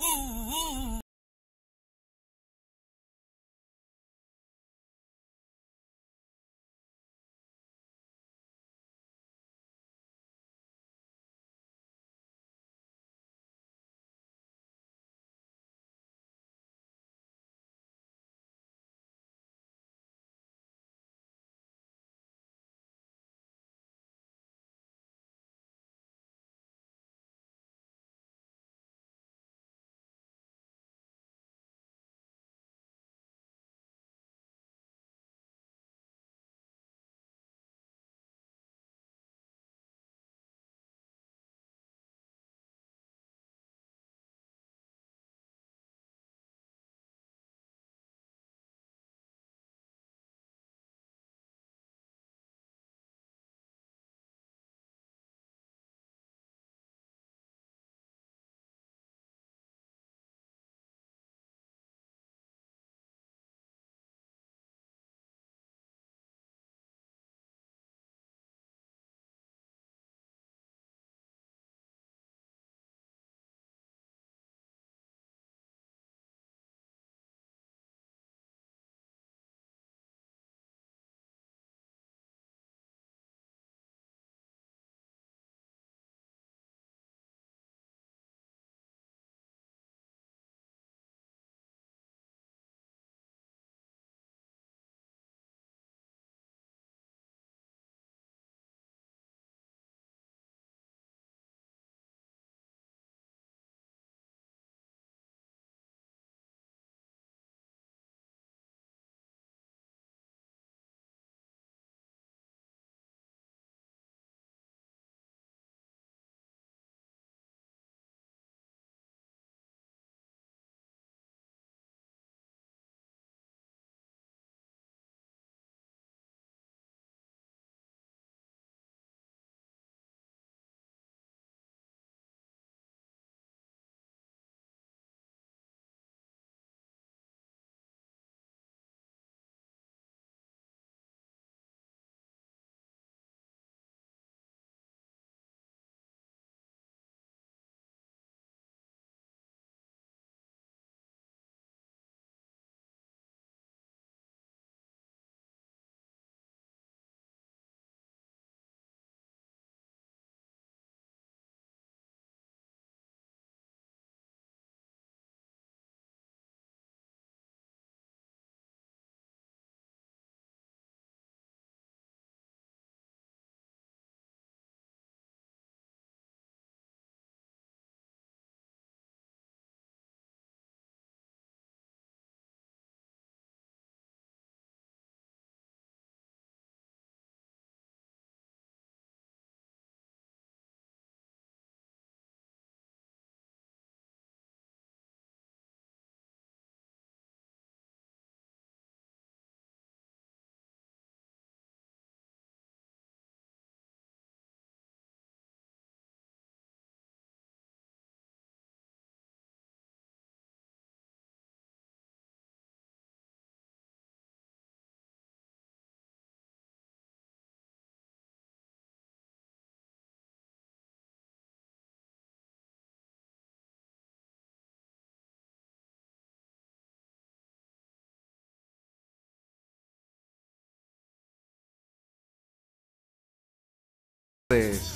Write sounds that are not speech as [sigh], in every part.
Ooh, ooh.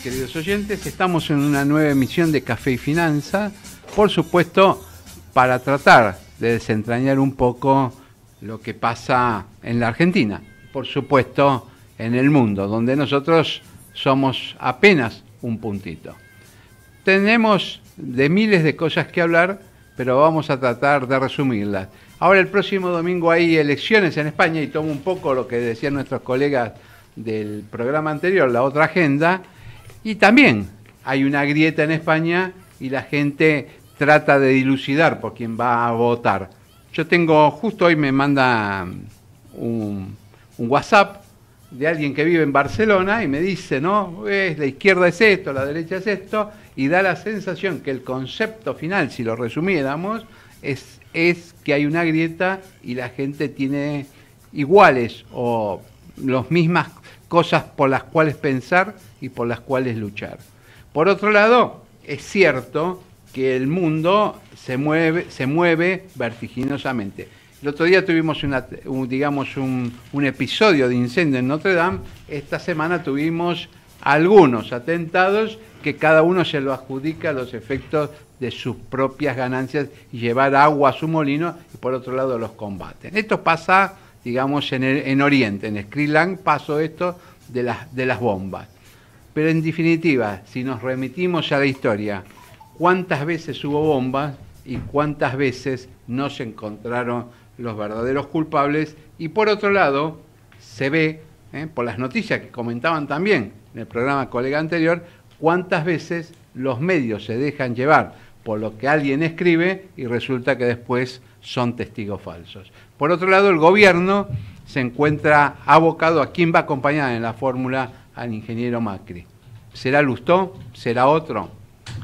Queridos oyentes. Estamos en una nueva emisión de Café y Finanza, por supuesto, para tratar de desentrañar un poco lo que pasa en la Argentina, por supuesto, en el mundo, donde nosotros somos apenas un puntito. Tenemos de miles de cosas que hablar, pero vamos a tratar de resumirlas. Ahora el próximo domingo hay elecciones en España y tomo un poco lo que decían nuestros colegas del programa anterior, la otra agenda, y también hay una grieta en España y la gente trata de dilucidar por quién va a votar. Yo tengo, justo hoy me manda un, WhatsApp de alguien que vive en Barcelona y me dice, ¿no? Es, la izquierda es esto, la derecha es esto, y da la sensación que el concepto final, si lo resumiéramos, es, es que hay una grieta y la gente tiene iguales o las mismas cosas por las cuales pensar y por las cuales luchar. Por otro lado, es cierto que el mundo se mueve, vertiginosamente. El otro día tuvimos un, digamos un, episodio de incendio en Notre Dame, esta semana tuvimos algunos atentados que cada uno se lo adjudica a los efectos de sus propias ganancias y llevar agua a su molino y por otro lado los combaten. Esto pasa, digamos, en, en Oriente, en Sri Lanka pasó esto de las bombas. Pero en definitiva, si nos remitimos a la historia, ¿cuántas veces hubo bombas y cuántas veces no se encontraron los verdaderos culpables? Y por otro lado, se ve, ¿eh? por las noticias que comentaban también en el programa colega anterior, cuántas veces los medios se dejan llevar por lo que alguien escribe y resulta que después son testigos falsos. Por otro lado, el gobierno se encuentra abocado a quién va a acompañar en la fórmula al ingeniero Macri. ¿Será Lustó? ¿Será otro?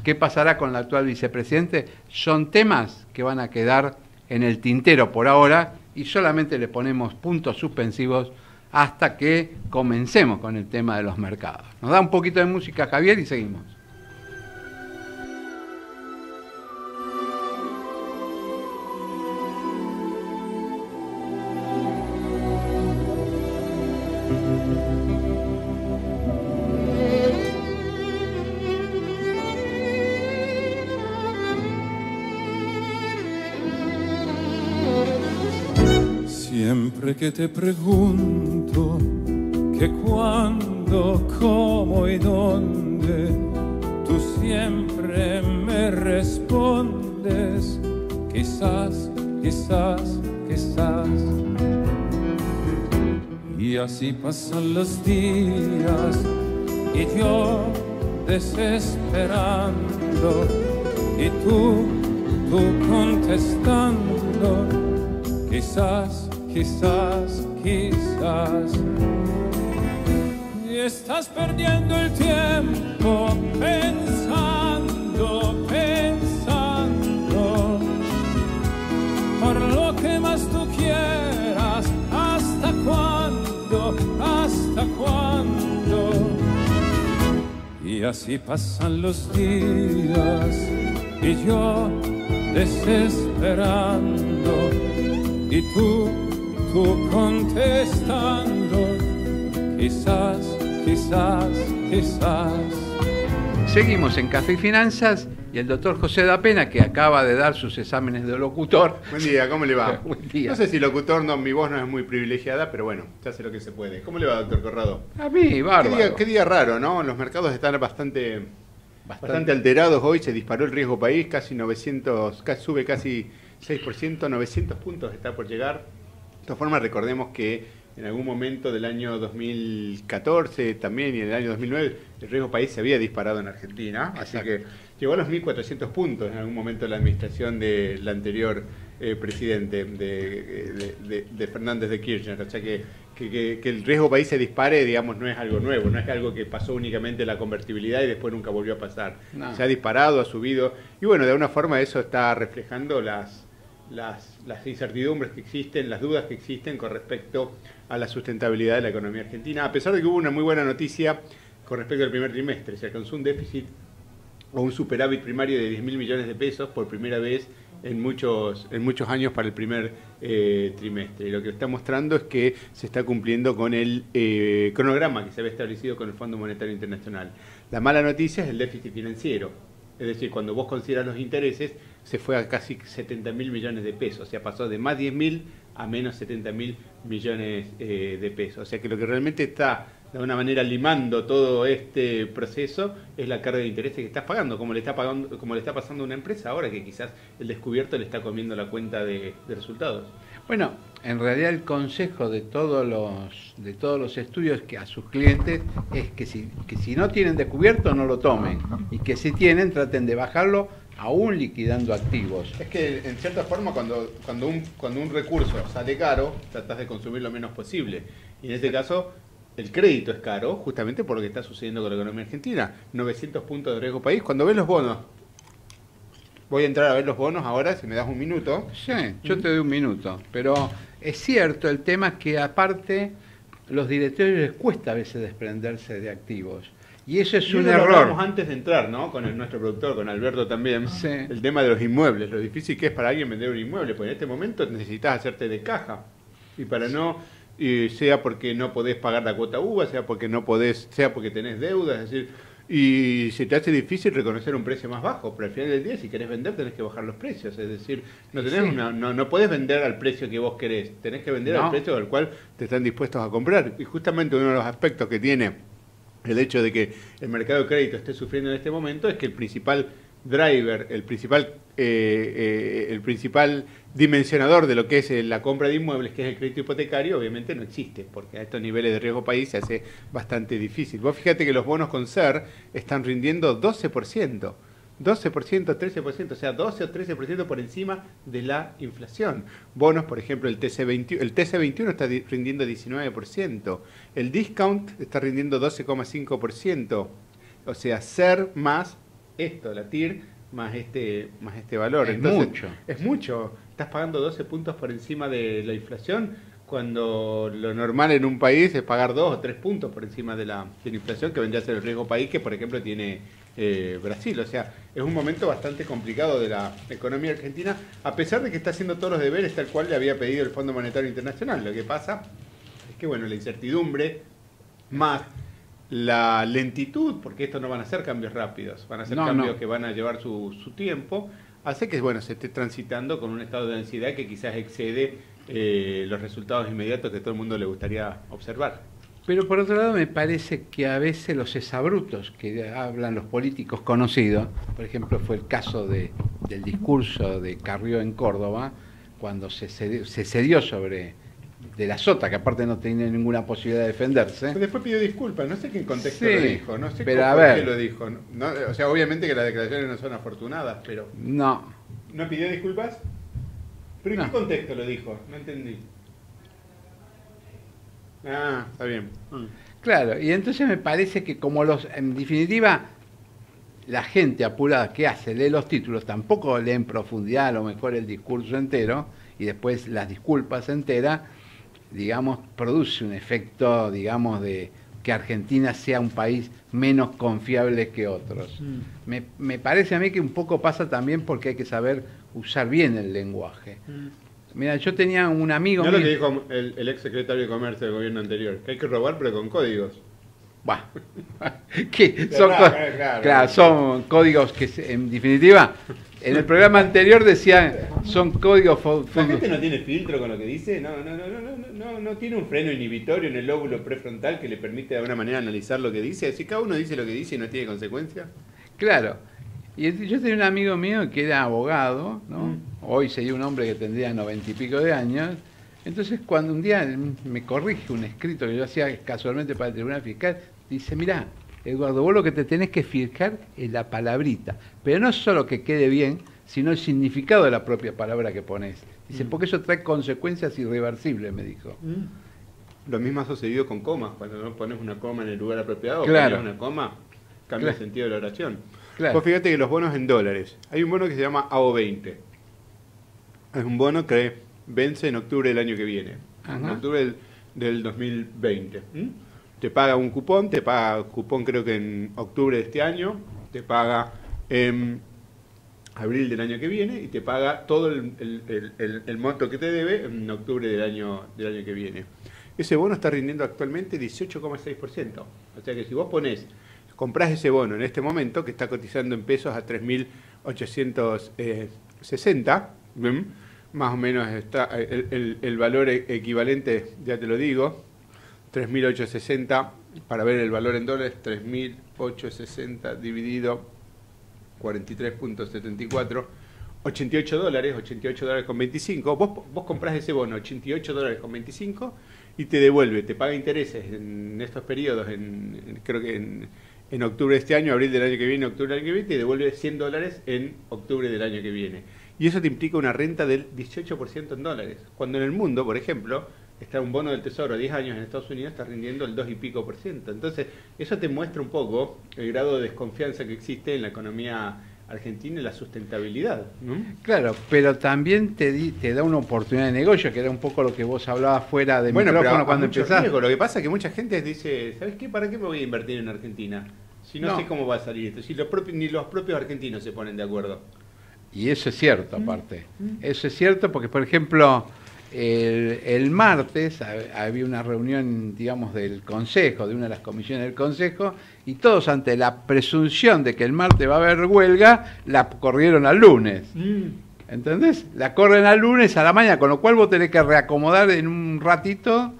¿Qué pasará con el actual vicepresidente? Son temas que van a quedar en el tintero por ahora y solamente le ponemos puntos suspensivos hasta que comencemos con el tema de los mercados. Nos da un poquito de música Javier y seguimos. Que te pregunto que cuándo, cómo y dónde, tú siempre me respondes, quizás, quizás, quizás. Y así pasan los días y yo desesperando y tú, tú contestando, quizás quizás, quizás. Y estás perdiendo el tiempo pensando, pensando, por lo que más tú quieras, hasta cuándo, hasta cuándo. Y así pasan los días y yo desesperando y tú tú contestando, quizás, quizás, quizás. Seguimos en Café y Finanzas y el doctor José da Pena, que acaba de dar sus exámenes de locutor. Buen día, ¿cómo le va? [laughs] Buen día. No sé si locutor, no, mi voz no es muy privilegiada, pero bueno, se hace lo que se puede. ¿Cómo le va, doctor Corrado? A mí, bárbaro. Qué día, qué día raro, ¿no? Los mercados están bastante, bastante, alterados hoy, se disparó el riesgo país, casi 900, casi, sube casi 6%, 900 puntos está por llegar todas formas, recordemos que en algún momento del año 2014 también y en el año 2009 el riesgo país se había disparado en Argentina, así que llegó a los 1.400 puntos en algún momento de la administración del anterior eh, presidente de, Fernández de Kirchner, o sea que, que, el riesgo país se dispare, digamos, no es algo nuevo, no es algo que pasó únicamente la convertibilidad y después nunca volvió a pasar. Se ha disparado, ha subido y bueno, de alguna forma eso está reflejando las las, incertidumbres que existen, las dudas que existen con respecto a la sustentabilidad de la economía argentina, a pesar de que hubo una muy buena noticia con respecto al primer trimestre, se alcanzó un déficit o un superávit primario de 10 mil millones de pesos por primera vez en muchos, en muchos años para el primer eh, trimestre. Y lo que está mostrando es que se está cumpliendo con el eh, cronograma que se había establecido con el Fondo Monetario Internacional. La mala noticia es el déficit financiero. Es decir, cuando vos consideras los intereses, se fue a casi 70 mil millones de pesos, o sea, pasó de más 10 mil a menos 70 mil millones eh, de pesos. O sea que lo que realmente está de alguna manera limando todo este proceso es la carga de intereses que estás pagando, como le está pagando, como le está pasando a una empresa ahora que quizás el descubierto le está comiendo la cuenta de, resultados. Bueno, en realidad el consejo de todos los de todos los estudios que a sus clientes es que si, que si no tienen descubierto no lo tomen y que si tienen traten de bajarlo aún liquidando activos. Es que en cierta forma cuando, cuando, un, cuando un recurso sale caro, tratas de consumir lo menos posible. Y en este caso, el crédito es caro, justamente por lo que está sucediendo con la economía argentina. 900 puntos de riesgo país. Cuando ves los bonos, voy a entrar a ver los bonos ahora, si me das un minuto. Sí, yo te doy un minuto. Pero es cierto el tema que aparte los directorios les cuesta a veces desprenderse de activos. Y eso es Y un lo error. antes de entrar, ¿no? Con el- nuestro productor, con Alberto también. Sí. El tema de los inmuebles, lo difícil que es para alguien vender un inmueble, porque en este momento necesitas hacerte de caja. Y para no, y sea porque no podés pagar la cuota UVA, sea porque no podés, sea porque tenés deudas, es decir, y se te hace difícil reconocer un precio más bajo, pero al final del día si querés vender tenés que bajar los precios, es decir, no tenés Sí. una, no, no podés vender al precio que vos querés, tenés que vender No. al precio al cual te están dispuestos a comprar. Y justamente uno de los aspectos que tiene el hecho de que el mercado de crédito esté sufriendo en este momento es que el principal driver, el principal, eh, eh, el principal dimensionador de lo que es eh, la compra de inmuebles, que es el crédito hipotecario, obviamente no existe, porque a estos niveles de riesgo país se hace bastante difícil. Vos fíjate que los bonos con SER están rindiendo 12%. 12%, 13%, o sea, 12 o 13% por encima de la inflación. Bonos, por ejemplo, el TC21, el TC21 está di- rindiendo 19%, el discount está rindiendo 12,5%, o sea, ser más esto, la TIR, más este, más este valor. Es Entonces, mucho. Es mucho. Estás pagando 12 puntos por encima de la inflación cuando lo normal en un país es pagar 2 o 3 puntos por encima de la, de la inflación que vendría a ser el riesgo país que, por ejemplo, tiene eh, Brasil. O sea, es un momento bastante complicado de la economía argentina, a pesar de que está haciendo todos los deberes tal cual le había pedido el Fondo Monetario Internacional. Lo que pasa es que, bueno, la incertidumbre más la lentitud, porque estos no van a ser cambios rápidos, van a ser No, cambios no. que van a llevar su, su tiempo, hace que bueno se esté transitando con un estado de ansiedad que quizás excede eh, los resultados inmediatos que todo el mundo le gustaría observar. Pero por otro lado me parece que a veces los exabrutos que hablan los políticos conocidos, por ejemplo fue el caso de, del discurso de Carrió en Córdoba, cuando se cedió, se cedió sobre de la sota, que aparte no tenía ninguna posibilidad de defenderse. Después pidió disculpas, no sé qué contexto Sí, lo dijo, no sé pero cómo- a por ver. qué lo dijo. No, o sea, obviamente que las declaraciones no son afortunadas, pero No, ¿no pidió disculpas? ¿Pero en No. qué contexto lo dijo? No entendí. Ah, está bien. Mm. Claro, y entonces me parece que como los, en definitiva, la gente apurada que hace, lee los títulos, tampoco lee en profundidad a lo mejor el discurso entero y después las disculpas enteras, digamos, produce un efecto, digamos, de que Argentina sea un país menos confiable que otros. Me, me parece a mí que un poco pasa también porque hay que saber usar bien el lenguaje. Mira, yo tenía un amigo No lo que dijo el, el ex secretario de Comercio del gobierno anterior, que hay que robar pero con códigos. Buah. [laughs] que son, Claro, co- claro, claro. son códigos que, en definitiva, en el programa anterior decían, son códigos... La gente no tiene filtro con lo que dice, no, no, no, no, no, no, no tiene un freno inhibitorio en el lóbulo prefrontal que le permite de alguna manera analizar lo que dice. Si cada uno dice lo que dice y no tiene consecuencias. Claro. Y yo tenía un amigo mío que era abogado, ¿no? Mm. Hoy sería un hombre que tendría noventa y pico de años. Entonces, cuando un día me corrige un escrito que yo hacía casualmente para el Tribunal Fiscal, dice, mirá, Eduardo, vos lo que te tenés que fijar es la palabrita. Pero no solo que quede bien, sino el significado de la propia palabra que pones. Dice, Mm. porque eso trae consecuencias irreversibles, me dijo. Lo mismo ha sucedido con comas, cuando no pones una coma en el lugar apropiado, Claro. pones una coma, cambia Claro. el sentido de la oración. Claro. Vos fíjate que los bonos en dólares, hay un bono que se llama AO20. Es un bono que vence en octubre del año que viene, en octubre del, del 2020. ¿m? Te paga un cupón, te paga cupón creo que en octubre de este año, te paga en abril del año que viene y te paga todo el, el- el- el- el monto que te debe en octubre del año, del año que viene. Ese bono está rindiendo actualmente 18,6%. O sea que si vos ponés, comprás ese bono en este momento, que está cotizando en pesos a 3.860, ¿m? más o menos está el valor e- equivalente, ya te lo digo, 3.860, para ver el valor en dólares, 3.860 dividido 43.74, 88 dólares, 88 dólares con 25. Vos, vos comprás ese bono, 88 dólares con 25, y te devuelve, te paga intereses en estos periodos, en, en- creo que en, en octubre de este año, abril del año que viene, octubre del año que viene, te devuelve 100 dólares en octubre del año que viene. Y eso te implica una renta del 18% en dólares. Cuando en el mundo, por ejemplo, está un bono del tesoro a 10 años en Estados Unidos, está rindiendo el 2 y pico por ciento. Entonces, eso te muestra un poco el grado de desconfianza que existe en la economía argentina y la sustentabilidad. ¿no? Claro, pero también te, di- te da una oportunidad de negocio, que era un poco lo que vos hablabas fuera de Bueno, pero micrófono a cuando empezaste. riesgo. Lo que pasa es que mucha gente dice, ¿sabes qué? ¿Para qué me voy a invertir en Argentina? Si no, sé cómo va a salir esto, si los propios, ni los propios argentinos se ponen de acuerdo. Y eso es cierto, aparte. Eso es cierto porque, por ejemplo, el, martes había una reunión, digamos, del Consejo, de una de las comisiones del Consejo, y todos ante la presunción de que el martes va a haber huelga, la corrieron al lunes. Mm. ¿Entendés? La corren al lunes a la mañana, con lo cual vos tenés que reacomodar en un ratito,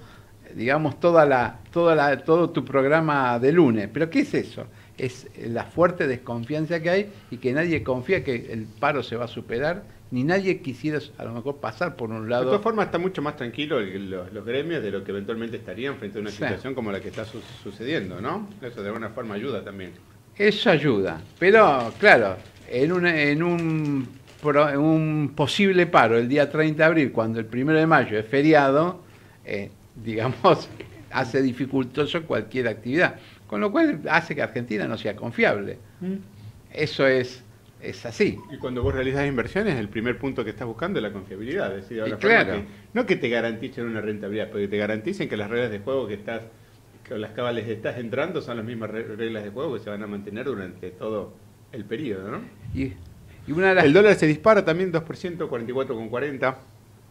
digamos, toda la, toda la, todo tu programa de lunes. ¿Pero qué es eso? Es la fuerte desconfianza que hay y que nadie confía que el paro se va a superar ni nadie quisiera a lo mejor pasar por un lado. De todas formas está mucho más tranquilo los, gremios de lo que eventualmente estarían frente a una situación como la que está sucediendo, ¿no? Eso de alguna forma ayuda también. Eso ayuda, pero claro, en, una, en un, un posible paro el día 30 de abril, cuando el 1 de mayo es feriado, eh, digamos, [laughs] hace dificultoso cualquier actividad, con lo cual hace que Argentina no sea confiable. Mm. Eso es es así. Y cuando vos realizas inversiones, el primer punto que estás buscando es la confiabilidad. Es decir, claro. no que te garanticen una rentabilidad, pero que te garanticen que las reglas de juego que estás, que las cabales estás entrando son las mismas reglas de juego que se van a mantener durante todo el periodo, ¿no? Y, El dólar se dispara también 2%, 44,40.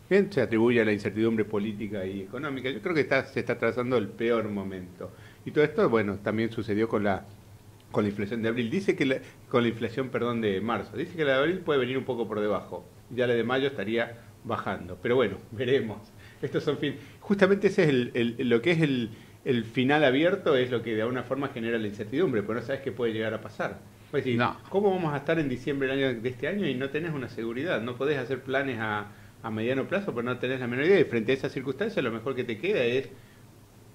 Bien, se atribuye a la incertidumbre política y económica. Yo creo que está, se está trazando el peor momento. Y todo esto, bueno, también sucedió con la con la inflación de abril. Dice que con la inflación, perdón, de marzo. Dice que la de abril puede venir un poco por debajo. Ya la de mayo estaría bajando. Pero bueno, [laughs] veremos. Estos son fin. Justamente ese es el, lo que es el, el, final abierto, es lo que de alguna forma genera la incertidumbre, porque no sabes qué puede llegar a pasar. Decir, ¿cómo vamos a estar en diciembre del año, de este año y no tenés una seguridad? No podés hacer planes a, a mediano plazo, porque no tenés la menor idea. Y frente a esa circunstancia, lo mejor que te queda es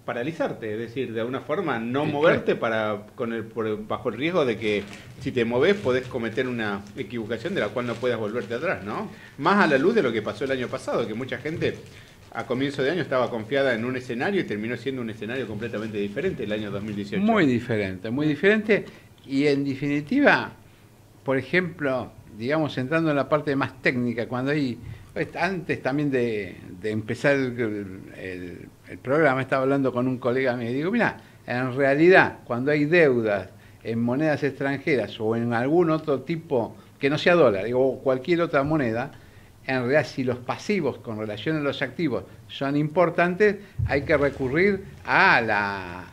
paralizarte, es decir, de alguna forma no moverte para con el bajo el riesgo de que si te moves podés cometer una equivocación de la cual no puedas volverte atrás, ¿no? Más a la luz de lo que pasó el año pasado, que mucha gente a comienzo de año estaba confiada en un escenario y terminó siendo un escenario completamente diferente el año 2018. Muy diferente, muy diferente y en definitiva, por ejemplo, digamos entrando en la parte más técnica, cuando hay antes también de, empezar el, programa, estaba hablando con un colega mío y digo, mira, en realidad cuando hay deudas en monedas extranjeras o en algún otro tipo, que no sea dólar, o cualquier otra moneda, en realidad si los pasivos con relación a los activos son importantes, hay que recurrir a la,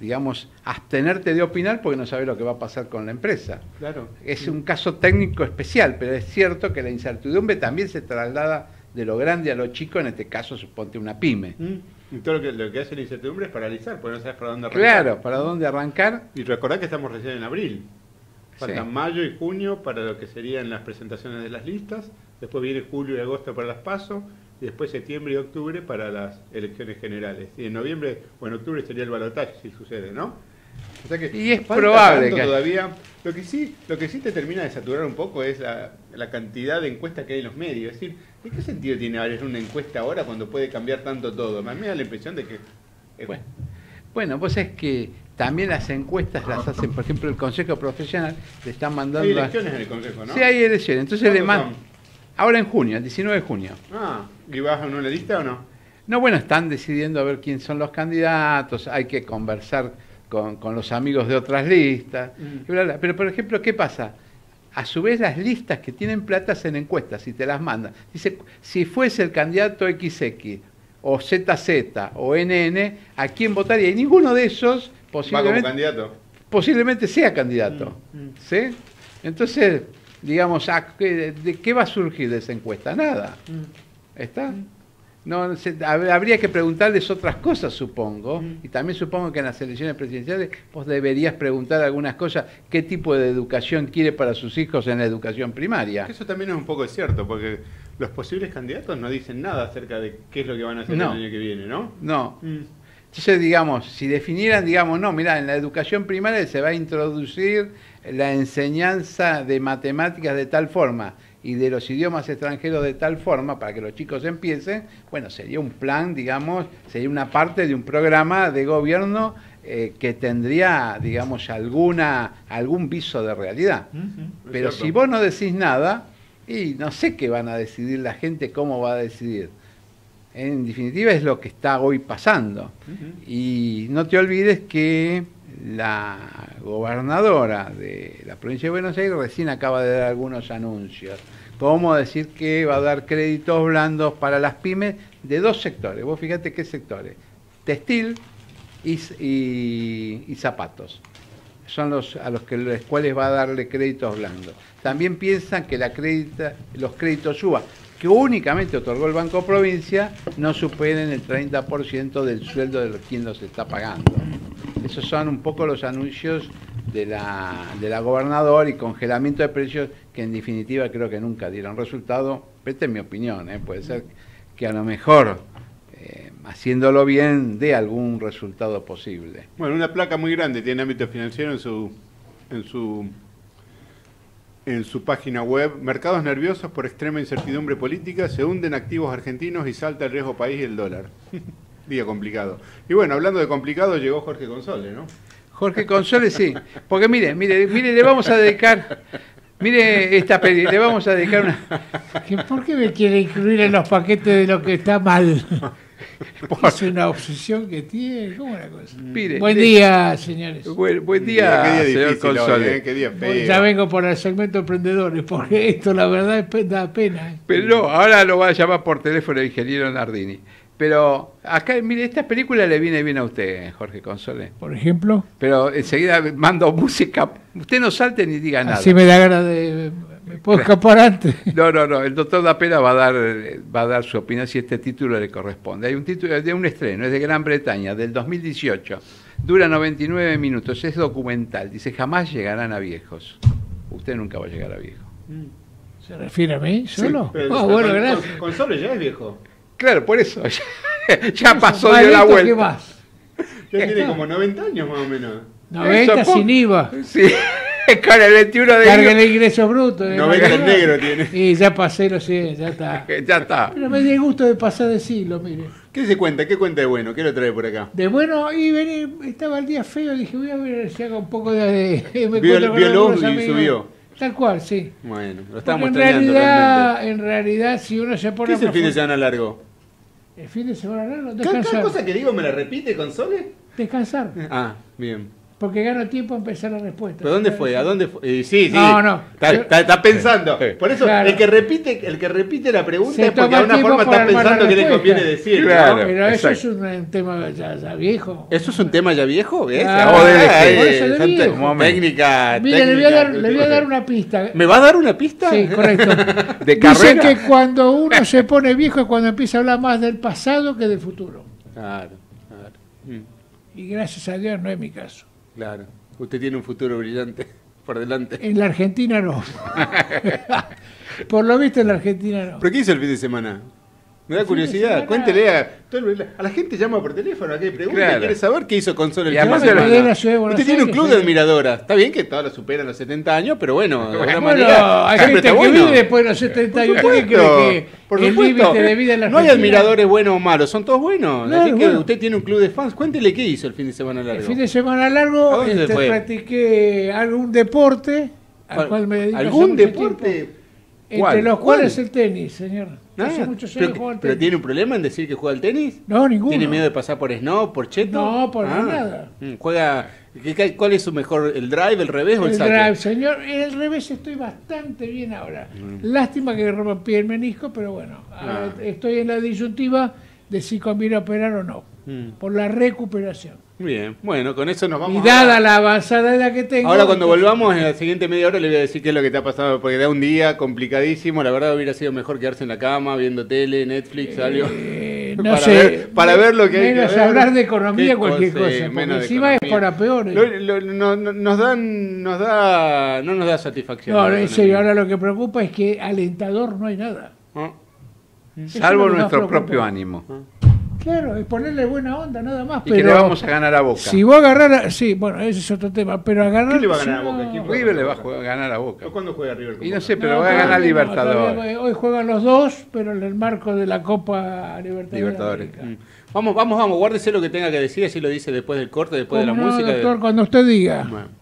digamos, abstenerte de opinar porque no sabes lo que va a pasar con la empresa. Claro. Es un caso técnico especial, pero es cierto que la incertidumbre también se traslada de lo grande a lo chico, en este caso suponte una pyme. Mm. Y todo lo que, lo que, hace la incertidumbre es paralizar, porque no sabes para dónde arrancar. Claro, para dónde arrancar. Y recordad que estamos recién en abril. Faltan mayo y junio para lo que serían las presentaciones de las listas, después viene julio y agosto para las pasos, y después septiembre y octubre para las elecciones generales. Y en noviembre o en octubre sería el balotaje, si sucede, ¿no? y es probable que todavía. Lo que sí, lo que sí te termina de saturar un poco es la, cantidad de encuestas que hay en los medios. Es decir, ¿en qué sentido tiene haber una encuesta ahora cuando puede cambiar tanto todo? A mí me da la impresión de que. bueno. bueno, pues es que también las encuestas las hacen, por ejemplo, el Consejo Profesional le están mandando. Hay elecciones en el Consejo, ¿no? Sí, hay elecciones. Entonces le mandan. Ahora en junio, el 19 de junio. Ah, ¿y vas en una lista o no? No, bueno, están decidiendo a ver quién son los candidatos, hay que conversar con, los amigos de otras listas. Mm. Pero, por ejemplo, ¿qué pasa? A su vez, las listas que tienen plata en encuestas y te las mandan. Dice, si fuese el candidato XX o ZZ o NN, ¿a quién votaría? Y ninguno de esos posiblemente, candidato? posiblemente sea candidato. Mm, mm. ¿Sí? Entonces, digamos, ¿de qué va a surgir de esa encuesta? Nada. ¿Está? No, habría que preguntarles otras cosas, supongo, y también supongo que en las elecciones presidenciales vos deberías preguntar algunas cosas, qué tipo de educación quiere para sus hijos en la educación primaria. Eso también es un poco cierto, porque los posibles candidatos no dicen nada acerca de qué es lo que van a hacer el año que viene, ¿no? No. Mm. Entonces, digamos, si definieran, digamos, no, mira, en la educación primaria se va a introducir la enseñanza de matemáticas de tal forma y de los idiomas extranjeros de tal forma para que los chicos empiecen, bueno, sería un plan, digamos, sería una parte de un programa de gobierno eh, que tendría, digamos, alguna, algún viso de realidad. Pero si vos no decís nada, y no sé qué van a decidir la gente, cómo va a decidir. En definitiva es lo que está hoy pasando. Y no te olvides que la gobernadora de la provincia de Buenos Aires recién acaba de dar algunos anuncios. Como decir que va a dar créditos blandos para las pymes de dos sectores. Vos fíjate qué sectores. Textil y, zapatos. Son a los cuales va a darle créditos blandos. También piensan que los créditos UBA, que únicamente otorgó el Banco Provincia, no superen el 30% del sueldo de quien los está pagando. Esos son un poco los anuncios de la, de la gobernadora y congelamiento de precios que en definitiva creo que nunca dieron resultado. Esta es mi opinión, ¿eh? puede ser que a lo mejor eh, haciéndolo bien dé algún resultado posible. Bueno, una placa muy grande tiene ámbito financiero en su en su en su página web. Mercados nerviosos por extrema incertidumbre política, se hunden activos argentinos y salta el riesgo país y el dólar. [laughs] Día complicado. Y bueno, hablando de complicado, llegó Jorge Console, ¿no? Jorge Consoles, sí. Porque mire, mire, mire, le vamos a dedicar, mire esta peli, le vamos a dedicar una. ¿Que ¿Por qué me quiere incluir en los paquetes de lo que está mal? Es una obsesión que tiene. ¿Cómo la cosa? Mire, Buen día, señores. Buen, buen día, Qué día señor. ¿eh? Qué día feo. ya vengo por el segmento emprendedores, porque esto la verdad da pena. ¿eh? Pero no, ahora lo va a llamar por teléfono el ingeniero Nardini. Pero acá, mire, esta película le viene bien a usted, Jorge Consoles. Por ejemplo, Pero enseguida mando música. Usted no salte ni diga nada. así me da ganas de. Me puedo escapar antes. [laughs] No, no, no. El doctor Dapera va a dar va a dar su opinión si este título le corresponde. Hay un título de un estreno, es de Gran Bretaña, del 2018. Dura 99 minutos, es documental. Dice, jamás llegarán a viejos. Usted nunca va a llegar a viejo. ¿Se refiere a mí solo? Pero Ah, bueno, Con- gracias. Console ya es viejo. Claro, por eso. [laughs] Ya, ya pasó de la Malito, ¿Qué vuelta. más? Ya tiene como 90 años más o menos. 90 Eso, sin IVA. Sí, [laughs] con el 21 de Carga el ingreso bruto. de 90 en Navidad. negro tiene. Y ya pasé los 100, ya está. [laughs] Ya está. Pero me di el gusto de pasar de siglo, mire. ¿Qué se cuenta? ¿Qué cuenta de bueno? ¿Qué lo trae por acá? De bueno, y vení, estaba el día feo, dije, voy a ver si hago un poco de... de- me Vio- vio y amigos. subió. Tal cual, sí. Bueno, lo estamos en extrañando realidad, realmente. en realidad, si uno se pone... ¿Qué es el fin de semana largo? El fin de semana largo, ¿Cada, cada descansar. cosa que digo me la repite, Console? Descansar. Ah, bien. Porque gano tiempo a empezar la respuesta. ¿Pero dónde fue? ¿A dónde fue? Eh, sí, sí. No, no. Está, Yo- está- está pensando. Por eso, Claro. el que repite el que repite la pregunta Se es porque de alguna forma está pensando qué le conviene decir. ¿no? Claro. Pero eso exacto. es un, tema ya, ya viejo. ¿Eso es un tema ya viejo? ¿ves? Ah, Ah, de- eh, de viejo. Técnica. Mire, le voy, a dar, le voy a dar una pista. ¿Me va a dar una pista? Sí, correcto. [laughs] De Dicen carrera. que cuando uno se pone viejo es cuando empieza a hablar más del pasado que del futuro. Claro, claro. Mm, Y gracias a Dios no es mi caso. Claro. Usted tiene un futuro brillante [laughs] por delante. En la Argentina no. [laughs] [laughs] Por lo visto en la Argentina no. ¿Pero qué hizo el fin de semana? Me da El curiosidad. Cuéntele a, todo el- a la gente llama por teléfono, que pregunta, Claro. quiere saber qué hizo Console el Y fin de semana. Usted tiene un club de admiradoras. Está bien que todas superan los 70 años, pero bueno, de alguna Bueno, manera hay siempre gente que bueno. vive después de los 70 años. Por ¿Usted qué cree supuesto, que el límite de vida en la No hay admiradores buenos o malos, son todos buenos. Claro, Así que bueno. usted tiene un club de fans. Cuéntele qué hizo el fin de semana largo. El fin de semana ¿A largo este, practiqué algún deporte al cual me ¿Algún deporte? tiempo, entre los ¿Cuál? cuales el tenis, señor. Ah, hace muchos pero, tiene un problema en decir que juega al tenis. No, ninguno. ¿Tiene miedo de pasar por snow, por cheto? No, por Ah. nada. Mm, Juega. ¿qué- qué- ¿Cuál es su mejor? ¿El drive, el revés o el, El saque? drive, señor. En el revés estoy bastante bien ahora. Mm. Lástima que rompí el menisco, pero bueno, Ah. estoy en la disyuntiva de si conviene operar o no. Mm, Por la recuperación. Bien, bueno, con eso nos Y vamos. dada ahora. la avanzada edad que tengo. Ahora cuando volvamos en la siguiente media hora le voy a decir qué es lo que te ha pasado, porque da un día complicadísimo, la verdad hubiera sido mejor quedarse en la cama, viendo tele, Netflix, algo. Eh, no para sé. ver, para ver lo que hay que menos hablar de economía, cualquier cosa, cosa. eh, porque menos de encima es para peores. Lo- lo- no- no- nos dan, nos da, no nos da satisfacción. No, la en serio, economía. ahora lo que preocupa es que alentador no hay nada. ¿No? Eso Salvo nuestro propio ánimo. Claro, es ponerle buena onda, nada más. Y pero que le vamos a ganar a Boca. Si vos agarrar, sí, bueno, ese es otro tema, pero agarrar. ¿Quién le va a ganar a Boca? ¿Quién River le va a jugar- ganar a Boca. ¿Cuándo juega River? Y no sé, pero no, va a ganar no, Libertadores. todavía Hoy juegan los dos, pero en el marco de la Copa Libertadores. Libertadores. Mm. Vamos, vamos, vamos, guárdese lo que tenga que decir, así lo dice después del corte, después de la ¿Cómo no, música. doctor, cuando usted diga. Bueno.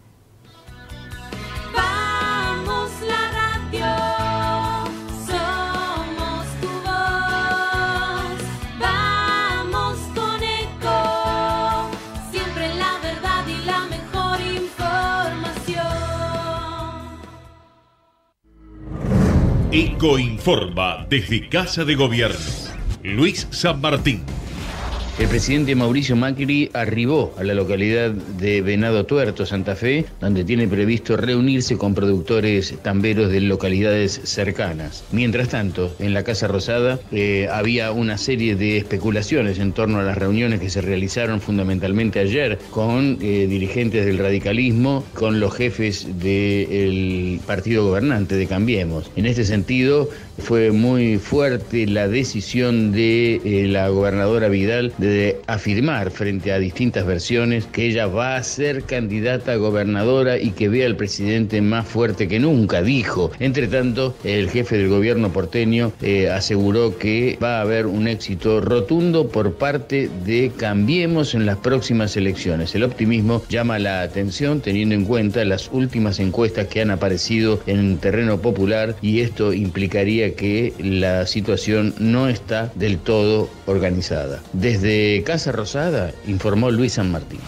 Eco informa desde Casa de Gobierno. Luis San Martín. El presidente Mauricio Macri arribó a la localidad de Venado Tuerto, Santa Fe, donde tiene previsto reunirse con productores tamberos de localidades cercanas. Mientras tanto, en la Casa Rosada eh, había una serie de especulaciones en torno a las reuniones que se realizaron fundamentalmente ayer con eh, dirigentes del radicalismo, con los jefes del partido gobernante de Cambiemos. En este sentido, fue muy fuerte la decisión de eh, la gobernadora Vidal de afirmar frente a distintas versiones que ella va a ser candidata a gobernadora y que ve al presidente más fuerte que nunca, dijo. Entre tanto, el jefe del gobierno porteño eh, aseguró que va a haber un éxito rotundo por parte de Cambiemos en las próximas elecciones. El optimismo llama la atención teniendo en cuenta las últimas encuestas que han aparecido en terreno popular y esto implicaría que la situación no está del todo organizada. Desde Casa Rosada informó Luis San Martín.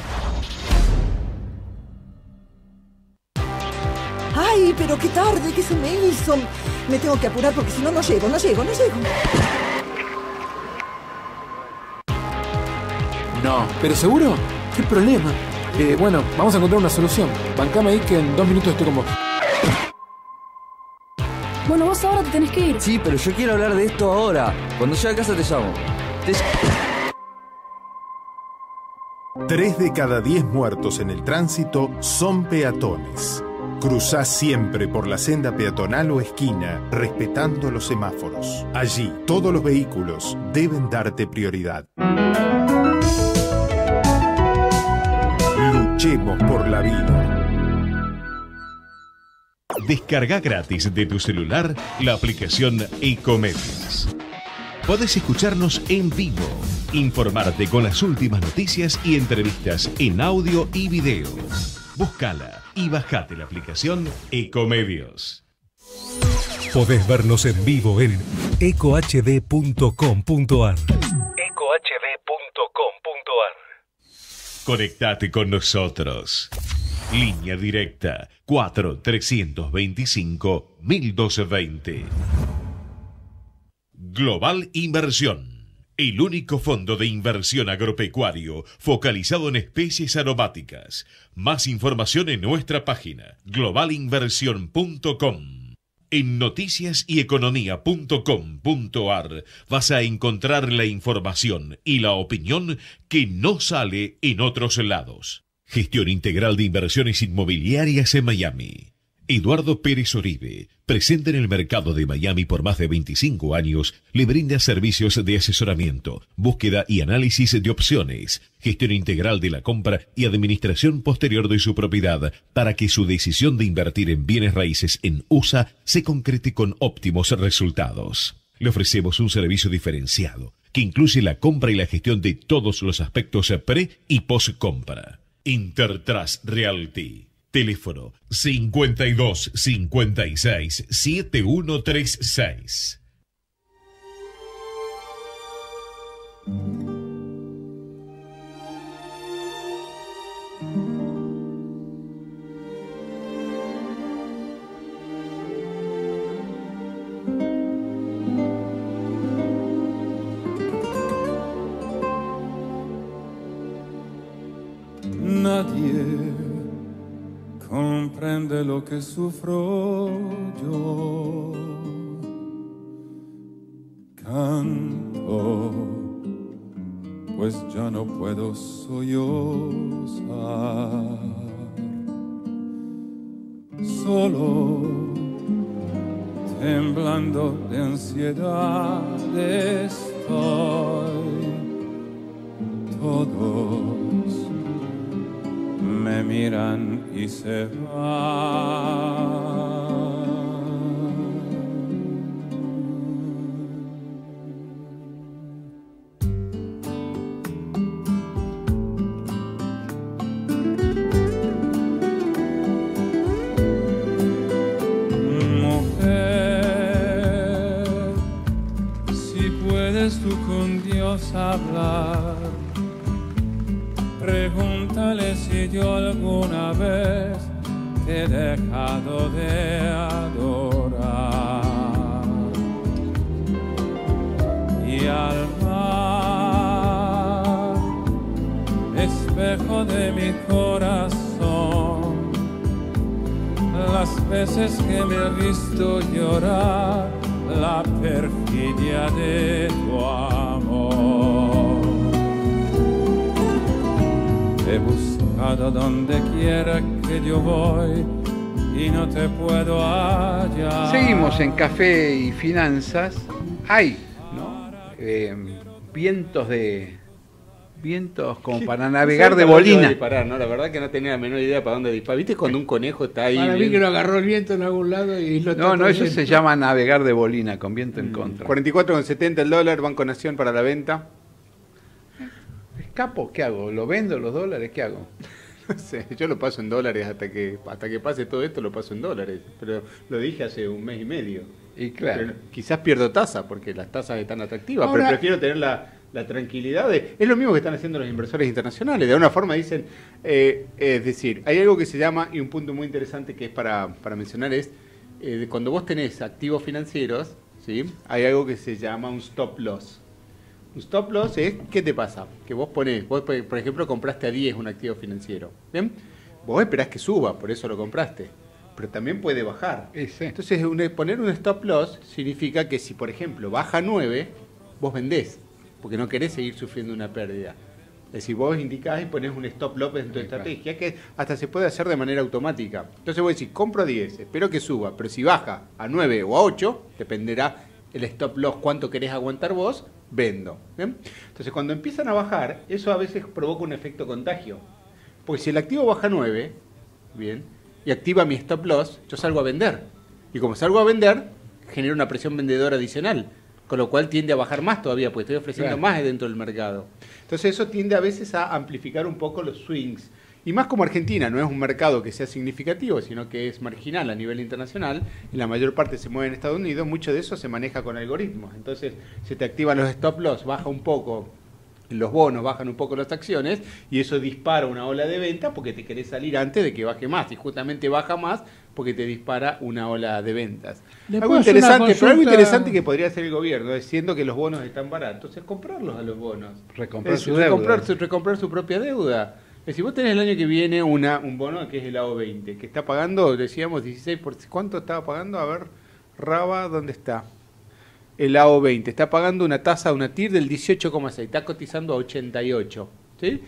Ay, pero qué tarde, ¿qué se me hizo? Me tengo que apurar porque si no, no llego, no llego, no llego. No. ¿Pero seguro? ¿Qué problema? Eh, bueno, vamos a encontrar una solución. Bancame ahí que en dos minutos estoy con vos. Bueno, vos ahora te tenés que ir. Sí, pero yo quiero hablar de esto ahora. Cuando llegue a casa te llamo. Te... Tres de cada diez muertos en el tránsito son peatones. Cruzá siempre por la senda peatonal o esquina, respetando los semáforos. Allí, todos los vehículos deben darte prioridad. Luchemos por la vida. Descarga gratis de tu celular la aplicación Ecomedios. Podés escucharnos en vivo, informarte con las últimas noticias y entrevistas en audio y video. Búscala y bajate la aplicación Ecomedios. Podés vernos en vivo en ecohd.com.ar. ecohd.com.ar Conectate con nosotros. Línea directa 4-325-1220. Global Inversión. El único fondo de inversión agropecuario focalizado en especies aromáticas. Más información en nuestra página globalinversión.com. En noticias y economía.com.ar vas a encontrar la información y la opinión que no sale en otros lados. Gestión integral de inversiones inmobiliarias en Miami. Eduardo Pérez Oribe, presente en el mercado de Miami por más de 25 años, le brinda servicios de asesoramiento, búsqueda y análisis de opciones, gestión integral de la compra y administración posterior de su propiedad para que su decisión de invertir en bienes raíces en USA se concrete con óptimos resultados. Le ofrecemos un servicio diferenciado que incluye la compra y la gestión de todos los aspectos pre y post compra. Intertrust Realty. Teléfono 52 56 7136. Lo que sufro Finanzas. Hay ¿no? Eh, vientos de vientos como para navegar de bolina. disparar, ¿no? La verdad que no tenía la menor idea para dónde disparar. ¿Viste cuando un conejo está ahí? Para mí que lo agarró el viento en algún lado y lo No, no, eso se llama navegar de bolina con viento Mm. en contra. 44,70 el dólar, Banco Nación para la venta. ¿Escapo? ¿Qué hago? ¿Lo vendo los dólares? ¿Qué hago? [laughs] No sé, yo lo paso en dólares hasta que hasta que pase todo esto lo paso en dólares, pero lo dije hace un mes y medio. Y claro. Quizás pierdo tasa porque las tasas están atractivas, Ahora- pero prefiero tener la, la tranquilidad de... Es lo mismo que están haciendo los inversores internacionales. De alguna forma dicen, eh, es decir, hay algo que se llama, y un punto muy interesante que es para, para mencionar es, eh, cuando vos tenés activos financieros, ¿sí? hay algo que se llama un stop loss. Un stop loss es, ¿qué te pasa? Que vos ponés, vos por por ejemplo compraste a 10 un activo financiero, ¿bien? Vos esperás que suba, por eso lo compraste, pero también puede bajar. Entonces un- poner un stop loss significa que si por ejemplo baja 9, vos vendés, porque no querés seguir sufriendo una pérdida. Es decir, vos indicás y pones un stop loss en tu estrategia que hasta se puede hacer de manera automática. Entonces vos decís, compro a 10, espero que suba, pero si baja a 9 o a 8, dependerá el stop loss, cuánto querés aguantar vos, vendo. ¿bien? Entonces cuando empiezan a bajar, eso a veces provoca un efecto contagio. Porque si el activo baja 9, bien, y activa mi stop loss, yo salgo a vender. Y como salgo a vender, genera una presión vendedora adicional. Con lo cual tiende a bajar más todavía, porque estoy ofreciendo Claro. más dentro del mercado. Entonces eso tiende a veces a amplificar un poco los swings. Y más como Argentina no es un mercado que sea significativo, sino que es marginal a nivel internacional, y la mayor parte se mueve en Estados Unidos, mucho de eso se maneja con algoritmos. Entonces se te activan los stop loss, baja un poco los bonos, bajan un poco las acciones, y eso dispara una ola de venta porque te querés salir antes de que baje más, y justamente baja más porque te dispara una ola de ventas. ¿Le Algo interesante, pero algo interesante que podría hacer el gobierno, es siendo que los bonos están baratos, es comprarlos a los bonos. Recomprar Es su recomprar, deuda. su, recomprar su propia deuda. Es decir, vos tenés el año que viene una, un bono que es el AO20, que está pagando, decíamos, 16 por... ¿Cuánto estaba pagando? A ver, Raba, ¿dónde está? El AO20 está pagando una tasa, una TIR del 18,6, está cotizando a 88. ¿sí?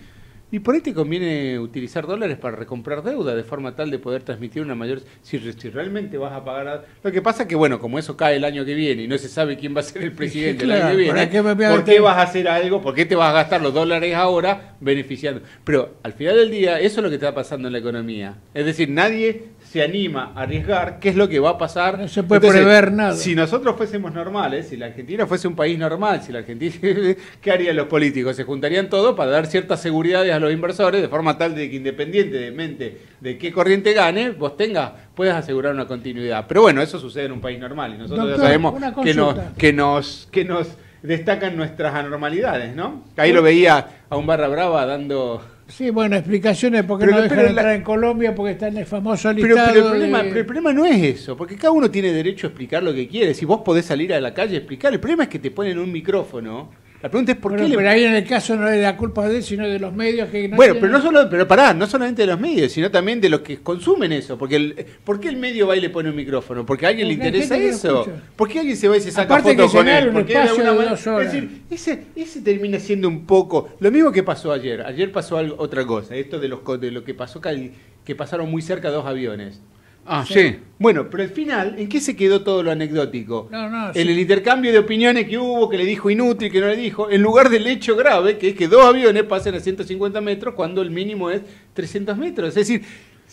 Y por ahí te conviene utilizar dólares para recomprar deuda de forma tal de poder transmitir una mayor... Si, si realmente vas a pagar... a- Lo que pasa es que, bueno, como eso cae el año que viene y no se sabe quién va a ser el [laughs] presidente el claro, año que viene, ¿para qué me ¿por qué vas a hacer algo? ¿Por qué te vas a gastar los dólares ahora beneficiando? Pero al final del día, eso es lo que está pasando en la economía. Es decir, nadie se anima a arriesgar qué es lo que va a pasar. No se puede prever nada. Si nosotros fuésemos normales, si la Argentina fuese un país normal, si la Argentina, [laughs] ¿qué harían los políticos? Se juntarían todos para dar ciertas seguridades a los inversores de forma tal de que independientemente de qué corriente gane, vos tengas, puedas asegurar una continuidad. Pero bueno, eso sucede en un país normal y nosotros Doctor, ya sabemos que nos, que nos, que nos destacan nuestras anormalidades, ¿no? Ahí lo veía a un barra brava dando... Sí, bueno, explicaciones porque Pero- no dejan pero la- entrar en Colombia porque está en el famoso Pero, listado pero el, problema, de- pero el problema no es eso, porque cada uno tiene derecho a explicar lo que quiere. Si vos podés salir a la calle a explicar, el problema es que te ponen un micrófono. La pregunta es por Bueno, qué le pero ahí en el caso no es la culpa de él, sino de los medios que no Bueno, tienen- pero no solo, pero pará, no solamente de los medios, sino también de los que consumen eso. Porque el, ¿Por qué el medio va y le pone un micrófono? ¿Porque a alguien le Porque interesa eso? ¿Por qué alguien se va y se saca fotos con él? un Porque de espacio alguna de manera- dos horas. Es decir, ese, ese termina siendo un poco lo mismo que pasó ayer. Ayer pasó algo, otra cosa, esto de, los, de lo que pasó que pasaron muy cerca dos aviones. Ah, sí. Bueno, pero al final, ¿en qué se quedó todo lo anecdótico? No, no, en sí. el intercambio de opiniones que hubo, que le dijo inútil, que no le dijo, en lugar del hecho grave, que es que dos aviones pasen a 150 metros cuando el mínimo es 300 metros. Es decir,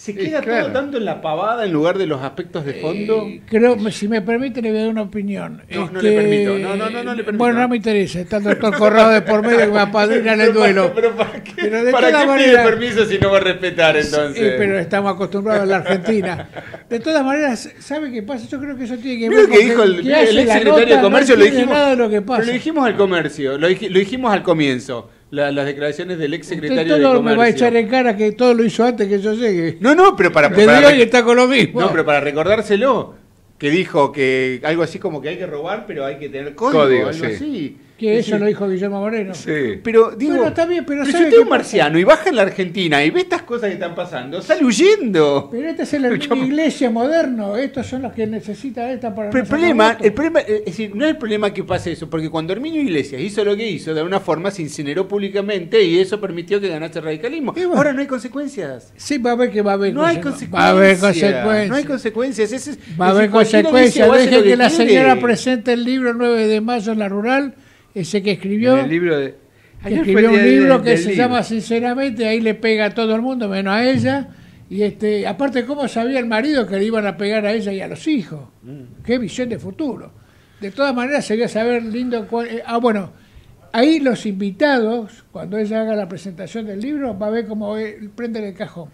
se queda claro. todo tanto en la pavada en lugar de los aspectos de fondo. Creo, si me permite, le voy a dar una opinión. Este, No, no le permito. No, no, no, no le permito. Bueno, no me interesa. Está el doctor Corrado de por medio que me apadrina en el [laughs] duelo. Pero ¿para qué, Pero de ¿para todas qué maneras- pide permiso si no va a respetar entonces? Sí, pero estamos acostumbrados a la Argentina. De todas maneras, ¿sabe qué pasa? Yo creo que eso tiene que ver lo que con dijo el, ex secretario de Comercio, no lo dijimos, nada de lo que pero pasa. lo dijimos al comercio, lo, dij- lo dijimos al comienzo, la- las declaraciones del ex secretario de todo Comercio. me va a echar en cara que todo lo hizo antes que yo llegue. No, no, pero para, Desde para hoy está con lo mismo. No, pero para recordárselo. que dijo que algo así como que hay que robar, pero hay que tener código, Código, algo sí. así. Que Es eso lo decir, dijo Guillermo Moreno. Pero digo, Bueno, está bien, pero si ¿sabe usted es marciano y baja en la Argentina y ve estas cosas que están pasando, sale huyendo. Pero este es el Enrique Iglesia moderno. Estos son los que necesita esta para Pero el no problema, el problema, es decir, no es el problema que pase eso, porque cuando Herminio Iglesias hizo lo que hizo, de alguna forma se incineró públicamente y eso permitió que ganase el radicalismo. Ahora no hay consecuencias. Sí, va a ver que va a haber No hay conse- consecuencias. Va a haber consecuencias. No hay consecuencias. Ese es- Va a haber consecuencias. Deje lo que la señora presente el libro el 9 de mayo en la rural, ese que escribió. En el libro de. que escribió un libro que se libro. llama Sinceramente, ahí le pega a todo el mundo, menos a ella. Y este, aparte, ¿cómo sabía el marido que le iban a pegar a ella y a los hijos? Mm. Qué visión de futuro. De todas maneras, sería saber lindo. cuál- eh, ah, bueno, ahí los invitados, cuando ella haga la presentación del libro, va a ver cómo eh, prenden el cajón.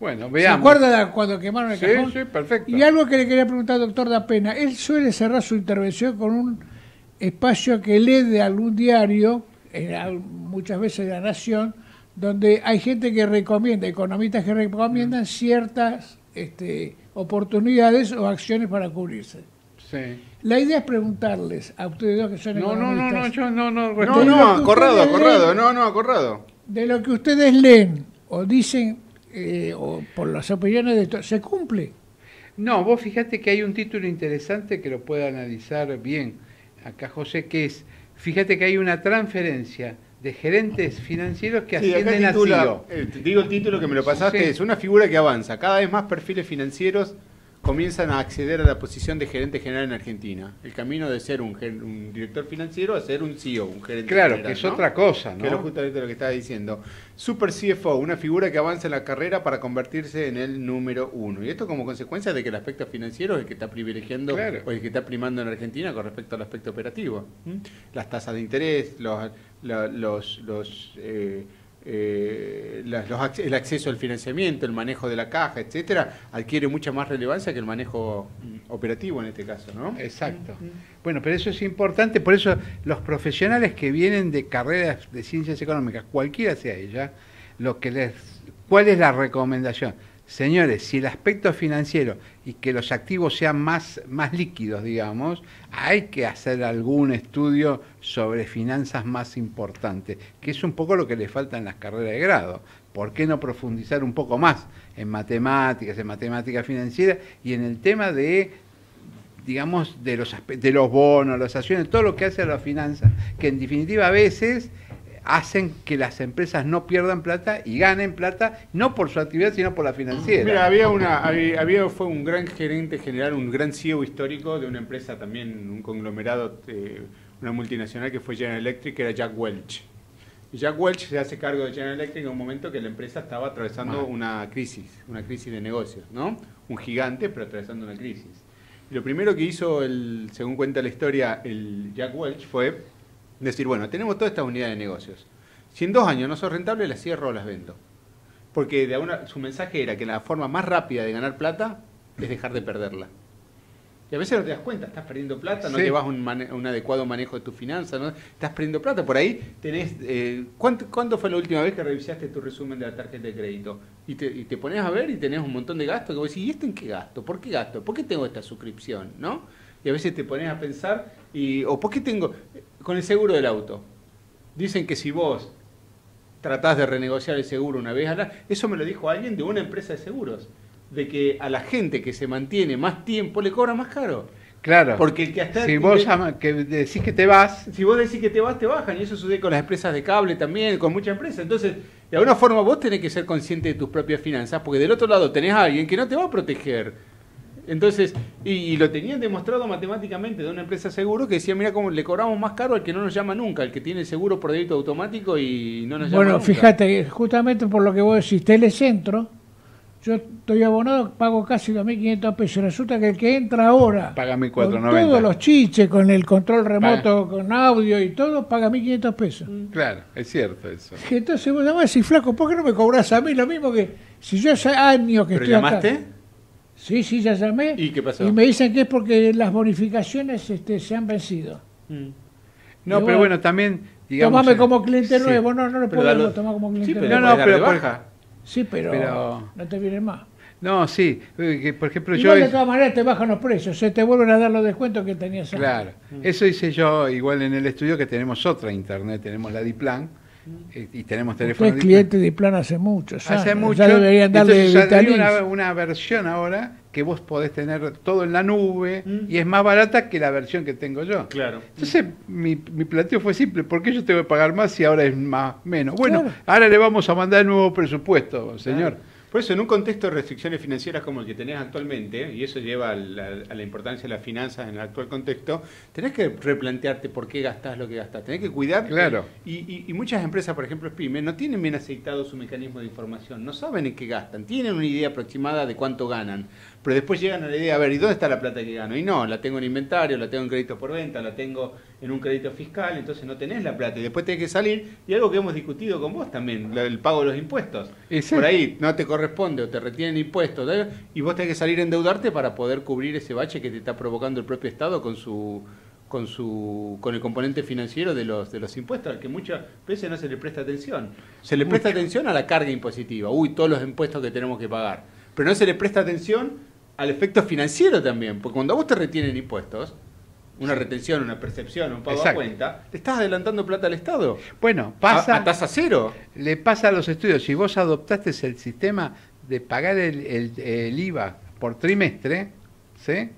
Bueno, ¿Se veamos. acuerda de cuando quemaron el Sí, cajón? sí, perfecto. Y algo que le quería preguntar al doctor Da Pena, él suele cerrar su intervención con un espacio que lee de algún diario, muchas veces de la Nación, donde hay gente que recomienda, economistas que recomiendan ciertas este, oportunidades o acciones para cubrirse. Sí. La idea es preguntarles a ustedes dos que son No, no, no, no, economistas, yo no, no, No, no, acorrado, acorrado, leen- no, no, acorrado. de lo que ustedes leen o dicen, eh, o por las opiniones de esto, ¿se cumple? No, vos fíjate que hay un título interesante que lo puede analizar bien acá José, que es, fíjate que hay una transferencia de gerentes financieros que Sí, ascienden a titula, CEO. eh, te digo el título que me lo pasaste, Sí. es una figura que avanza. Cada vez más perfiles financieros comienzan a acceder a la posición de gerente general en Argentina. El camino de ser un, un director financiero a ser un CEO, un gerente Claro, general. que es ¿no? otra cosa, ¿no? Que es justamente lo que estaba diciendo. Super CFO, una figura que avanza en la carrera para convertirse en el número uno. Y esto como consecuencia de que el aspecto financiero es el que está privilegiando Claro. o el que está primando en Argentina con respecto al aspecto operativo. ¿Mm? Las tasas de interés, los, los, eh, eh, las- los ac- el acceso al financiamiento, el manejo de la caja, etcétera, adquiere mucha más relevancia que el manejo mm, operativo en este caso, ¿no? Exacto. Bueno, pero eso es importante, por eso los profesionales que vienen de carreras de ciencias económicas, cualquiera sea ella, lo que les, ¿cuál es la recomendación? Señores, si el aspecto financiero y que los activos sean más, más líquidos, digamos, hay que hacer algún estudio sobre finanzas más importantes, que es un poco lo que le falta en las carreras de grado. ¿Por qué no profundizar un poco más en matemáticas, en matemática financiera y en el tema de digamos, de los, de los bonos, las acciones, todo lo que hace a la finanza, que en definitiva a veces hacen que las empresas no pierdan plata y ganen plata, no por su actividad, sino por la financiera. Mira, había una, había, había- fue un gran gerente general, un gran CEO histórico de una empresa también, un conglomerado, eh, una multinacional que fue General Electric, que era Jack Welch. Y Jack Welch se hace cargo de General Electric en un momento que la empresa estaba atravesando una crisis, una crisis de negocios, ¿no? Un gigante, pero atravesando una crisis. Y lo primero que hizo, el, según cuenta la historia, el Jack Welch fue decir, bueno, tenemos toda esta unidad de negocios. Si en dos años no son rentables, las cierro o las vendo. Porque de alguna- su mensaje era que la forma más rápida de ganar plata es dejar de perderla. Y a veces no te das cuenta, estás perdiendo plata, no Sí. llevas un, adecuado manejo de tus finanzas, ¿no? estás perdiendo plata. Por ahí tenés... Eh, ¿cuánto, ¿Cuándo fue la última vez que revisaste tu resumen de la tarjeta de crédito? Y te, y te pones a ver y tenés un montón de gastos que vos decís, ¿y esto en qué gasto? ¿Por qué gasto? ¿Por qué tengo esta suscripción? ¿no? Y a veces te pones a pensar, y, o ¿por qué tengo... Con el seguro del auto. Dicen que si vos tratás de renegociar el seguro una vez a la... Eso me lo dijo alguien de una empresa de seguros. De que a la gente que se mantiene más tiempo le cobra más caro. Claro. Porque el que hasta si vos ama- que decís que te vas, si vos decís que te vas, te bajan. Y eso sucede con las empresas de cable también, con muchas empresas. Entonces, de alguna forma vos tenés que ser consciente de tus propias finanzas, porque del otro lado tenés a alguien que no te va a proteger. Entonces, y, y lo tenían demostrado matemáticamente de una empresa de seguro que decía, mira cómo le cobramos más caro al que no nos llama nunca, al que tiene el seguro por débito automático y no nos llama Bueno, nunca. fíjate, justamente por lo que vos decís, Telecentro, yo estoy abonado, pago casi 2.500 pesos. Resulta que el que entra ahora, paga con 1.490. todos los chiches, con el control remoto, con audio y todo, paga 1.500 pesos. Claro, es cierto eso. Entonces vos llamás y decís, flaco, ¿por qué no me cobras a mí lo mismo que si yo hace años que ¿Pero estoy llamaste? acá? Sí, sí, ya llamé. ¿Y qué pasó? Y me dicen que es porque las bonificaciones este, se han vencido. No, Y pero bueno, también, digamos... Tomame eh, como cliente sí. nuevo, no, no lo dalo- tomar como cliente Sí, No, nuevo. no, dar pero baja. Sí, pero, pero- no te viene más. No, sí, eh, por ejemplo yo... Igual de es- todas maneras te bajan los precios, se te vuelven a dar los descuentos que tenías antes. Claro, eso hice yo igual en el estudio que tenemos otra internet, tenemos la Diplan y tenemos Usted teléfono es cliente de Plan hace muchos años. Hace mucho. Ya deberían darle entonces una, una versión ahora que vos podés tener todo en la nube Mm. y es más barata que la versión que tengo yo. Claro. Entonces mi, mi planteo fue simple, ¿por qué yo tengo que pagar más si ahora es más menos? Bueno, Claro. ahora le vamos a mandar el nuevo presupuesto, señor. Claro. Por eso, en un contexto de restricciones financieras como el que tenés actualmente, y eso lleva a la, a la importancia de las finanzas en el actual contexto, tenés que replantearte por qué gastás lo que gastás. Tenés que cuidar. Claro. Y, y- y muchas empresas, por ejemplo, pymes, no tienen bien aceitado su mecanismo de información, no saben en qué gastan, tienen una idea aproximada de cuánto ganan, pero después llegan a la idea, a ver, ¿y dónde está la plata que gano? Y no, la tengo en inventario, la tengo en crédito por venta, la tengo en un crédito fiscal, entonces no tenés la plata y después tenés que salir. Y algo que hemos discutido con vos también, el pago de los impuestos. Por ahí no te corresponde o te retienen impuestos ¿eh? y vos tenés que salir a endeudarte para poder cubrir ese bache que te está provocando el propio Estado con su con su con el componente financiero de los de los impuestos al que muchas veces no se le presta atención. Se le presta atención a la carga impositiva, uy, todos los impuestos que tenemos que pagar, pero no se le presta atención al efecto financiero también, porque cuando a vos te retienen impuestos, una retención, una percepción, un pago a cuenta, le estás adelantando plata al Estado. Bueno, pasa. A- a tasa cero. Le pasa a los estudios. Si vos adoptaste el sistema de pagar el, el- el IVA por trimestre, ¿sí?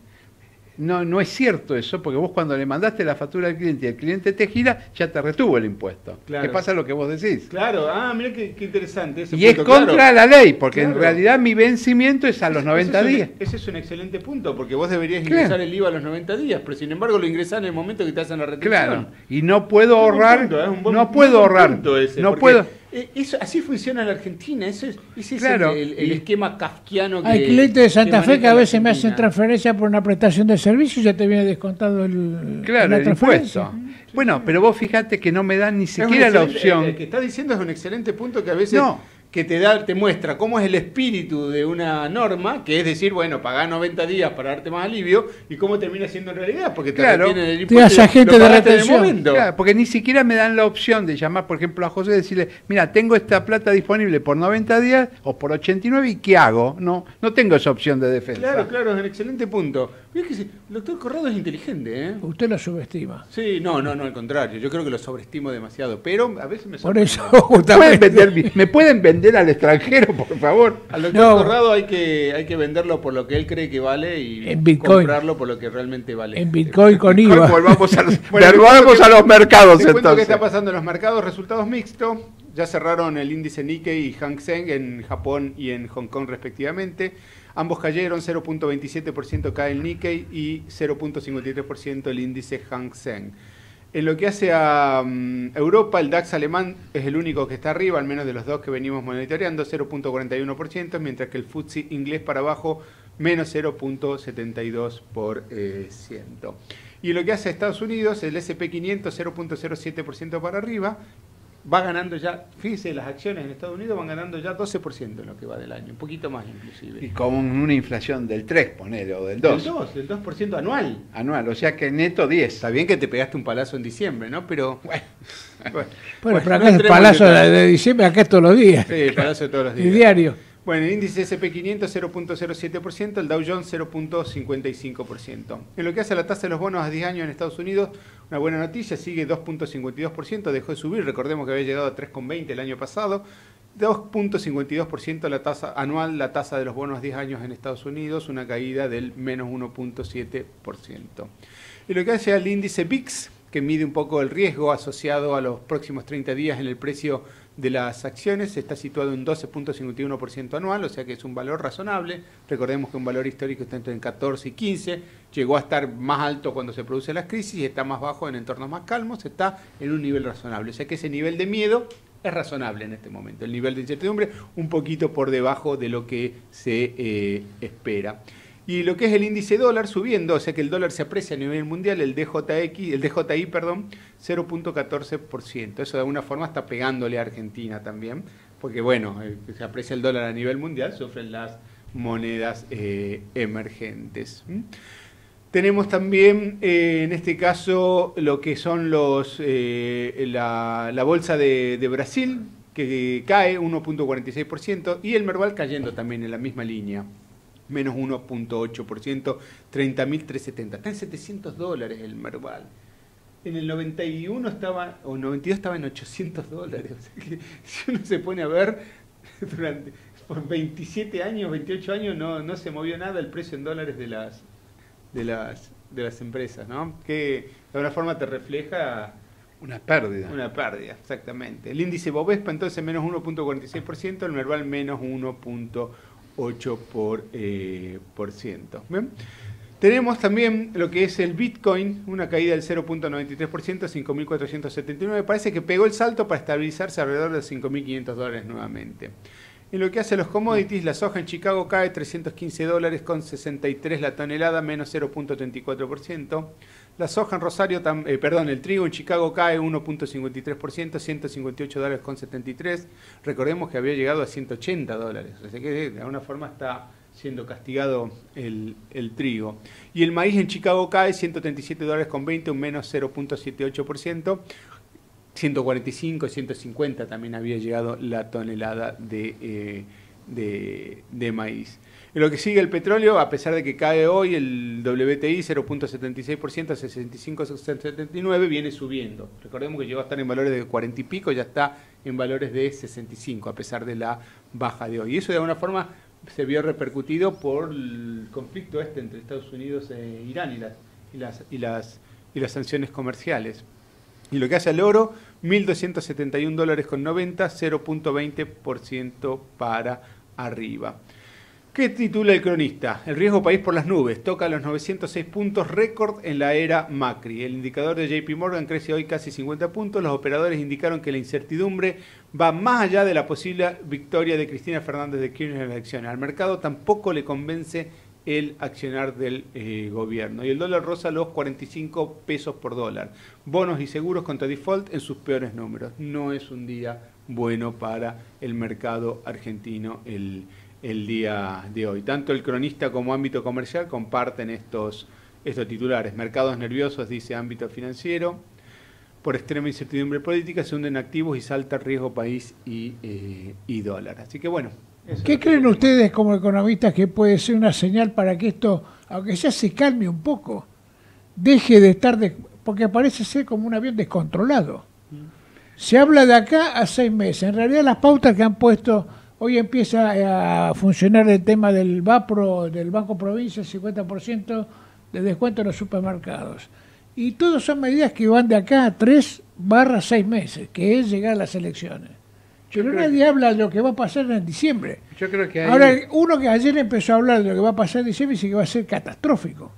No, no es cierto eso, porque vos cuando le mandaste la factura al cliente y el cliente te gira, ya te retuvo el impuesto. Claro. ¿Qué pasa lo que vos decís? Claro, ah, mira qué, qué interesante. ese Y es contra claro. la ley, porque en realidad mi vencimiento es a los 90 ese es un- días. ese es un excelente punto, porque vos deberías ingresar el IVA a los 90 días, pero sin embargo lo ingresás en el momento que te hacen la retención. Claro. Y no puedo ahorrar, punto, no puedo ahorrar, ese, no puedo. Eh, eso, así funciona en la Argentina, eso es, ese es el, el- el y- esquema kafkiano que Hay clientes de Santa Fe que a veces me hacen transferencia por una prestación de servicio y ya te viene descontado el, Claro, la el transferencia. impuesto. Bueno, pero vos fíjate que no me dan ni siquiera la opción. El, el que está diciendo es un excelente punto que a veces No. Que te da, te muestra cómo es el espíritu de una norma, que es decir, bueno, pagá 90 días para darte más alivio, y cómo termina siendo en realidad, porque te Claro. retienen el Te impuesto. de pagaste en el retención. momento. Claro, porque ni siquiera me dan la opción de llamar, por ejemplo, a José y decirle, mira, tengo esta plata disponible por 90 días o por 89 y ¿qué hago? No, no tengo esa opción de defensa. Claro, claro, es un excelente punto. Mira que el doctor Corrado es inteligente, ¿eh? Usted lo subestima. Sí, no, no, no, al contrario. Yo creo que lo sobreestimo demasiado, pero a veces me Por eso, [laughs] ¿Pueden justamente. vender ¿Me pueden vender al extranjero, por favor? Al doctor No. Corrado hay que, hay que venderlo por lo que él cree que vale y En Bitcoin. comprarlo por lo que realmente vale. En Bitcoin con IVA. volvamos [laughs] a los, Bueno, volvamos a los mercados Te cuento entonces. qué está pasando en los mercados. Resultados mixtos. Ya cerraron el índice Nikkei y Hang Seng en Japón y en Hong Kong respectivamente. Ambos cayeron, 0.27% cae el Nikkei y 0.53% el índice Hang Seng. En lo que hace a mm, Europa, el DAX alemán es el único que está arriba, al menos de los dos que venimos monitoreando, 0.41%, mientras que el FTSE inglés para abajo, menos 0.72%. por, eh, ciento. Y lo que hace a Estados Unidos, el SP500 0.07% para arriba, va ganando ya, fíjese, las acciones en Estados Unidos van ganando ya 12% en lo que va del año, un poquito más inclusive. Y con una inflación del 3, ponele, o del Del 2. 2, del 2% anual. Anual, o sea que neto 10. Está bien que te pegaste un palazo en diciembre, ¿no? Pero bueno. Bueno, Bueno, pero no acá es el palazo de, de diciembre, acá es todos los días. Sí, el palazo de todos los [laughs] Y días. diario. Bueno, el índice SP500 0.07%, el Dow Jones 0.55%. En lo que hace a la tasa de los bonos a 10 años en Estados Unidos, una buena noticia, sigue 2.52%, dejó de subir, recordemos que había llegado a 3.20 el año pasado. 2.52% la tasa anual, la tasa de los bonos a 10 años en Estados Unidos, una caída del menos 1.7%. Y lo que hace al índice VIX, que mide un poco el riesgo asociado a los próximos 30 días en el precio de las acciones, está situado en 12.51% anual, o sea que es un valor razonable. Recordemos que un valor histórico está entre 14 y 15, llegó a estar más alto cuando se producen las crisis y está más bajo en entornos más calmos, está en un nivel razonable. O sea que ese nivel de miedo es razonable en este momento. El nivel de incertidumbre un poquito por debajo de lo que se eh, espera. Y lo que es el índice dólar subiendo, o sea que el dólar se aprecia a nivel mundial, el DJX, el DJI, perdón, 0.14%. Eso de alguna forma está pegándole a Argentina también, porque bueno, eh, se aprecia el dólar a nivel mundial, sufren las monedas eh, emergentes. Tenemos también, eh, en este caso, lo que son los la, bolsa de, de Brasil, que cae 1.46%, y el Merval cayendo también en la misma línea, menos 1.8%, 30.370. Está en 700 dólares el Merval. En el 91 estaba, o 92 estaba en 800 dólares. [laughs] O sea que si uno se pone a ver, [laughs] durante por 27 años, 28 años, no, no se movió nada el precio en dólares de las, de las, de las empresas, ¿no? Que de alguna forma te refleja una pérdida. Una pérdida, exactamente. El índice Bovespa entonces menos 1.46%, el Merval menos 1.8%. Por, eh, por ciento. ¿Bien? Tenemos también lo que es el Bitcoin, una caída del 0.93%, 5.479. Parece que pegó el salto para estabilizarse alrededor de 5.500 dólares nuevamente. En lo que hace a los commodities, la soja en Chicago cae 315 dólares con 63 la tonelada, menos 0.34%. La soja en Rosario, eh, perdón, el trigo en Chicago cae 1.53%, 158 dólares con 73. Recordemos que había llegado a 180 dólares, sea que de alguna forma está siendo castigado el, el trigo. Y el maíz en Chicago cae 137 dólares con 20, un menos 0.78%. 145, 150 también había llegado la tonelada de, eh, de, de maíz. En lo que sigue el petróleo, a pesar de que cae hoy el WTI 0.76% a 65,79, viene subiendo. Recordemos que llegó a estar en valores de 40 y pico, ya está en valores de 65, a pesar de la baja de hoy. Y eso de alguna forma se vio repercutido por el conflicto este entre Estados Unidos e Irán y las, y las, y las, y las sanciones comerciales. Y lo que hace al oro, 1.271 dólares con 90, 0.20% para arriba. ¿Qué titula el cronista? El riesgo país por las nubes. Toca los 906 puntos récord en la era Macri. El indicador de JP Morgan crece hoy casi 50 puntos. Los operadores indicaron que la incertidumbre va más allá de la posible victoria de Cristina Fernández de Kirchner en las elecciones. Al mercado tampoco le convence el accionar del eh, gobierno. Y el dólar rosa los 45 pesos por dólar. Bonos y seguros contra default en sus peores números. No es un día bueno para el mercado argentino el, el día de hoy. Tanto el cronista como ámbito comercial comparten estos, estos titulares. Mercados nerviosos, dice ámbito financiero. Por extrema incertidumbre política se hunden activos y salta el riesgo país y, eh, y dólar. Así que bueno. eso ¿Qué que creen ustedes como economistas que puede ser una señal para que esto, aunque ya se calme un poco, deje de estar, de- porque parece ser como un avión descontrolado? Se habla de acá a seis meses. En realidad las pautas que han puesto, hoy empieza a funcionar el tema del VAPRO, del Banco Provincia, 50% de descuento en los supermercados. Y todas son medidas que van de acá a tres barra seis meses, que es llegar a las elecciones. Pero nadie habla de lo que va a pasar en diciembre. Yo creo que hay... Ahora, uno que ayer empezó a hablar de lo que va a pasar en diciembre dice que va a ser catastrófico.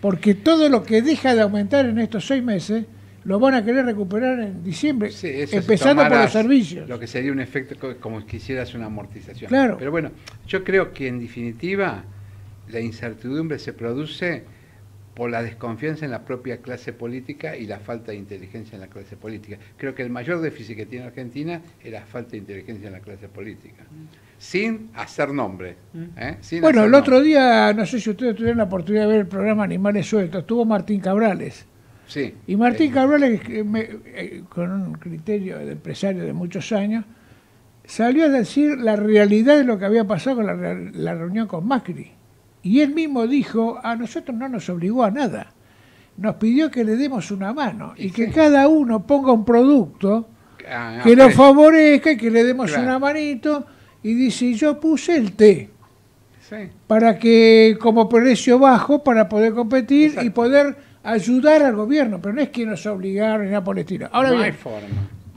Porque todo lo que deja de aumentar en estos seis meses lo van a querer recuperar en diciembre, Sí, eso si empezando por los servicios. Lo que sería un efecto co- como si quisieras una amortización. Claro. Pero bueno, yo creo que en definitiva la incertidumbre se produce por la desconfianza en la propia clase política y la falta de inteligencia en la clase política. Creo que el mayor déficit que tiene Argentina es la falta de inteligencia en la clase política. Sin hacer nombre. ¿eh? Sin Bueno, hacer el nombre. otro día, no sé si ustedes tuvieron la oportunidad de ver el programa Animales Sueltos, estuvo Martín Cabrales. Sí. Y Martín Eh, Cabrales, que me- eh, con un criterio de empresario de muchos años, salió a decir la realidad de lo que había pasado con la, la reunión con Macri. Y él mismo dijo, a nosotros no nos obligó a nada. Nos pidió que le demos una mano y que cada uno ponga un producto ah, que ah, lo pues, favorezca y que le demos Claro. una manito. Y dice, yo puse el té sí. para que como precio bajo para poder competir y poder ayudar al gobierno, pero no es que nos obligaron ni nada por el estilo. Ahora no bien, hay forma.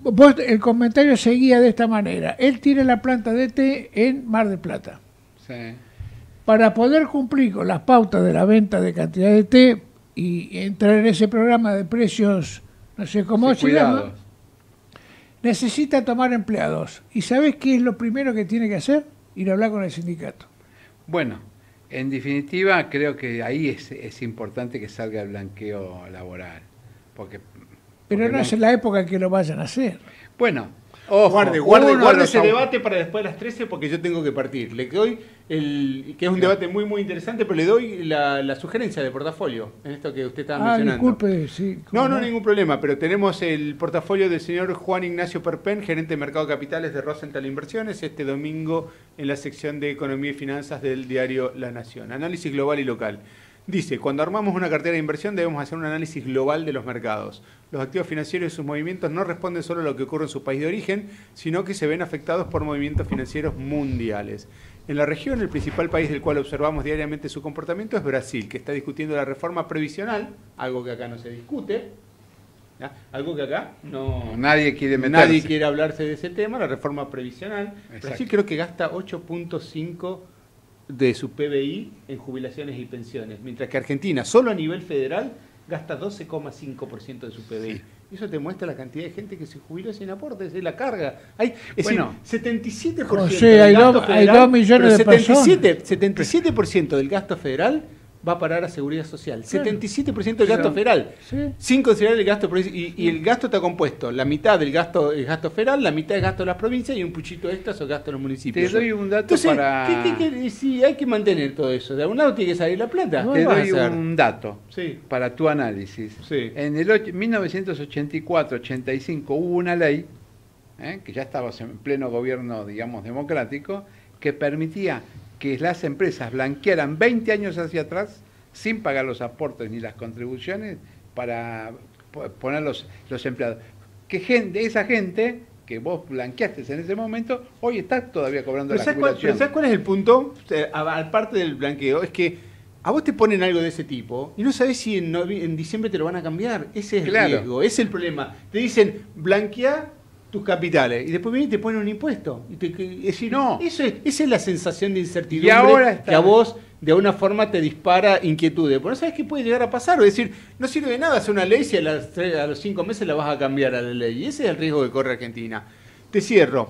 vos- el comentario seguía de esta manera. Él tiene la planta de té en Mar del Plata. Sí. Para poder cumplir con las pautas de la venta de cantidad de té y entrar en ese programa de precios, no sé cómo Sí, se llama, necesita tomar empleados. ¿Y sabes qué es lo primero que tiene que hacer? Ir a hablar con el sindicato. Bueno, en definitiva creo que ahí es, es importante que salga el blanqueo laboral. Porque, Pero porque no es la época en que lo vayan a hacer. Bueno, Ojo, guarde, guarde, guarde ese debate para después de las 13 porque yo tengo que partir. Le doy, el, que es un debate muy, muy interesante, pero le doy la, la sugerencia de portafolio en esto que usted estaba Ah, mencionando. disculpe, sí. No, no, ningún problema, pero tenemos el portafolio del señor Juan Ignacio Perpen, gerente de mercado capitales de Rosenthal Inversiones, este domingo en la sección de Economía y Finanzas del diario La Nación. Análisis global y local. Dice, cuando armamos una cartera de inversión debemos hacer un análisis global de los mercados. Los activos financieros y sus movimientos no responden solo a lo que ocurre en su país de origen, sino que se ven afectados por movimientos financieros mundiales. En la región, el principal país del cual observamos diariamente su comportamiento es Brasil, que está discutiendo la reforma previsional, algo que acá no se discute, ¿ya? algo que acá no Nadie quiere meterse. nadie quiere hablarse de ese tema, la reforma previsional. Exacto. Brasil creo que gasta 8.5 de su PBI en jubilaciones y pensiones, mientras que Argentina, solo a nivel federal, gasta 12,5% de su PBI. Eso te muestra la cantidad de gente que se jubiló sin aportes, es la carga. Hay, es Bueno. decir, 77% José, del hay gasto dos- hay federal, dos millones de personas. 77, 77% del gasto federal va a parar a seguridad social. 77% del gasto federal. Sí. Sin considerar el gasto y, y el gasto está compuesto, la mitad del gasto es gasto federal, la mitad es gasto de las provincias y un puchito extra es gasto de los municipios. Te doy un dato Entonces, para- ¿qué- qué- qué- si hay que mantener todo eso, de algún lado tiene que salir la plata. Te ¿Qué vas a doy un dato Sí. para tu análisis. Sí. En el och- 1984-85 hubo una ley, ¿eh? que ya estaba en pleno gobierno, digamos, democrático, que permitía que las empresas blanquearan 20 años hacia atrás sin pagar los aportes ni las contribuciones para po- poner los, los empleados. Que gente, esa gente que vos blanqueaste en ese momento, hoy está todavía cobrando Pero la ¿sabes, cuál, jubilación. pero ¿sabes cuál es el punto? A- Aparte del blanqueo, es que a vos te ponen algo de ese tipo y no sabes si en, diciembre te lo van a cambiar. Ese es el riesgo, ese es el problema. Te dicen, blanquea tus capitales y después vienen y te ponen un impuesto. Y te, decir, no, eso es, esa es la sensación de incertidumbre Y ahora está- que a vos de alguna forma te dispara inquietudes. Porque no sabes qué puede llegar a pasar. O decir, no sirve de nada hacer una ley si a, las a los cinco meses la vas a cambiar a la ley. Y ese es el riesgo que corre Argentina. Te cierro.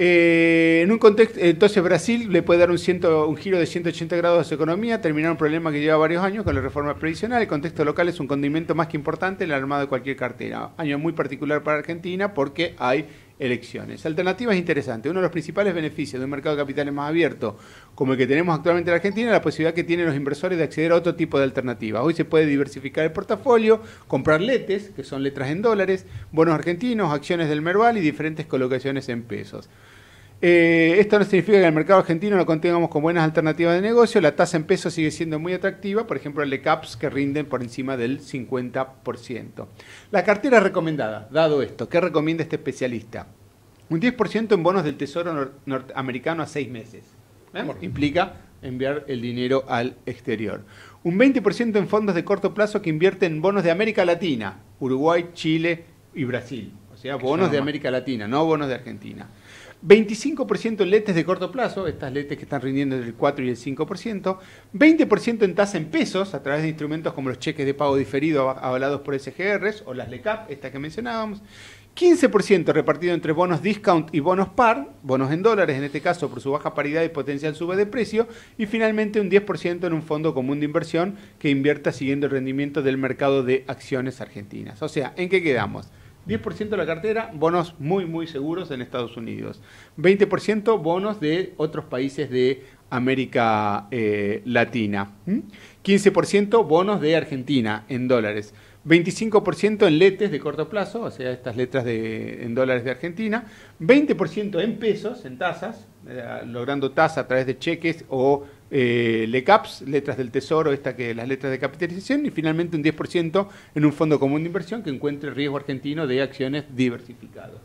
Eh, en un contexto, entonces Brasil le puede dar un, ciento- un giro de 180 grados a su economía, terminar un problema que lleva varios años con la reforma previsional. El contexto local es un condimento más que importante en el armado de cualquier cartera. Año muy particular para Argentina porque hay elecciones. Alternativas interesantes. Uno de los principales beneficios de un mercado de capitales más abierto, como el que tenemos actualmente en Argentina, es la posibilidad que tienen los inversores de acceder a otro tipo de alternativas. Hoy se puede diversificar el portafolio, comprar letes, que son letras en dólares, bonos argentinos, acciones del Merval y diferentes colocaciones en pesos. Eh, esto no significa que el mercado argentino lo contengamos con buenas alternativas de negocio. La tasa en pesos sigue siendo muy atractiva, por ejemplo, el de CAPS que rinden por encima del 50%. La cartera recomendada, dado esto, ¿qué recomienda este especialista? Un 10% en bonos del Tesoro nor- norteamericano a seis meses. ¿Eh? Implica enviar el dinero al exterior. Un 20% en fondos de corto plazo que invierten en bonos de América Latina, Uruguay, Chile y Brasil. O sea, bonos de. América Latina, no bonos de Argentina. 25% en letes de corto plazo, estas letes que están rindiendo entre el 4 y el 5%, 20% en tasa en pesos a través de instrumentos como los cheques de pago diferido av- avalados por SGRs o las LECAP, estas que mencionábamos, 15% repartido entre bonos discount y bonos par, bonos en dólares en este caso por su baja paridad y potencial sube de precio, y finalmente un 10% en un fondo común de inversión que invierta siguiendo el rendimiento del mercado de acciones argentinas. O sea, ¿en qué quedamos? 10% de la cartera, bonos muy, muy seguros en Estados Unidos. 20% bonos de otros países de América eh, Latina. ¿Mm? 15% bonos de Argentina en dólares. 25% en letes de corto plazo, o sea, estas letras de, en dólares de Argentina. 20% en pesos, en tasas, eh, logrando tasa a través de cheques o eh, LECAPs, letras del tesoro, esta que las letras de capitalización, y finalmente un 10% en un fondo común de inversión que encuentre riesgo argentino de acciones diversificadas.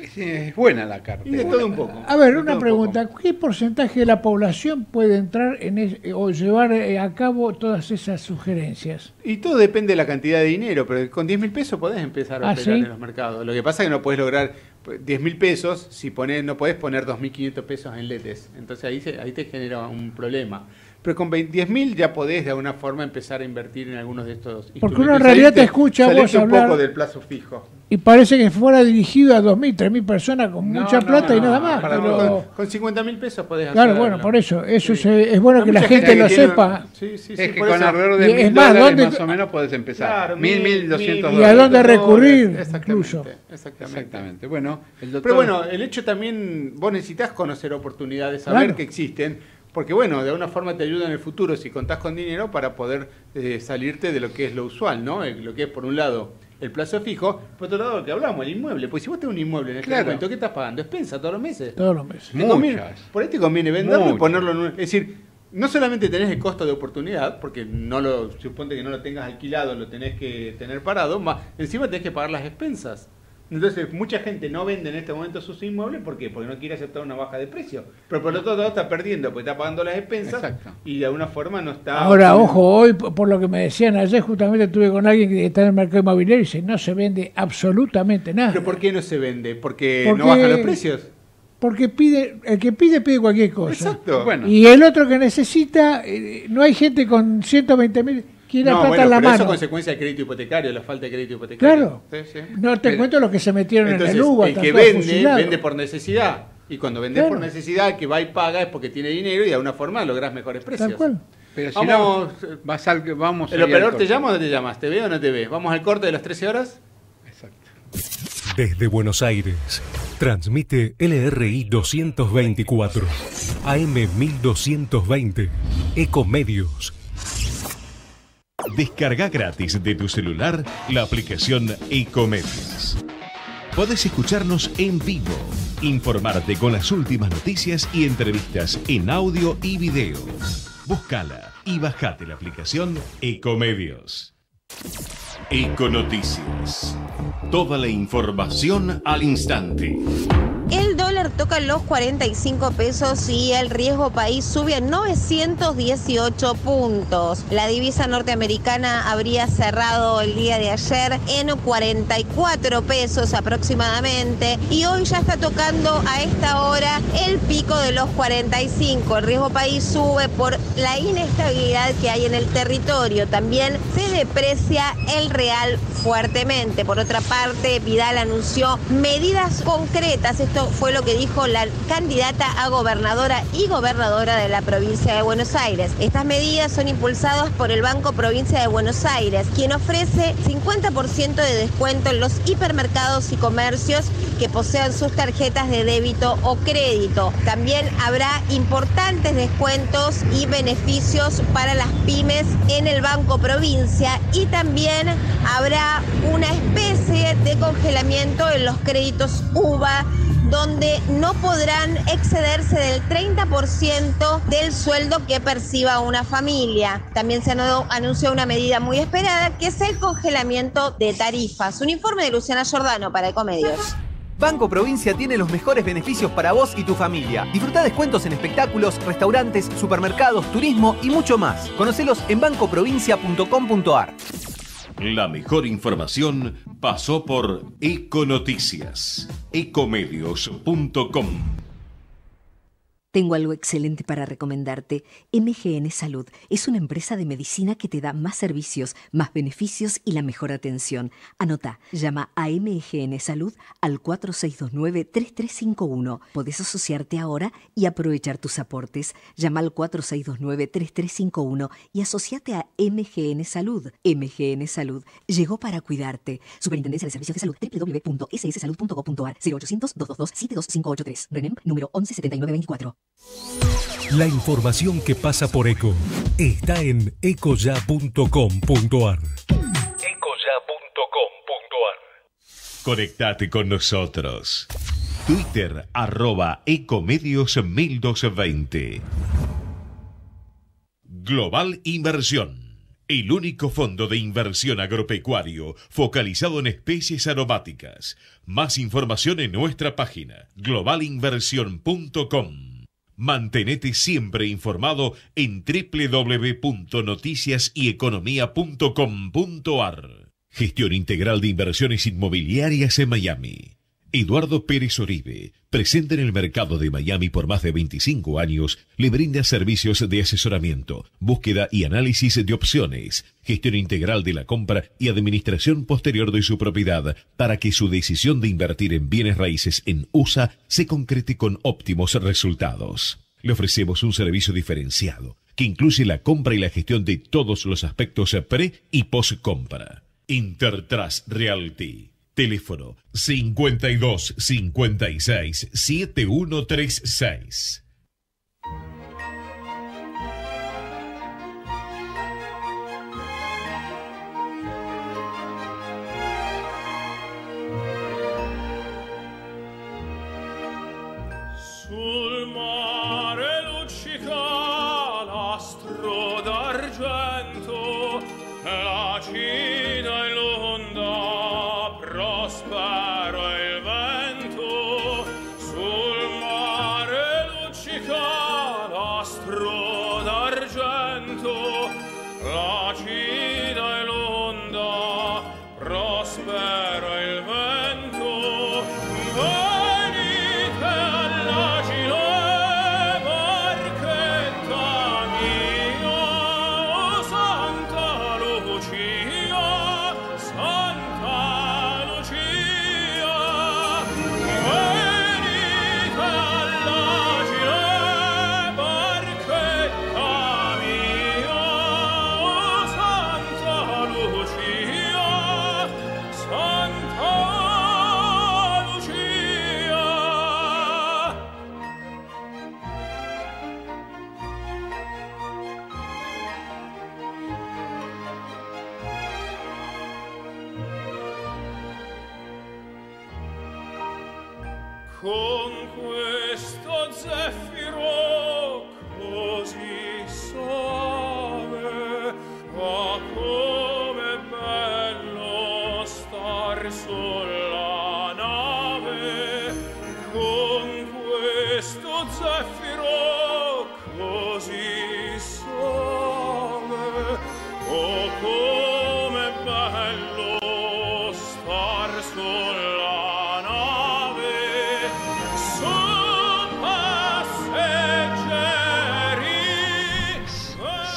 Es, es buena la carta. Y de todo un poco. A ver, una un pregunta. ¿Qué porcentaje de la población puede entrar en es- o llevar eh, a cabo todas esas sugerencias? Y todo depende de la cantidad de dinero, pero con 10 mil pesos podés empezar a Ah, operar ¿sí? en los mercados. Lo que pasa es que no podés lograr 10 mil pesos si ponés, no podés poner 2.500 pesos en letes. Entonces ahí, se- ahí te genera un problema. Pero con 10.000 ya podés de alguna forma empezar a invertir en algunos de estos Porque instrumentos. uno en realidad te escucha vos un hablar- poco del plazo fijo. Y parece que fuera dirigido a 2.000, 3.000 personas con No, mucha no, plata y nada más. pero- con, con 50 mil pesos podés Claro, bueno, por eso, eso es, es bueno que la gente, gente lo tiene- sepa. Sí, sí, sí, es que con alrededor de es mil más, dólares ¿dónde- más o menos podés empezar. Claro, mil, mil, mil doscientos mil, ¿Y a dólares. dónde recurrir? Exactamente, Incluso. Exactamente. Exactamente. Bueno, el doctor... Pero bueno, el hecho también, vos necesitas conocer oportunidades, saber Claro. que existen, porque bueno, de alguna forma te ayuda en el futuro si contás con dinero para poder eh, salirte de lo que es lo usual, ¿no? Eh, Lo que es por un lado el plazo fijo, por otro lado lo que hablamos, el inmueble. Pues si vos tenés un inmueble en este Claro. momento, ¿qué estás pagando? ¿Expensa todos los meses? Todos los meses. Conviene- por ahí te conviene venderlo y ponerlo en un... Es decir, no solamente tenés el costo de oportunidad, porque no lo suponte que no lo tengas alquilado, lo tenés que tener parado, más encima tenés que pagar las expensas. Entonces, mucha gente no vende en este momento sus inmuebles, ¿por qué? Porque no quiere aceptar una baja de precio. Pero por lo otro lado está perdiendo, porque está pagando las expensas Exacto. y de alguna forma no está... Ahora, ojo, hoy, por por lo que me decían ayer, justamente estuve con alguien que está en el mercado inmobiliario y dice, no se vende absolutamente nada. ¿Pero por qué no se vende? ¿Porque, Porque- no bajan los precios? Porque pide, el que pide, pide cualquier cosa. Exacto. Bueno. Y el otro que necesita, eh, no hay gente con 120 mil, quiere No, plata bueno, en la pero eso es mano. consecuencia del crédito hipotecario, la falta de crédito hipotecario. Claro. Sí, sí. No te Pero- cuento los que se metieron Entonces, en el UBA. el que vende, vende por necesidad. Y cuando vendes Claro. por necesidad, el que va y paga es porque tiene dinero y de alguna forma lográs mejores precios. Tal cual. Pero si Vamos, no, vas al, vamos ¿El operador te llama o no te llamas? ¿Te ve o no te ve? ¿Vamos al corte de las 13 horas? Exacto. Desde Buenos Aires, transmite LRI 224, AM 1220, Ecomedios. Descarga gratis de tu celular la aplicación Ecomedios. Podés escucharnos en vivo, informarte con las últimas noticias y entrevistas en audio y video. Búscala y bajate la aplicación Ecomedios. Econoticias. Toda la información al instante. Toca los 45 pesos y el riesgo país sube a 918 puntos. La divisa norteamericana habría cerrado el día de ayer en 44 pesos aproximadamente y hoy ya está tocando a esta hora el pico de los 45. El riesgo país sube por la inestabilidad que hay en el territorio. También se deprecia el real fuertemente. Por otra parte, Vidal anunció medidas concretas. Esto fue lo que dijo la candidata a gobernadora y gobernadora de la provincia de Buenos Aires. Estas medidas son impulsadas por el Banco Provincia de Buenos Aires, quien ofrece 50% de descuento en los hipermercados y comercios que posean sus tarjetas de débito o crédito. También habrá importantes descuentos y beneficios para las pymes en el Banco Provincia y también habrá una especie de congelamiento en los créditos UVA donde no podrán excederse del 30% del sueldo que perciba una familia. También se anu- anunció una medida muy esperada que es el congelamiento de tarifas. Un informe de Luciana Giordano para Ecomedios. Banco Provincia tiene los mejores beneficios para vos y tu familia. Disfruta descuentos en espectáculos, restaurantes, supermercados, turismo y mucho más. Conocelos en bancoprovincia.com.ar. La mejor información pasó por Econoticias. Ecomedios.com. Tengo algo excelente para recomendarte. MGN Salud es una empresa de medicina que te da más servicios, más beneficios y la mejor atención. Anota, llama a MGN Salud al 4629-3351. Podés asociarte ahora y aprovechar tus aportes. Llama al 4629-3351 y asociate a MGN Salud. MGN Salud llegó para cuidarte. Superintendencia de Servicios de Salud www.sssalud.gov.ar 0800-222-72583. RENEM número 117924. La información que pasa por Eco está en ecoya.com.ar. Conectate con nosotros. Twitter arroba Ecomedios 1220. Global Inversión. El único fondo de inversión agropecuario focalizado en especies aromáticas. Más información en nuestra página globalinversión.com. Mantenete siempre informado en www.noticiasyeconomía.com.ar. Gestión integral de inversiones inmobiliarias en Miami. Eduardo Pérez Oribe, presente en el mercado de Miami por más de 25 años, le brinda servicios de asesoramiento, búsqueda y análisis de opciones, gestión integral de la compra y administración posterior de su propiedad para que su decisión de invertir en bienes raíces en USA se concrete con óptimos resultados. Le ofrecemos un servicio diferenciado que incluye la compra y la gestión de todos los aspectos pre y post compra. Intertrust Realty. Teléfono 52 56 7136.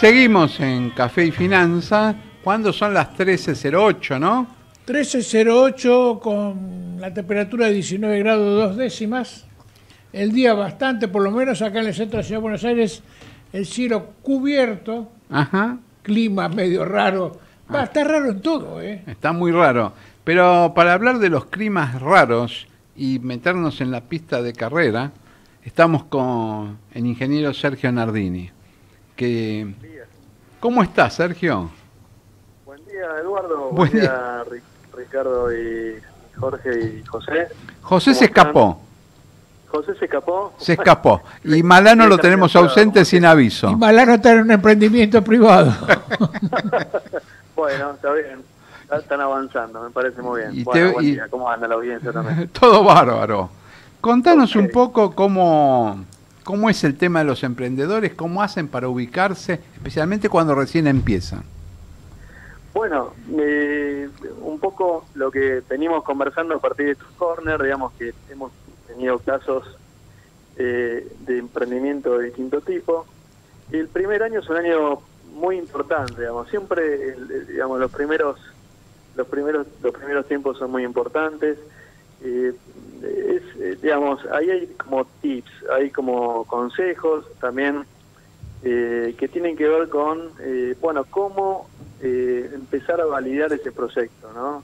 Seguimos en Café y Finanza. ¿Cuándo son las 13.08, no? 13.08 con la temperatura de 19 grados dos décimas. El día bastante, por lo menos acá en el centro de la Ciudad de Buenos Aires, el cielo cubierto, Ajá. clima medio raro. Va, está raro en todo, ¿eh? Está muy raro. Pero para hablar de los climas raros y meternos en la pista de carrera, estamos con el ingeniero Sergio Nardini. Que... ¿Cómo estás, Sergio? Buen día, Eduardo. Buen Buen, día. día, Ri- Ricardo y Jorge y José. José ¿Cómo se están? escapó, José se escapó. se escapó. Y [laughs] Malano lo tenemos ausente sin aviso. Y Malano está en un emprendimiento privado. [laughs] Bueno, está bien. Están avanzando, me parece muy bien. Y bueno, te- buen y- día. ¿Cómo anda la audiencia también? [laughs] Todo bárbaro. Contanos un poco cómo, cómo es el tema de los emprendedores, cómo hacen para ubicarse, especialmente cuando recién empiezan. Bueno, eh, un poco lo que venimos conversando a partir de estos corner, digamos que hemos tenido casos eh, de emprendimiento de distinto tipo. Y el primer año es un año muy importante, digamos. Siempre, digamos, los primeros, los primeros, los primeros tiempos son muy importantes. Eh, es, eh, digamos, ahí hay como tips, hay como consejos también eh, que tienen que ver con, eh, bueno, cómo eh, empezar a validar ese proyecto, ¿no?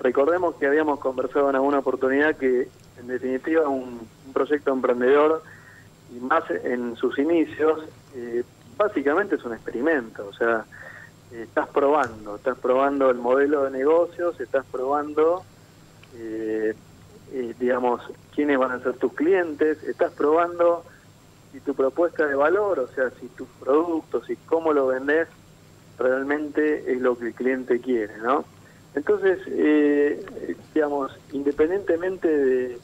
Recordemos que habíamos conversado en alguna oportunidad que, en definitiva, un, proyecto emprendedor, y más en sus inicios, básicamente es un experimento, o sea, estás probando, estás probando el modelo de negocios, estás probando, eh, eh, digamos, quiénes van a ser tus clientes, estás probando si tu propuesta de valor, o sea, si tus productos, si cómo lo vendés, realmente es lo que el cliente quiere, ¿no? Entonces, eh, digamos, independientemente de,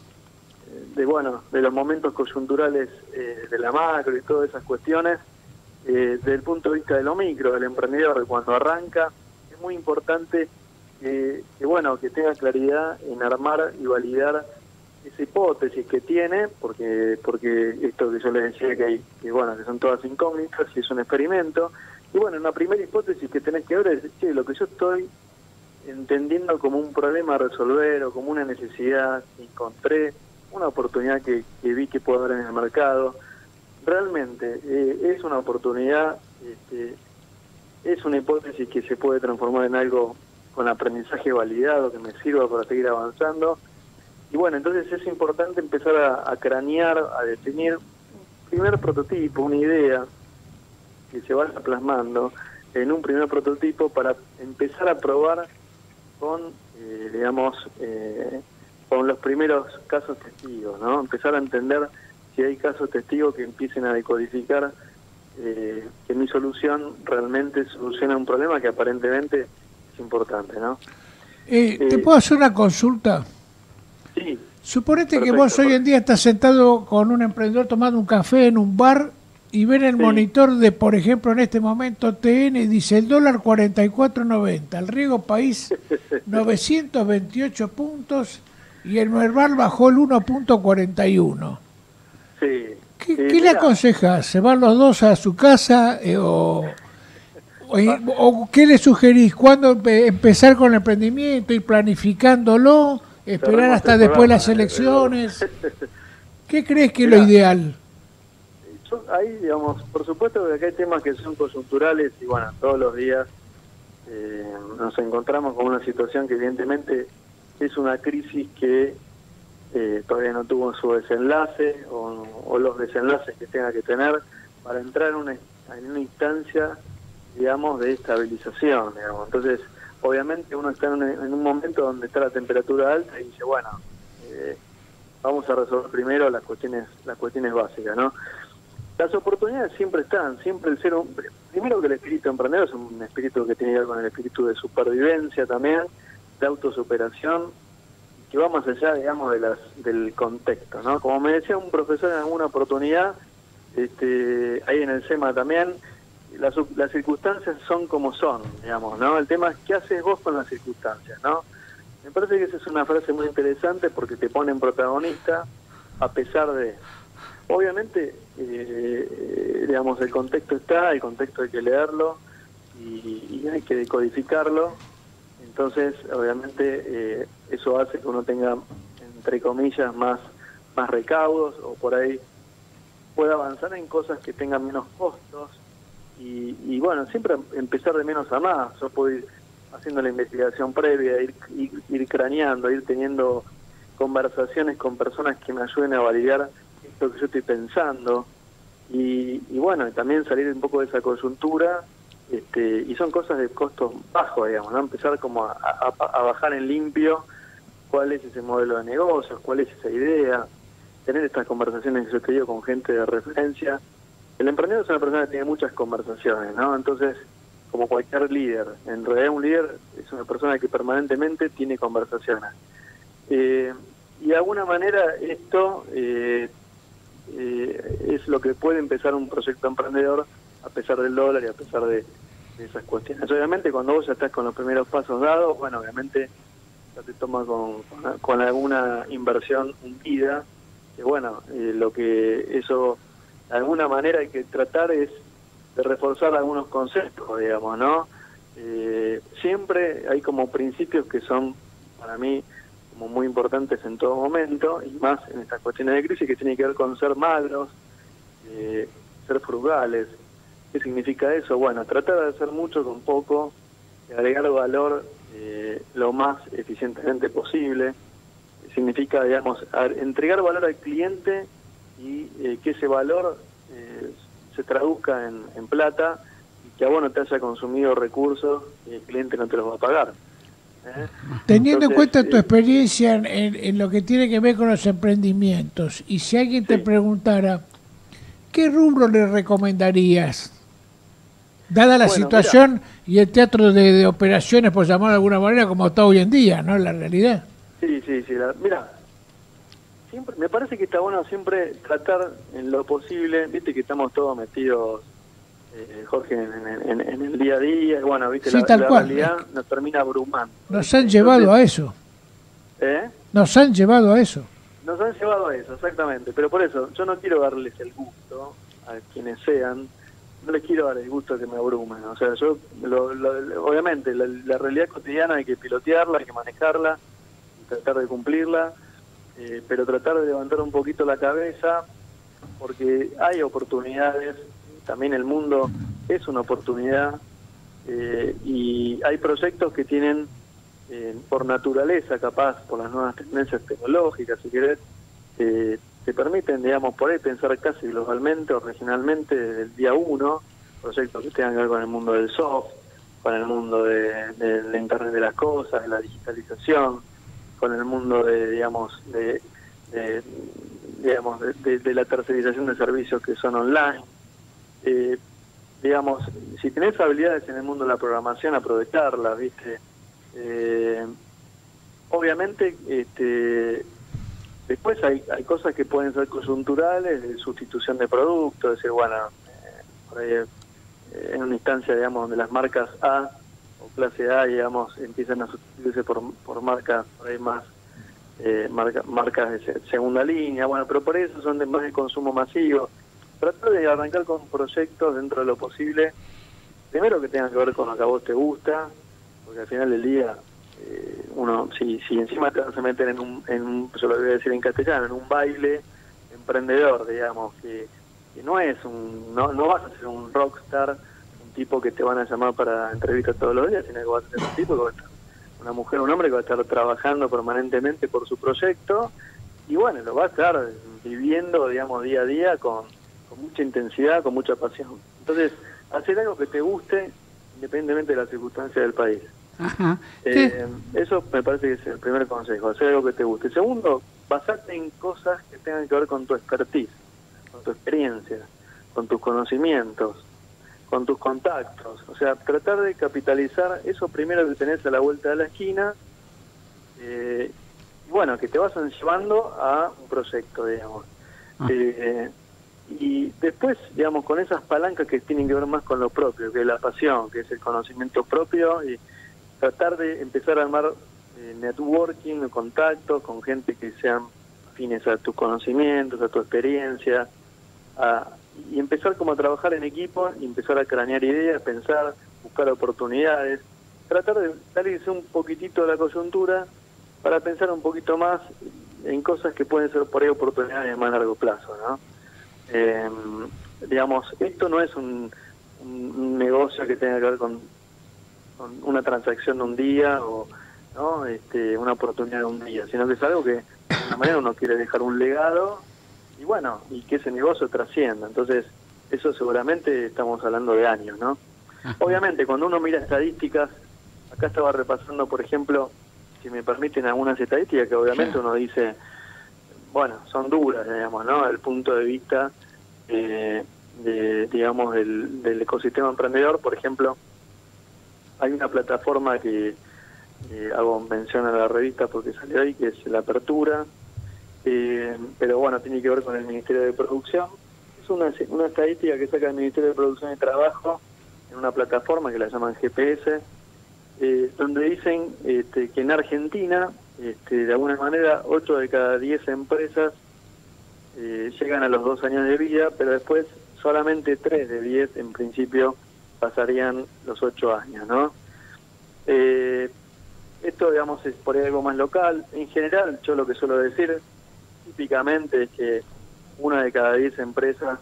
de, bueno, de los momentos coyunturales eh, de la macro y todas esas cuestiones, eh, desde el punto de vista de lo micro, del emprendedor, de cuando arranca, es muy importante que, bueno, que tenga claridad en armar y validar esa hipótesis que tiene, porque porque esto que yo les decía que hay, que bueno, que son todas incógnitas y es un experimento. Y bueno, una primera hipótesis que tenés que ver es, che, lo que yo estoy entendiendo como un problema a resolver o como una necesidad que encontré, una oportunidad que, que vi que puedo haber en el mercado, realmente eh, es una oportunidad, este, es una hipótesis que se puede transformar en algo con aprendizaje validado que me sirva para seguir avanzando. Y bueno, entonces es importante empezar a, cranear, a definir un primer prototipo, una idea que se vaya plasmando en un primer prototipo para empezar a probar con, eh, digamos, eh, con los primeros casos testigos, ¿no? Empezar a entender si hay casos testigos que empiecen a decodificar eh, que mi solución realmente soluciona un problema que aparentemente es importante, ¿no? Eh, ¿Te Eh, puedo hacer una consulta? Sí. Suponete que vos hoy en día estás sentado con un emprendedor tomando un café en un bar y ven el Sí. monitor de, por ejemplo, en este momento TN, dice el dólar 44.90, el riego país [laughs] 928 puntos y el Merval bajó el 1.41. Sí. ¿Qué, Eh, qué le aconsejas? ¿Se van los dos a su casa eh, o, o, o qué le sugerís? ¿Cuándo empe- empezar con el emprendimiento, ir planificándolo, esperar hasta después las eh, elecciones? [laughs] ¿Qué crees que es lo ideal? yo ahí, digamos, por supuesto que acá hay temas que son coyunturales y bueno, todos los días eh, nos encontramos con una situación que evidentemente es una crisis que eh, todavía no tuvo su desenlace o, o los desenlaces que tenga que tener para entrar en una, en una instancia, digamos, de estabilización, digamos. Entonces, obviamente uno está en un, en un momento donde está la temperatura alta y dice, bueno, eh, vamos a resolver primero las cuestiones, las cuestiones básicas, ¿no? Las oportunidades siempre están, siempre el ser hombre. Primero que el espíritu emprendedor es un espíritu que tiene que ver con el espíritu de supervivencia también, de autosuperación, que va más allá, digamos, de las, del contexto, ¿no? Como me decía un profesor en alguna oportunidad, este, ahí en el SEMA también, las, las circunstancias son como son, digamos, ¿no? El tema es qué haces vos con las circunstancias, ¿no? Me parece que esa es una frase muy interesante porque te pone en protagonista a pesar de... Obviamente, eh, digamos, el contexto está, el contexto hay que leerlo y, y hay que decodificarlo. Entonces, obviamente, eh, eso hace que uno tenga, entre comillas, más, más recaudos o por ahí pueda avanzar en cosas que tengan menos costos y, y bueno, siempre empezar de menos a más. Yo puedo ir haciendo la investigación previa, ir, ir, craneando, ir teniendo conversaciones con personas que me ayuden a validar esto que yo estoy pensando y, y bueno, también salir un poco de esa coyuntura este, y son cosas de costos bajos, digamos, ¿no? Empezar como a bajar en limpio cuál es ese modelo de negocios, cuál es esa idea, tener estas conversaciones que yo te digo con gente de referencia. El emprendedor es una persona que tiene muchas conversaciones, ¿no? Entonces, como cualquier líder, en realidad un líder es una persona que permanentemente tiene conversaciones. Eh, y de alguna manera esto eh, eh, es lo que puede empezar un proyecto emprendedor a pesar del dólar y a pesar de, esas cuestiones. Obviamente cuando vos ya estás con los primeros pasos dados, bueno, obviamente ya te toma con alguna inversión hundida, que bueno, eh, lo que eso de alguna manera hay que tratar es de reforzar algunos conceptos, digamos, ¿no? Eh, siempre hay como principios que son para mí como muy importantes en todo momento y más en estas cuestiones de crisis que tienen que ver con ser magros, eh, ser frugales. ¿Qué significa eso? Bueno, tratar de hacer mucho con poco, agregar valor eh, lo más eficientemente posible. Significa, digamos, entregar valor al cliente y eh, que ese valor eh, se traduzca en, en plata y que a vos no te haya consumido recursos y el cliente no te los va a pagar. ¿eh? Teniendo en cuenta tu eh, experiencia en, lo que tiene que ver con los emprendimientos, y si alguien te preguntara, ¿qué rubro le recomendarías? Dada la Bueno, situación y el teatro de, de operaciones, por llamarlo de alguna manera, como está hoy en día, ¿no? La realidad. Sí, sí, sí. mira, siempre, me parece que está bueno siempre tratar en lo posible, viste que estamos todos metidos, eh, Jorge, en, en- el día a día, bueno, viste, Sí, la, tal la cual. realidad nos termina abrumando. Nos han llevado a eso. ¿Eh? Nos han llevado a eso. Nos han llevado a eso, exactamente. Pero por eso, yo no quiero darles el gusto a quienes sean, no les quiero dar el gusto que me abrumen. O sea, yo, lo- lo- obviamente, la, la realidad cotidiana hay que pilotearla, hay que manejarla, y tratar de cumplirla, eh, pero tratar de levantar un poquito la cabeza, porque hay oportunidades, también el mundo es una oportunidad, eh, y hay proyectos que tienen, eh, por naturaleza, capaz, por las nuevas tendencias tecnológicas, si querés, eh, te permiten, digamos, por ahí pensar casi globalmente o regionalmente desde el día uno, proyectos que tengan que ver con el mundo del soft, con el mundo de, de Internet de las cosas, de la digitalización, con el mundo de, digamos, de, de- digamos, de, la tercerización de servicios que son online. Eh, digamos, si tenés habilidades en el mundo de la programación, aprovecharlas, ¿viste? Eh, obviamente, este, después hay, hay cosas que pueden ser coyunturales, de sustitución de productos, decir, bueno, eh, por ahí, eh, en una instancia, digamos, donde las marcas A o clase A, digamos, empiezan a sustituirse por, por marcas por ahí más, eh, marca- marcas de se- segunda línea, bueno, pero por eso son de más de consumo masivo. Tratar de arrancar con proyectos dentro de lo posible, primero que tengan que ver con lo que a vos te gusta, porque al final del día, eh, uno, si, si encima te vas a meter en un, en un, yo lo voy a decir en castellano, en un baile emprendedor, digamos, que, que no es un, no, no vas a ser un rockstar, tipo que te van a llamar para entrevistas todos los días, sino que vas a un tipo que va a estar, una mujer, un hombre que va a estar trabajando permanentemente por su proyecto, y bueno, lo va a estar viviendo, digamos, día a día con, con mucha intensidad, con mucha pasión. Entonces, hacer algo que te guste, independientemente de las circunstancias del país. Ajá. Eh, eso me parece que es el primer consejo, hacer algo que te guste. Segundo, basarte en cosas que tengan que ver con tu expertise, con tu experiencia, con tus conocimientos, con tus contactos. O sea, tratar de capitalizar eso primero que tenés a la vuelta de la esquina. eh, y bueno, que te vayan llevando a un proyecto, digamos. Eh, y después, digamos, con esas palancas que tienen que ver más con lo propio, que es la pasión, que es el conocimiento propio, y tratar de empezar a armar eh, networking, contactos con gente que sean afines a tus conocimientos, a tu experiencia, a- y empezar como a trabajar en equipo, y empezar a cranear ideas, pensar, buscar oportunidades, tratar de salirse un poquitito de la coyuntura para pensar un poquito más en cosas que pueden ser por ahí oportunidades de más largo plazo, ¿no? Eh, digamos, esto no es un, negocio que tenga que ver con, con una transacción de un día o ¿no? este, una oportunidad de un día, sino que es algo que de alguna manera uno quiere dejar un legado y bueno, y que ese negocio trascienda. Entonces, eso seguramente estamos hablando de años, ¿no? Obviamente, cuando uno mira estadísticas, acá estaba repasando, por ejemplo, si me permiten algunas estadísticas que obviamente uno dice, bueno, son duras, digamos, ¿no? El punto de vista, eh, de, digamos, del, del ecosistema emprendedor, por ejemplo, hay una plataforma que eh, hago mención a la revista porque salió ahí, que es La Apertura, eh, pero bueno, tiene que ver con el Ministerio de Producción. Es una, una estadística que saca el Ministerio de Producción y Trabajo en una plataforma que la llaman GPS, eh, donde dicen este, que en Argentina, este, de alguna manera, 8 de cada 10 empresas eh, llegan a los dos años de vida, pero después solamente 3 de 10 en principio pasarían los 8 años, ¿no? Eh, esto, digamos, es por ahí algo más local. En general, yo lo que suelo decir típicamente es que una de cada 10 empresas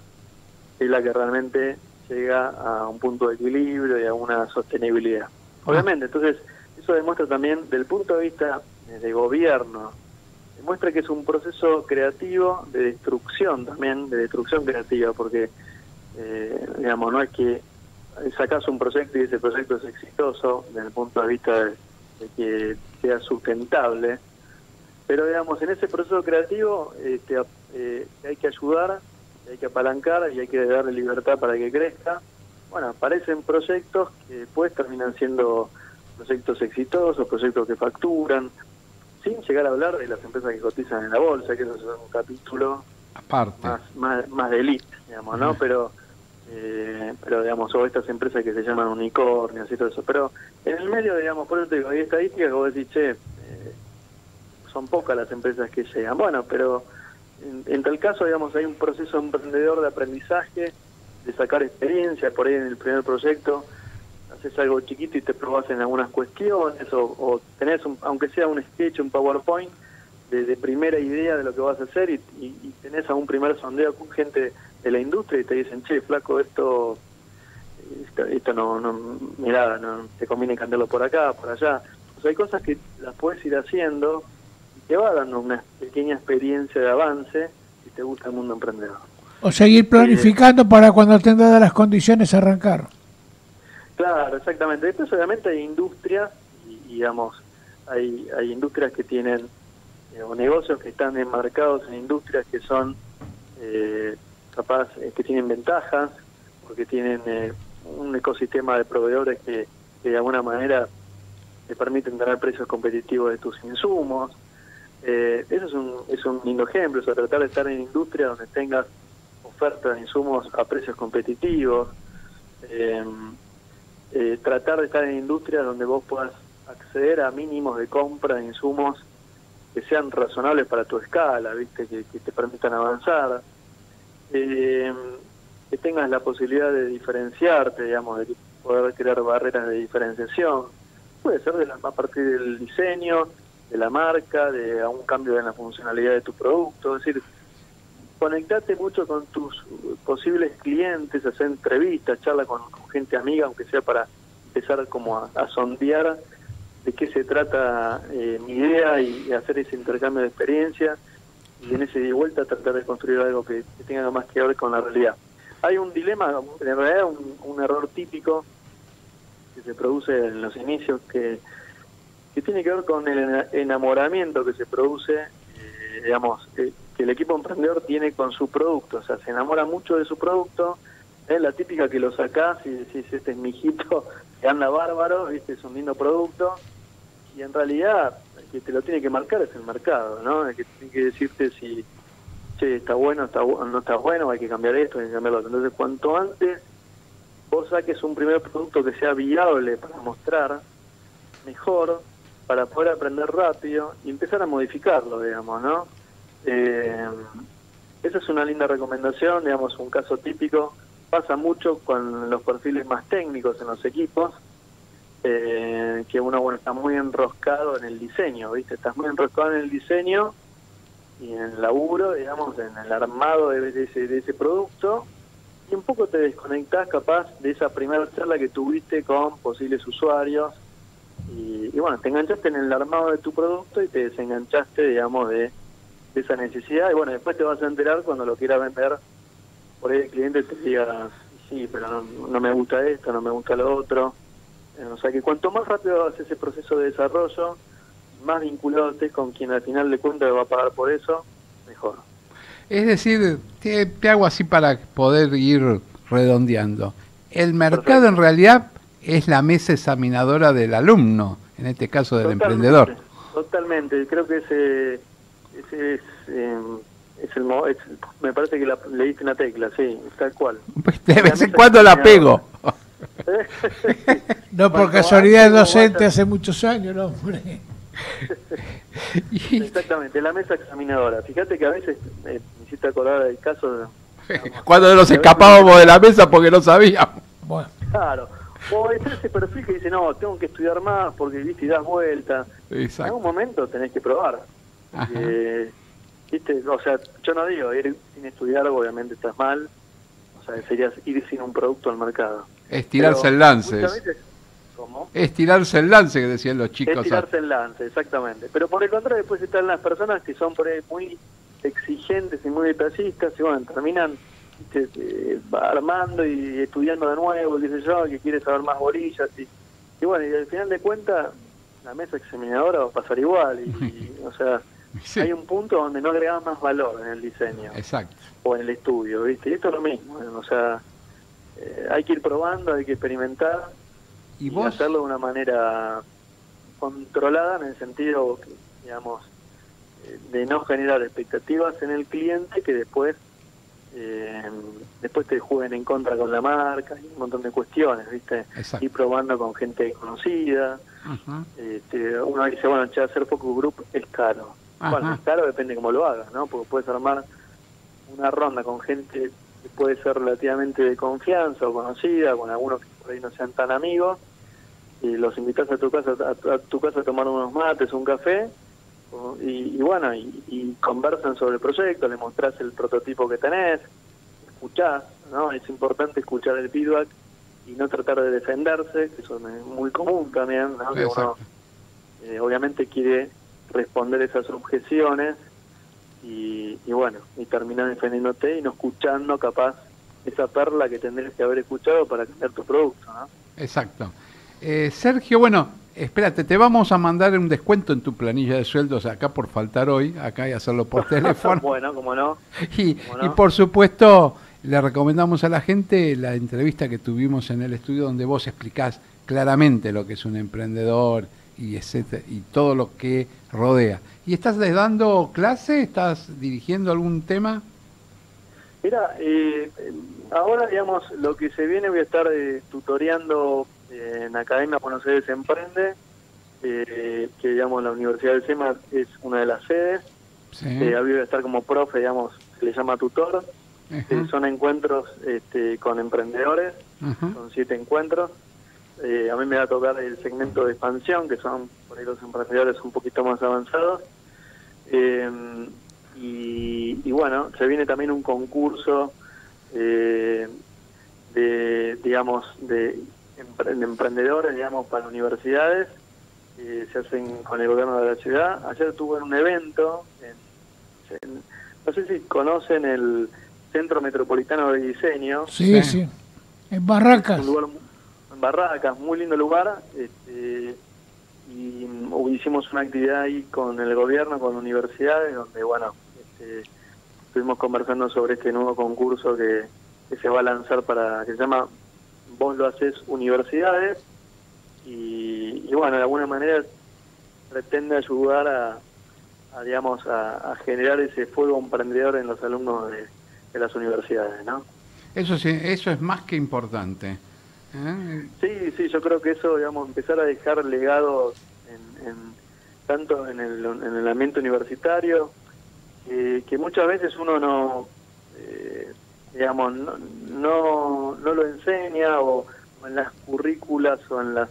es la que realmente llega a un punto de equilibrio y a una sostenibilidad. Obviamente, entonces, eso demuestra también, del punto de vista de gobierno, demuestra que es un proceso creativo de destrucción también, de destrucción creativa, porque, eh, digamos, no es que sacas un proyecto y ese proyecto es exitoso desde el punto de vista de, de que sea sustentable, pero, digamos, en ese proceso creativo este, eh, hay que ayudar, hay que apalancar y hay que darle libertad para que crezca. Bueno, aparecen proyectos que después terminan siendo proyectos exitosos, proyectos que facturan, sin llegar a hablar de las empresas que cotizan en la bolsa, que eso es un capítulo Aparte. más, más, más de elite, digamos, ¿no? Pero, eh, pero digamos, o estas empresas que se llaman unicornios y todo eso. Pero en el medio, digamos, por eso te digo, hay estadísticas que vos decís, che, son pocas las empresas que llegan. Bueno, pero en, tal caso, digamos, hay un proceso emprendedor de aprendizaje, de sacar experiencia, por ahí en el primer proyecto haces algo chiquito y te probás en algunas cuestiones, o, o tenés, un- aunque sea un sketch, un PowerPoint, de, de primera idea de lo que vas a hacer y, y, y tenés a un primer sondeo con gente de la industria y te dicen, che, flaco, esto esto, no, no, mirá, no, te conviene cambiarlo por acá, por allá. O sea, hay cosas que las puedes ir haciendo te va dando una pequeña experiencia de avance si te gusta el mundo emprendedor. O seguir planificando para cuando tenga dadas las condiciones arrancar. Claro, exactamente. Después obviamente hay industrias, y, digamos, hay, hay industrias que tienen, eh, o negocios que están enmarcados en industrias que son, eh, capaz, eh, que tienen ventajas, porque tienen eh, un ecosistema de proveedores que, que de alguna manera te permiten tener precios competitivos de tus insumos. Eh, eso es un, es un lindo ejemplo, o sea, tratar de estar en industria donde tengas oferta de insumos a precios competitivos. Eh, eh, tratar de estar en industria donde vos puedas acceder a mínimos de compra de insumos que sean razonables para tu escala, viste, que, que te permitan avanzar, Eh, que tengas la posibilidad de diferenciarte, digamos, de poder crear barreras de diferenciación. Puede ser de la, a partir del diseño, de la marca, de un cambio en la funcionalidad de tu producto, es decir, conectate mucho con tus posibles clientes, hacer entrevistas, charla con, gente amiga, aunque sea para empezar como a, a sondear de qué se trata eh, mi idea y, hacer ese intercambio de experiencia y en ese y vuelta tratar de construir algo que, que tenga más que ver con la realidad. Hay un dilema, en realidad un, un error típico que se produce en los inicios que, que tiene que ver con el ena- enamoramiento que se produce, eh, digamos, eh, que el equipo emprendedor tiene con su producto, o sea, se enamora mucho de su producto, es la típica que lo sacás y decís, este es mi hijito, [laughs] que anda bárbaro, este es un lindo producto, y en realidad el que te lo tiene que marcar es el mercado, ¿no? El que tiene que decirte si, che, está bueno, está, no está bueno, hay que cambiar esto, hay que cambiar lo otro. Entonces, cuanto antes vos saques un primer producto que sea viable para mostrar, mejor, para poder aprender rápido y empezar a modificarlo, digamos, ¿no? Eh, esa es una linda recomendación, digamos, un caso típico. Pasa mucho con los perfiles más técnicos en los equipos, eh, que uno bueno está muy enroscado en el diseño, ¿viste? Estás muy enroscado en el diseño y en el laburo, digamos, en el armado de, ese, de ese producto y un poco te desconectás capaz de esa primera charla que tuviste con posibles usuarios y, y bueno, te enganchaste en el armado de tu producto y te desenganchaste, digamos, de, de esa necesidad y bueno, después te vas a enterar cuando lo quieras vender, por ahí el cliente te diga, sí, pero no, no me gusta esto, no me gusta lo otro. Eh, O sea que cuanto más rápido hagas ese proceso de desarrollo, más vinculado estés con quien al final de cuentas va a pagar por eso, mejor. Es decir, te, te hago así para poder ir redondeando. El mercado en realidad es la mesa examinadora del alumno, en este caso del Totalmente, emprendedor. Totalmente, creo que ese, ese es, eh, es el es- me parece que la, le diste una tecla, sí, tal cual. Pues de vez en cuando la pego. [laughs] No por casualidad vos docente hace muchos años, no, hombre. [laughs] Exactamente, la mesa examinadora. Fíjate que a veces eh, me hiciste acordar del caso de, Cuando nos [laughs] escapábamos de la mesa porque no sabíamos. Claro. O está ese perfil que dice, no, tengo que estudiar más porque viste y das vuelta. En algún momento tenés que probar. Porque, viste, o sea, yo no digo, ir sin estudiar obviamente estás mal. O sea, sería ir sin un producto al mercado. Es tirarse Pero el lance. veces- ¿Cómo? es tirarse el lance que decían los chicos. Es tirarse el lance, exactamente. Pero por el contrario, después están las personas que son por ahí muy exigentes y muy detallistas y bueno, terminan viste, eh, armando y estudiando de nuevo, qué sé yo, que quiere saber más borillas y, y bueno, y al final de cuentas la mesa examinadora va a pasar igual y, y, [laughs] o sea, hay un punto donde no agregas más valor en el diseño Exacto. o en el estudio, ¿viste? Y esto es lo mismo, o sea, eh, hay que ir probando, hay que experimentar y, hacerlo de una manera controlada en el sentido, digamos, eh, de no generar expectativas en el cliente que después eh, después te jueguen en contra con la marca y un montón de cuestiones, ¿viste? Exacto. Y probando con gente conocida. Ajá. Este, uno dice, bueno, che, hacer focus group es caro. Ajá. Bueno, es caro depende cómo lo hagas, ¿no? Porque puedes armar una ronda con gente que puede ser relativamente de confianza o conocida, con algunos que por ahí no sean tan amigos, y los invitas a tu casa a, a tu casa a tomar unos mates, un café, y, y bueno, y, y conversan sobre el proyecto, le mostrás el prototipo que tenés, escuchás, ¿no? Es importante escuchar el feedback y no tratar de defenderse, que eso es muy común también, ¿no? Que uno eh, obviamente quiere responder esas objeciones y, y bueno, y terminar defendiéndote y no escuchando capaz esa perla que tendrías que haber escuchado para cambiar tu producto, ¿no? Exacto. Eh, Sergio, bueno, espérate, te vamos a mandar un descuento en tu planilla de sueldos acá por faltar hoy, acá y hacerlo por [laughs] teléfono. bueno, como no. [laughs] y, cómo no. y por supuesto, le recomendamos a la gente la entrevista que tuvimos en el estudio donde vos explicás claramente lo que es un emprendedor y, etcétera, y todo lo que rodea. ¿Y estás dando clase? ¿Estás dirigiendo algún tema? Mira, eh, ahora, digamos, lo que se viene, voy a estar eh, tutoreando en Academia Buenos Aires Emprende, eh, que, digamos, la Universidad del SEMA es una de las sedes. Sí. Eh, a estar como profe, digamos, se le llama tutor. Eh, son encuentros este, con emprendedores, son siete encuentros. Eh, a mí me va a tocar el segmento de expansión, que son por ahí los emprendedores un poquito más avanzados. Eh, y, y bueno, se viene también un concurso eh, de, digamos, de, de emprendedores, digamos, para universidades. que se hacen con el gobierno de la ciudad. Ayer tuve un evento, en- en- no sé si conocen el Centro Metropolitano de Diseño. Sí, sí. En Barracas. Un lugar mu- en Barracas, muy lindo lugar. Este, y hicimos una actividad ahí con el gobierno, con universidades, donde, bueno, este, estuvimos conversando sobre este nuevo concurso que, que se va a lanzar para, que se llama Vos lo haces universidades. Y, y bueno, de alguna manera pretende ayudar a, a, digamos, a, a generar ese fuego emprendedor en los alumnos de, de las universidades, ¿no? Eso, sí, eso es más que importante. ¿eh? Sí, sí, yo creo que eso, digamos, empezar a dejar legados en, en- tanto en el, en el ambiente universitario, eh, que muchas veces uno no, eh, digamos, no, no, no lo enseña o, en las currículas o en las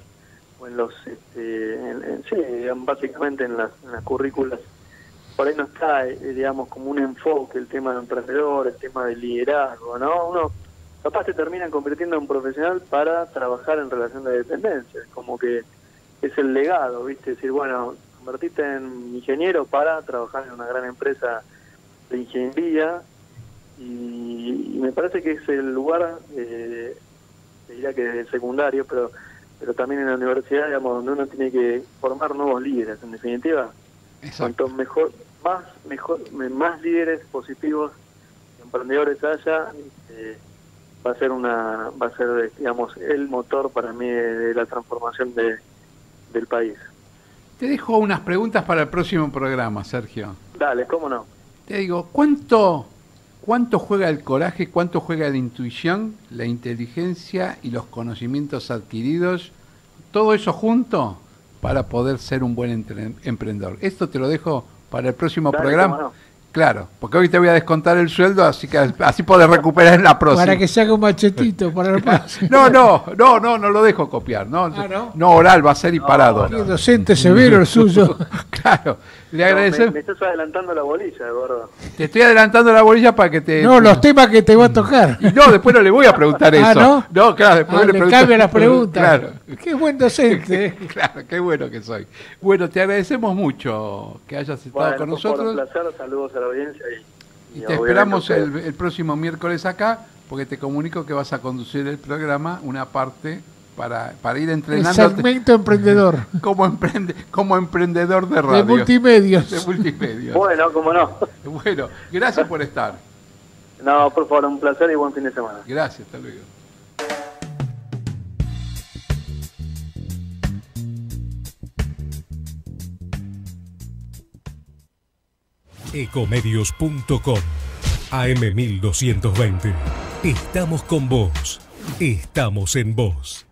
o en los, este, en- sí, básicamente en las, en las currículas por ahí no está, eh, digamos, como un enfoque el tema del emprendedor, el tema del liderazgo, ¿no? Uno capaz se termina convirtiendo en profesional para trabajar en relación de dependencia, como que es el legado, ¿viste? decir, bueno, convertiste en ingeniero para trabajar en una gran empresa de ingeniería y, y me parece que es el lugar, eh, diría que secundario, pero pero también en la universidad, digamos, donde uno tiene que formar nuevos líderes, en definitiva, cuanto mejor, más mejor, más líderes positivos, emprendedores haya, este, va a ser una, va a ser, digamos, el motor para mí de, de la transformación de, del país. Te dejo unas preguntas para el próximo programa, Sergio. Dale, cómo no. Te digo, ¿cuánto, ¿cuánto juega el coraje, cuánto juega la intuición, la inteligencia y los conocimientos adquiridos? Todo eso junto para poder ser un buen emprendedor. Esto te lo dejo para el próximo Dale, programa. no. Claro, porque hoy te voy a descontar el sueldo, así que así podés recuperar en la próxima. Para que se haga un machetito para el [laughs] paso. No, no, no, no, no lo dejo copiar. No, Ah, ¿no? oral va a ser y parado. Qué docente severo el suyo. [laughs] claro, le No, agradecemos. me, me estás adelantando la bolilla, gordo. Te estoy adelantando la bolilla para que te. No, los temas que te va a tocar. Y no, después no le voy a preguntar [laughs] Ah, eso. ¿no? claro, después Ah, le pregunto- cambia las [laughs] preguntas. Claro, Qué buen docente. [laughs] claro, qué bueno que soy. Bueno, te agradecemos mucho que hayas estado Bueno, con por un nosotros placer, saludos a la audiencia y, y te obviamente esperamos el, el próximo miércoles acá, porque te comunico que vas a conducir el programa, una parte para, para ir El entrenando segmento emprendedor. [laughs] como, emprende, como emprendedor de radio. De multimedios. De multimedios. Bueno, cómo no. Bueno, gracias por estar. No, por favor, un placer y buen fin de semana. Gracias, hasta luego. Ecomedios.com AM1220. Estamos con vos. Estamos en vos.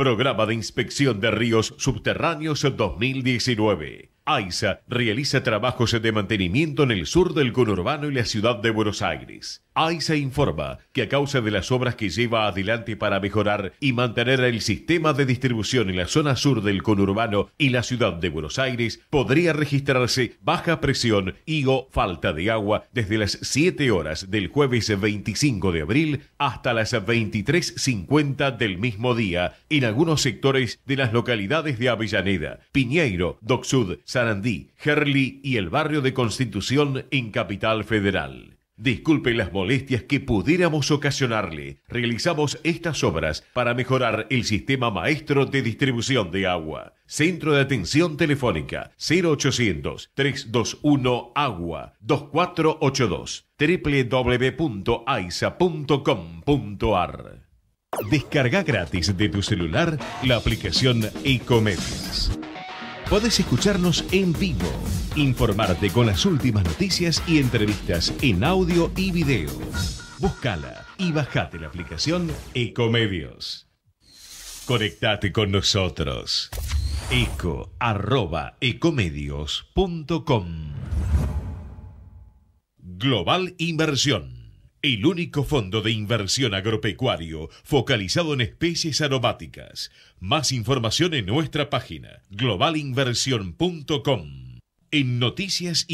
Programa de Inspección de Ríos Subterráneos 2019. AISA realiza trabajos de mantenimiento en el sur del conurbano y la ciudad de Buenos Aires. AISA informa que a causa de las obras que lleva adelante para mejorar y mantener el sistema de distribución en la zona sur del conurbano y la ciudad de Buenos Aires, podría registrarse baja presión y o falta de agua desde las 7 horas del jueves 25 de abril hasta las 23.50 del mismo día en algunos sectores de las localidades de Avellaneda, Piñeiro, Docsud, Sarandí, Gerli y el barrio de Constitución en Capital Federal. Disculpe las molestias que pudiéramos ocasionarle. Realizamos estas obras para mejorar el sistema maestro de distribución de agua. Centro de Atención Telefónica 0800-321 Agua 2482 www.aisa.com.ar Descarga gratis de tu celular la aplicación Ecomedios. Podés escucharnos en vivo, informarte con las últimas noticias y entrevistas en audio y video. Búscala y bajate la aplicación Ecomedios. Conectate con nosotros. eco arroba ecomedios.com Global Inversión. El único fondo de inversión agropecuario focalizado en especies aromáticas. Más información en nuestra página globalinversión.com. En noticias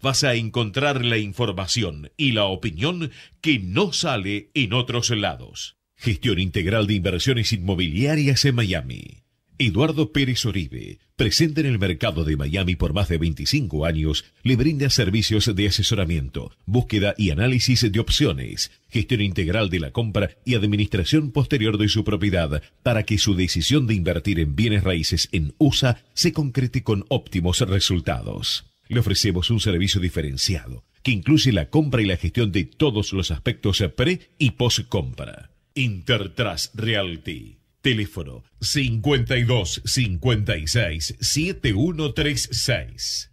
vas a encontrar la información y la opinión que no sale en otros lados. Gestión integral de inversiones inmobiliarias en Miami. Eduardo Pérez Oribe, presente en el mercado de Miami por más de 25 años, le brinda servicios de asesoramiento, búsqueda y análisis de opciones, gestión integral de la compra y administración posterior de su propiedad para que su decisión de invertir en bienes raíces en USA se concrete con óptimos resultados. Le ofrecemos un servicio diferenciado que incluye la compra y la gestión de todos los aspectos pre y post compra. Intertrust Realty. Teléfono 52 56 7136.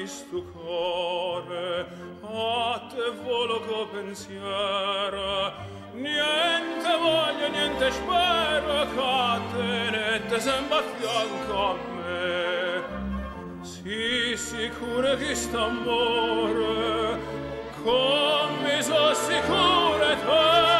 Chi stu cuore, a te volo co pensiero, niente voglio, niente spero, che te ne te sembra a fianco a me. Si sicure che sta amore, come so sicure te.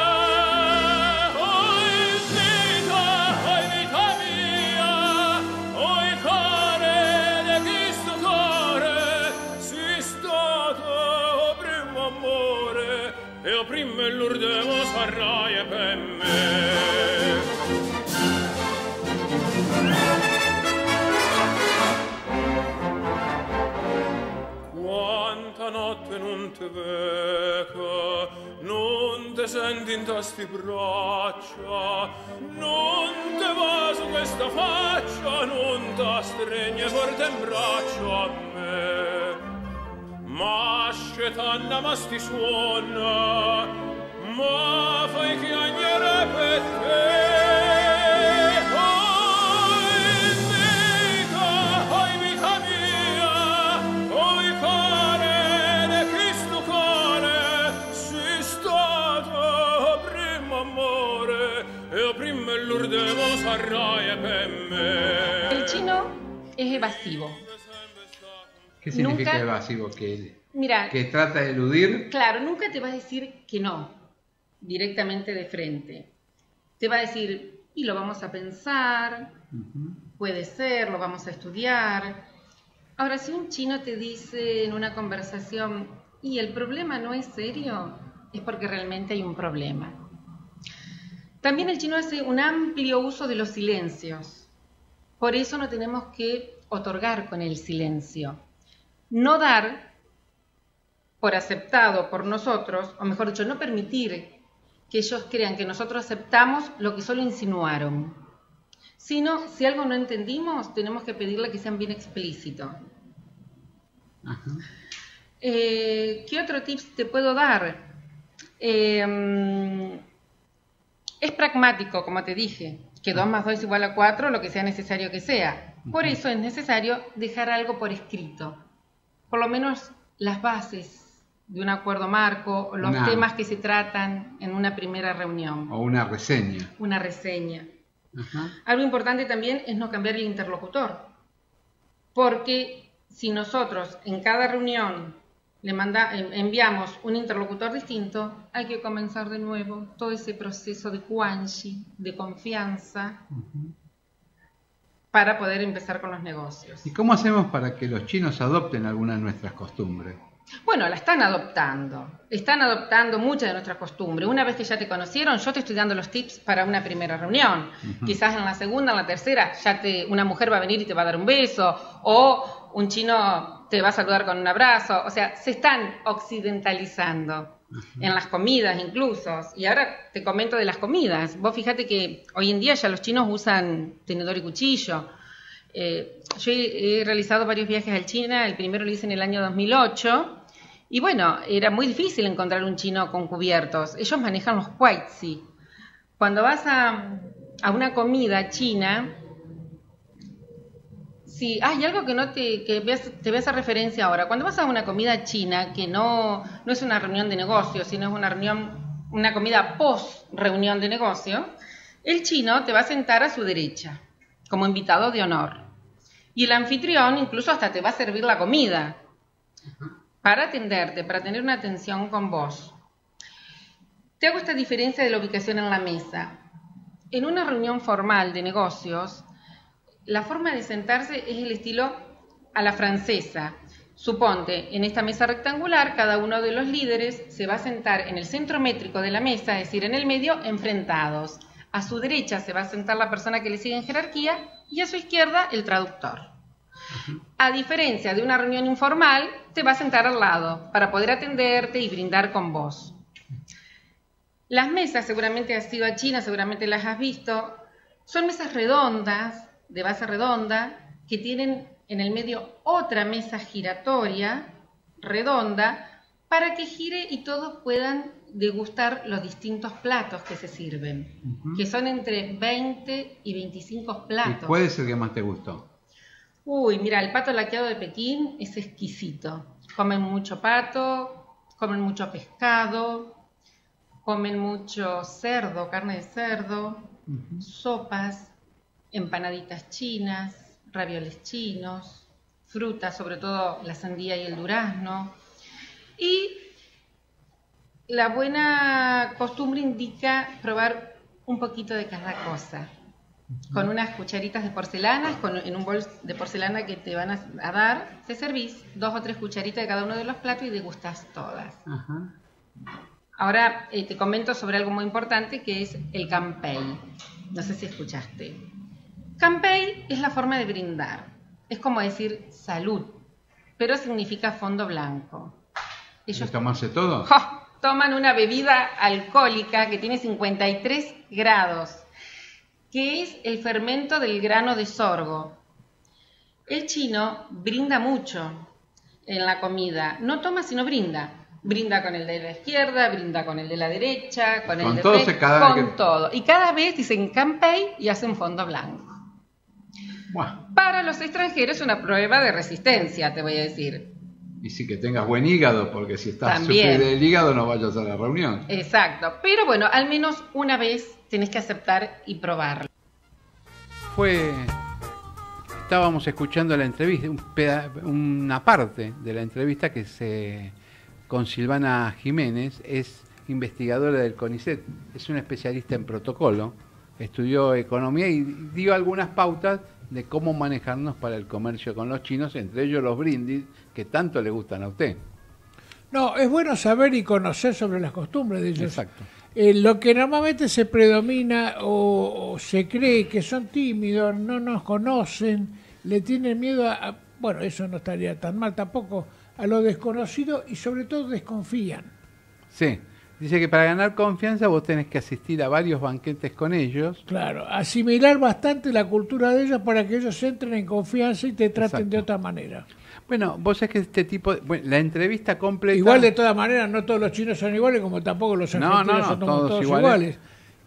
tasti braccia non te vaso questa faccia non da stregne forte in braccio a me. Ma scetanna ma sti suona El chino es evasivo. ¿Qué significa Nunca- evasivo? Que, Mira, que trata de eludir. claro, nunca te va a decir que no, directamente de frente. Te va a decir, y lo vamos a pensar, puede ser, lo vamos a estudiar. Ahora, si un chino te dice en una conversación, y el problema no es serio, es porque realmente hay un problema. También el chino hace un amplio uso de los silencios. Por eso no tenemos que otorgar con el silencio. No dar por aceptado por nosotros, o mejor dicho, no permitir que ellos crean que nosotros aceptamos lo que solo insinuaron. Sino, si algo no entendimos, tenemos que pedirle que sean bien explícitos. Eh, ¿Qué otro tips te puedo dar? Eh, es pragmático, como te dije, que 2 más 2 es igual a 4, lo que sea necesario que sea. Por eso es necesario dejar algo por escrito, por lo menos las bases de un acuerdo marco, los Una- temas que se tratan en una primera reunión, O una reseña. una reseña. Ajá. Algo importante también es no cambiar el interlocutor, porque si nosotros en cada reunión le manda, en- enviamos un interlocutor distinto, hay que comenzar de nuevo todo ese proceso de quanshi, de confianza, para poder empezar con los negocios. ¿Y cómo hacemos para que los chinos adopten algunas de nuestras costumbres? Bueno, la están adoptando. Están adoptando muchas de nuestras costumbres. Una vez que ya te conocieron, yo te estoy dando los tips para una primera reunión. Quizás en la segunda, en la tercera, ya te, una mujer va a venir y te va a dar un beso, o un chino te va a saludar con un abrazo. O sea, se están occidentalizando en las comidas incluso. Y ahora te comento de las comidas. Vos fíjate que hoy en día ya los chinos usan tenedor y cuchillo. Eh, yo he, realizado varios viajes a China, el primero lo hice en el año 2008, y bueno, era muy difícil encontrar un chino con cubiertos. Ellos manejan los huaitzi. Cuando vas a, una comida china, si hay algo que no te, que veas, te referencia ahora, cuando vas a una comida china, que no, no es una reunión de negocio, sino es una reunión, una comida post reunión de negocio, el chino te va a sentar a su derecha, como invitado de honor. Y el anfitrión incluso hasta te va a servir la comida para atenderte, para tener una atención con vos. Te hago esta diferencia de la ubicación en la mesa. En una reunión formal de negocios, la forma de sentarse es el estilo a la francesa. Suponte, en esta mesa rectangular, cada uno de los líderes se va a sentar en el centro métrico de la mesa, es decir, en el medio, enfrentados. A su derecha se va a sentar la persona que le sigue en jerarquía y a su izquierda el traductor. A diferencia de una reunión informal, te va a sentar al lado para poder atenderte y brindar con vos. Las mesas, seguramente has ido a China, seguramente las has visto, son mesas redondas, de base redonda, que tienen en el medio otra mesa giratoria, redonda, para que gire y todos puedan degustar los distintos platos que se sirven, que son entre 20 y 25 ¿Y platos. cuál es el que más te gustó? Uy, mira, el pato laqueado de Pekín es exquisito. Comen mucho pato, comen mucho pescado, comen mucho cerdo, carne de cerdo, sopas, empanaditas chinas, ravioles chinos, frutas, sobre todo la sandía y el durazno. Y la buena costumbre indica probar un poquito de cada cosa con unas cucharitas de porcelana, con, en un bol de porcelana que te van a, a dar, te servís dos o tres cucharitas de cada uno de los platos y degustás todas. Ahora eh, te comento sobre algo muy importante que es el campei. No sé si escuchaste. Campei es la forma de brindar. Es como decir salud, pero significa fondo blanco. ¿De tomarse todo? Toman una bebida alcohólica que tiene 53 grados, que es el fermento del grano de sorgo. El chino brinda mucho en la comida, no toma sino brinda. Brinda con el de la izquierda, brinda con el de la derecha, con el Con de todo frente, se cada con que- todo. Y cada vez dicen campei y hacen fondo blanco. Para los extranjeros es una prueba de resistencia, te voy a decir. Y sí que tengas buen hígado, porque si estás sufriendo del hígado no vayas a la reunión. Exacto. Pero bueno, al menos una vez tenés que aceptar y probarlo. Fue. Estábamos escuchando la entrevista, un peda- una parte de la entrevista que se con Silvana Jiménez, es investigadora del CONICET, es una especialista en protocolo, estudió economía y dio algunas pautas de cómo manejarnos para el comercio con los chinos, entre ellos los brindis, que tanto le gustan a usted. No, es bueno saber y conocer sobre las costumbres de ellos. Exacto. Eh, lo que normalmente se predomina o, o se cree que son tímidos, no nos conocen, le tienen miedo a, a- bueno, eso no estaría tan mal tampoco, a lo desconocido y sobre todo desconfían. Sí, dice que para ganar confianza vos tenés que asistir a varios banquetes con ellos. Claro, asimilar bastante la cultura de ellos para que ellos entren en confianza y te traten de otra manera. Bueno, vos es que este tipo, de- bueno, la entrevista completa... Igual de todas maneras, no todos los chinos son iguales, como tampoco los No, argentinos no, no, son todos todos, iguales. iguales.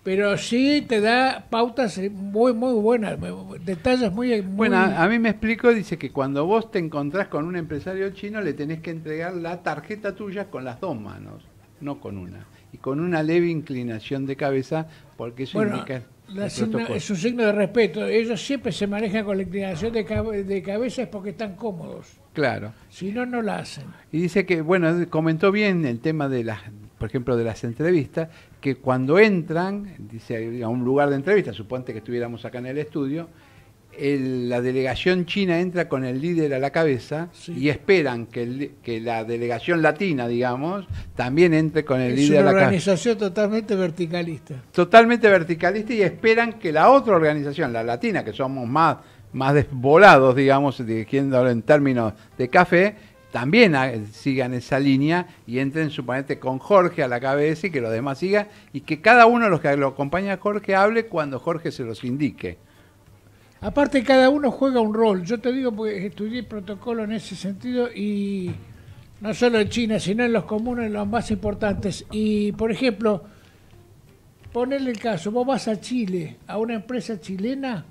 Pero sí te da pautas eh, muy, muy buenas, detalles muy... muy Bueno, a mí me explicó, dice que cuando vos te encontrás con un empresario chino le tenés que entregar la tarjeta tuya con las dos manos, no con una. Y con una leve inclinación de cabeza, porque eso Bueno, indica la es un signo de respeto. Ellos siempre se manejan con la inclinación de, cabe- de cabeza es porque están cómodos. Claro. Si no, no la hacen. Y dice que, bueno, comentó bien el tema de las, por ejemplo, de las entrevistas, que cuando entran, dice, a un lugar de entrevista, suponte que estuviéramos acá en el estudio, el- la delegación china entra con el líder a la cabeza y esperan que, el- que la delegación latina, digamos, también entre con el Es líder una a la cabeza. organización totalmente verticalista. Totalmente verticalista y esperan que la otra organización, la latina, que somos más, más desvolados, digamos, dirigiéndolo en términos de café, también sigan esa línea y entren, suponete, con Jorge a la cabeza y que los demás sigan y que cada uno de los que lo acompaña a Jorge hable cuando Jorge se los indique. Aparte, cada uno juega un rol. Yo te digo porque estudié protocolo en ese sentido y no solo en China, sino en los comunes, los más importantes. Y, por ejemplo, ponerle el caso, vos vas a Chile, a una empresa chilena,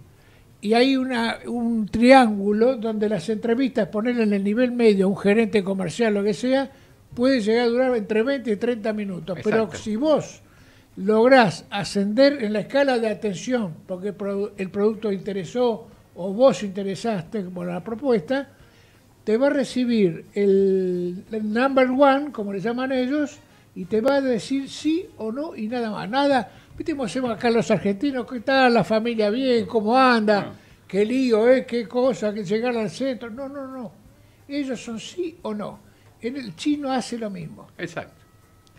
y hay una, un triángulo donde las entrevistas, ponerle en el nivel medio, un gerente comercial, lo que sea, puede llegar a durar entre 20 y 30 minutos. Pero si vos lográs ascender en la escala de atención, porque el, produ- el producto interesó o vos interesaste por la propuesta, te va a recibir el, el number one, como le llaman ellos, y te va a decir sí o no y nada más. Nada, viste cómo hacemos acá los argentinos, ¿qué tal la familia bien? ¿Cómo anda? ¿Qué lío, eh? ¿Qué cosa? ¿Que llegar al centro? No, no, no. Ellos son sí o no. En el chino hace lo mismo. Exacto.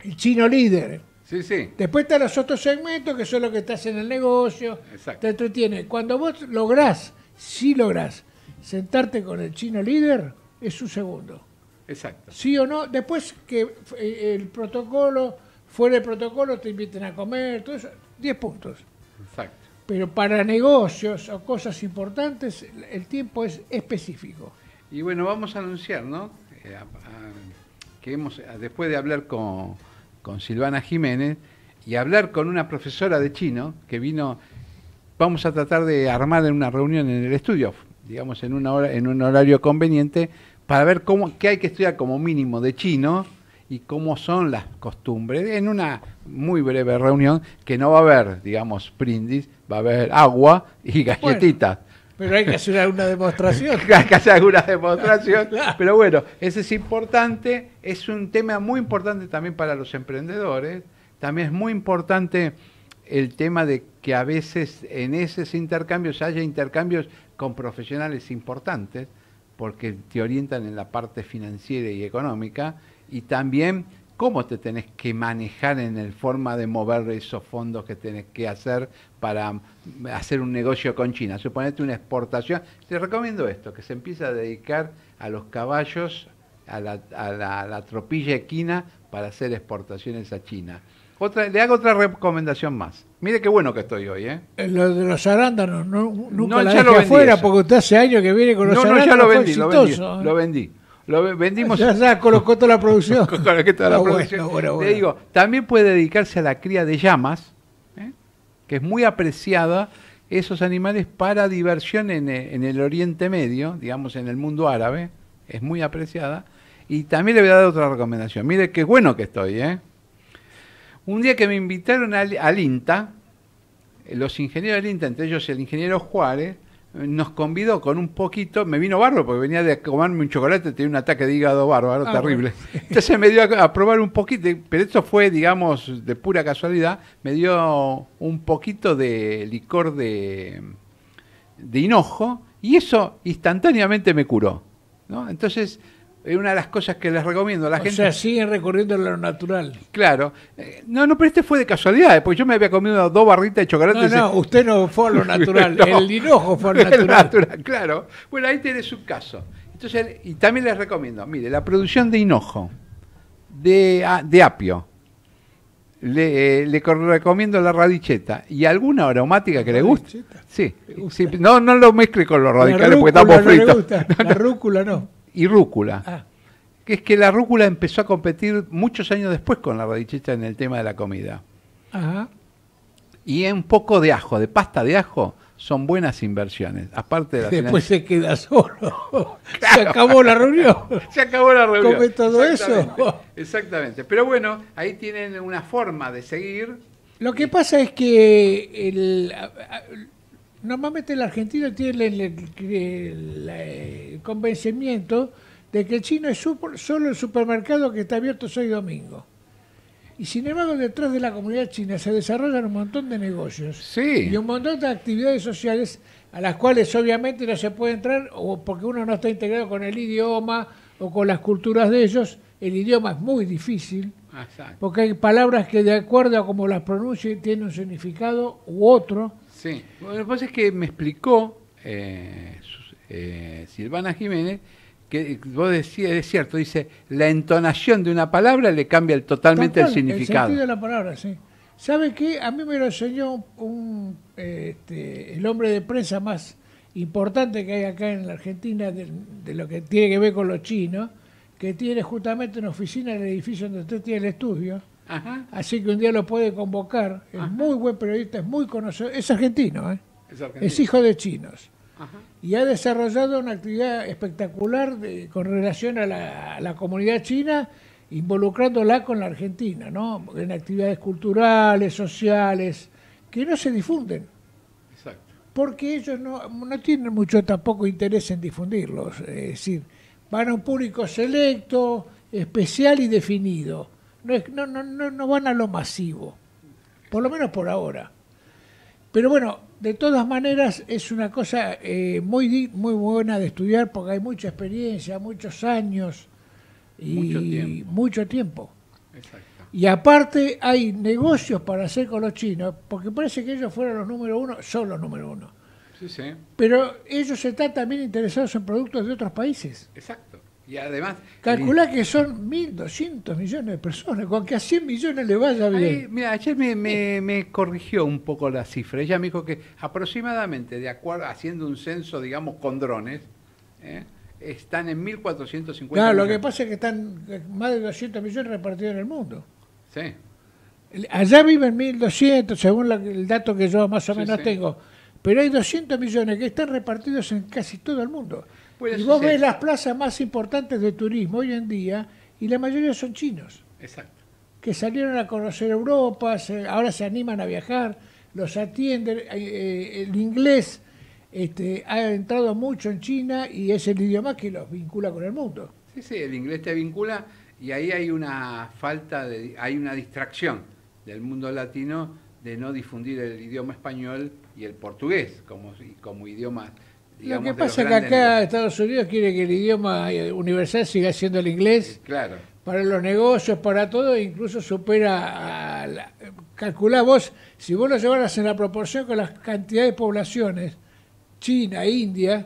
El chino líder. Sí, sí. Después están los otros segmentos que son los que estás en el negocio, Exacto. te entretiene. Cuando vos lográs, sí lográs, sentarte con el chino líder, es un segundo. Exacto. Sí o no, después que eh, el protocolo, fuera el protocolo, te inviten a comer, todo eso, 10 puntos. Exacto. Pero para negocios o cosas importantes, el tiempo es específico. Y bueno, vamos a anunciar, ¿no? Eh, a- a- que hemos, a- después de hablar con, con Silvana Jiménez y hablar con una profesora de chino que vino, vamos a tratar de armar una reunión en el estudio, digamos en una hora, en un horario conveniente, para ver cómo, qué hay que estudiar como mínimo de chino y cómo son las costumbres, en una muy breve reunión que no va a haber, digamos, brindis, va a haber agua y galletitas. Pero hay que hacer alguna demostración. [laughs] hay que hacer alguna demostración. [laughs] Pero bueno, ese es importante, es un tema muy importante también para los emprendedores. También es muy importante el tema de que a veces en esos intercambios haya intercambios con profesionales importantes, porque te orientan en la parte financiera y económica, y también cómo te tenés que manejar en el forma de mover esos fondos que tenés que hacer para hacer un negocio con China. Suponete una exportación. Te recomiendo esto, que se empiece a dedicar a los caballos, a la, a la- a la tropilla equina para hacer exportaciones a China. Otra, le hago otra recomendación más. Mire qué bueno que estoy hoy, ¿eh? Eh, Lo de los arándanos, no, nunca No, la ya deje lo vendí afuera, eso. porque usted hace años que viene con los No, no, arándanos. ya lo vendí, lo vendí, ¿eh? lo vendí. Lo ve- vendimos. Ya, ya colocó toda la producción. [laughs] Toda la Ah, bueno, producción. bueno, Le digo, también puede dedicarse a la cría de llamas, ¿eh? que es muy apreciada esos animales para diversión en, e- en el Oriente Medio, digamos en el mundo árabe, es muy apreciada. Y también le voy a dar otra recomendación. Mire qué bueno que estoy, ¿eh? Un día que me invitaron al, al INTA, eh, los ingenieros del INTA, entre ellos el ingeniero Juárez, eh, nos convidó con un poquito, me vino bárbaro porque venía de comerme un chocolate, tenía un ataque de hígado bárbaro, Ah, terrible. Entonces me dio a, a probar un poquito, pero esto fue, digamos, de pura casualidad, me dio un poquito de licor de, de hinojo y eso instantáneamente me curó. ¿no? Entonces, es una de las cosas que les recomiendo a la o gente. sea, siguen recorriendo lo natural. Claro. Eh, No, no, pero este fue de casualidad, eh, porque yo me había comido dos barritas de chocolate. No, no, usted no fue a lo [laughs] natural, No. el hinojo fue a lo [laughs] El natural. claro. Bueno, ahí tenés su caso. Entonces, y también les recomiendo, mire, la producción de hinojo, de, a- de apio, le, eh, le recomiendo la radicheta y alguna aromática que le guste. Sí, sí, no, no lo mezcle con los radicales porque estamos no fritos. gusta, [laughs] La rúcula no. Y rúcula. Ah. Que es que la rúcula empezó a competir muchos años después con la radichita en el tema de la comida. Ajá. Y un poco de ajo, de pasta de ajo, son buenas inversiones. Aparte de la Después se queda solo. [laughs] Se acabó la reunión. [laughs] Se acabó la reunión. Come todo Exactamente, eso. Exactamente. Pero bueno, ahí tienen una forma de seguir. Lo que pasa es que el, normalmente el argentino tiene el, el- el- el convencimiento de que el chino es supo- solo el supermercado que está abierto hoy domingo. Y sin embargo, detrás de la comunidad china se desarrollan un montón de negocios Sí. y un montón de actividades sociales a las cuales obviamente no se puede entrar o porque uno no está integrado con el idioma o con las culturas de ellos. El idioma es muy difícil. Exacto. Porque hay palabras que de acuerdo a cómo las pronuncie tienen un significado u otro. Sí. Bueno, lo que pasa es que me explicó eh, eh, Silvana Jiménez que vos decías, es cierto, dice, la entonación de una palabra le cambia el- totalmente Tal el significado. El sentido de la palabra, sí. ¿Sabe qué? A mí me lo enseñó un, este, el hombre de prensa más importante que hay acá en la Argentina de, de lo que tiene que ver con los chinos, que tiene justamente una oficina en el edificio donde usted tiene el estudio. Ajá. Así que un día lo puede convocar. Es muy buen periodista, es muy conocido. Es argentino, ¿eh? Es argentino. Es hijo de chinos. Ajá. y ha desarrollado una actividad espectacular de- con relación a la, a la comunidad china, involucrándola con la Argentina, ¿no? En actividades culturales, sociales, que no se difunden, Exacto. porque ellos no, no tienen mucho tampoco interés en difundirlos. Es decir, van a un público selecto, especial y definido. No, es- no, no, no, no van a lo masivo, por lo menos por ahora. Pero bueno, de todas maneras es una cosa eh, muy, muy buena de estudiar porque hay mucha experiencia, muchos años y Mucho tiempo. mucho tiempo. Exacto. Y aparte hay negocios para hacer con los chinos, porque parece que ellos fueron los número uno, son los número uno. Sí, sí. Pero ellos están también interesados en productos de otros países. Exacto. Y además... Calculá que son 1.200 millones de personas, con que a 100 millones le vaya bien. Mira, ayer me, me- me corrigió un poco la cifra. Ella me dijo que aproximadamente, de acuerdo, haciendo un censo, digamos, con drones, ¿eh? están en 1.450 Claro, lo que pasa es que están eh, más de 200 millones repartidos en el mundo. Sí. Allá viven 1.200, según la- el dato que yo más o Sí, menos sí. tengo. Pero hay 200 millones que están repartidos en casi todo el mundo. Y vos ves las plazas más importantes de turismo hoy en día y la mayoría son chinos, Exacto. que salieron a conocer Europa, se- ahora se animan a viajar, los atienden. eh, eh, el inglés este, ha entrado mucho en China y es el idioma que los vincula con el mundo. Sí, sí, el inglés te vincula y ahí hay una falta, de, hay una distracción del mundo latino de no difundir el idioma español y el portugués como, como idioma. Digamos, Lo que pasa es que acá negocios. Estados Unidos quiere que el idioma eh, universal siga siendo el inglés Claro. para los negocios, para todo, e incluso supera a la, calculá vos, si vos lo llevaras en la proporción con la cantidad de poblaciones, China, India,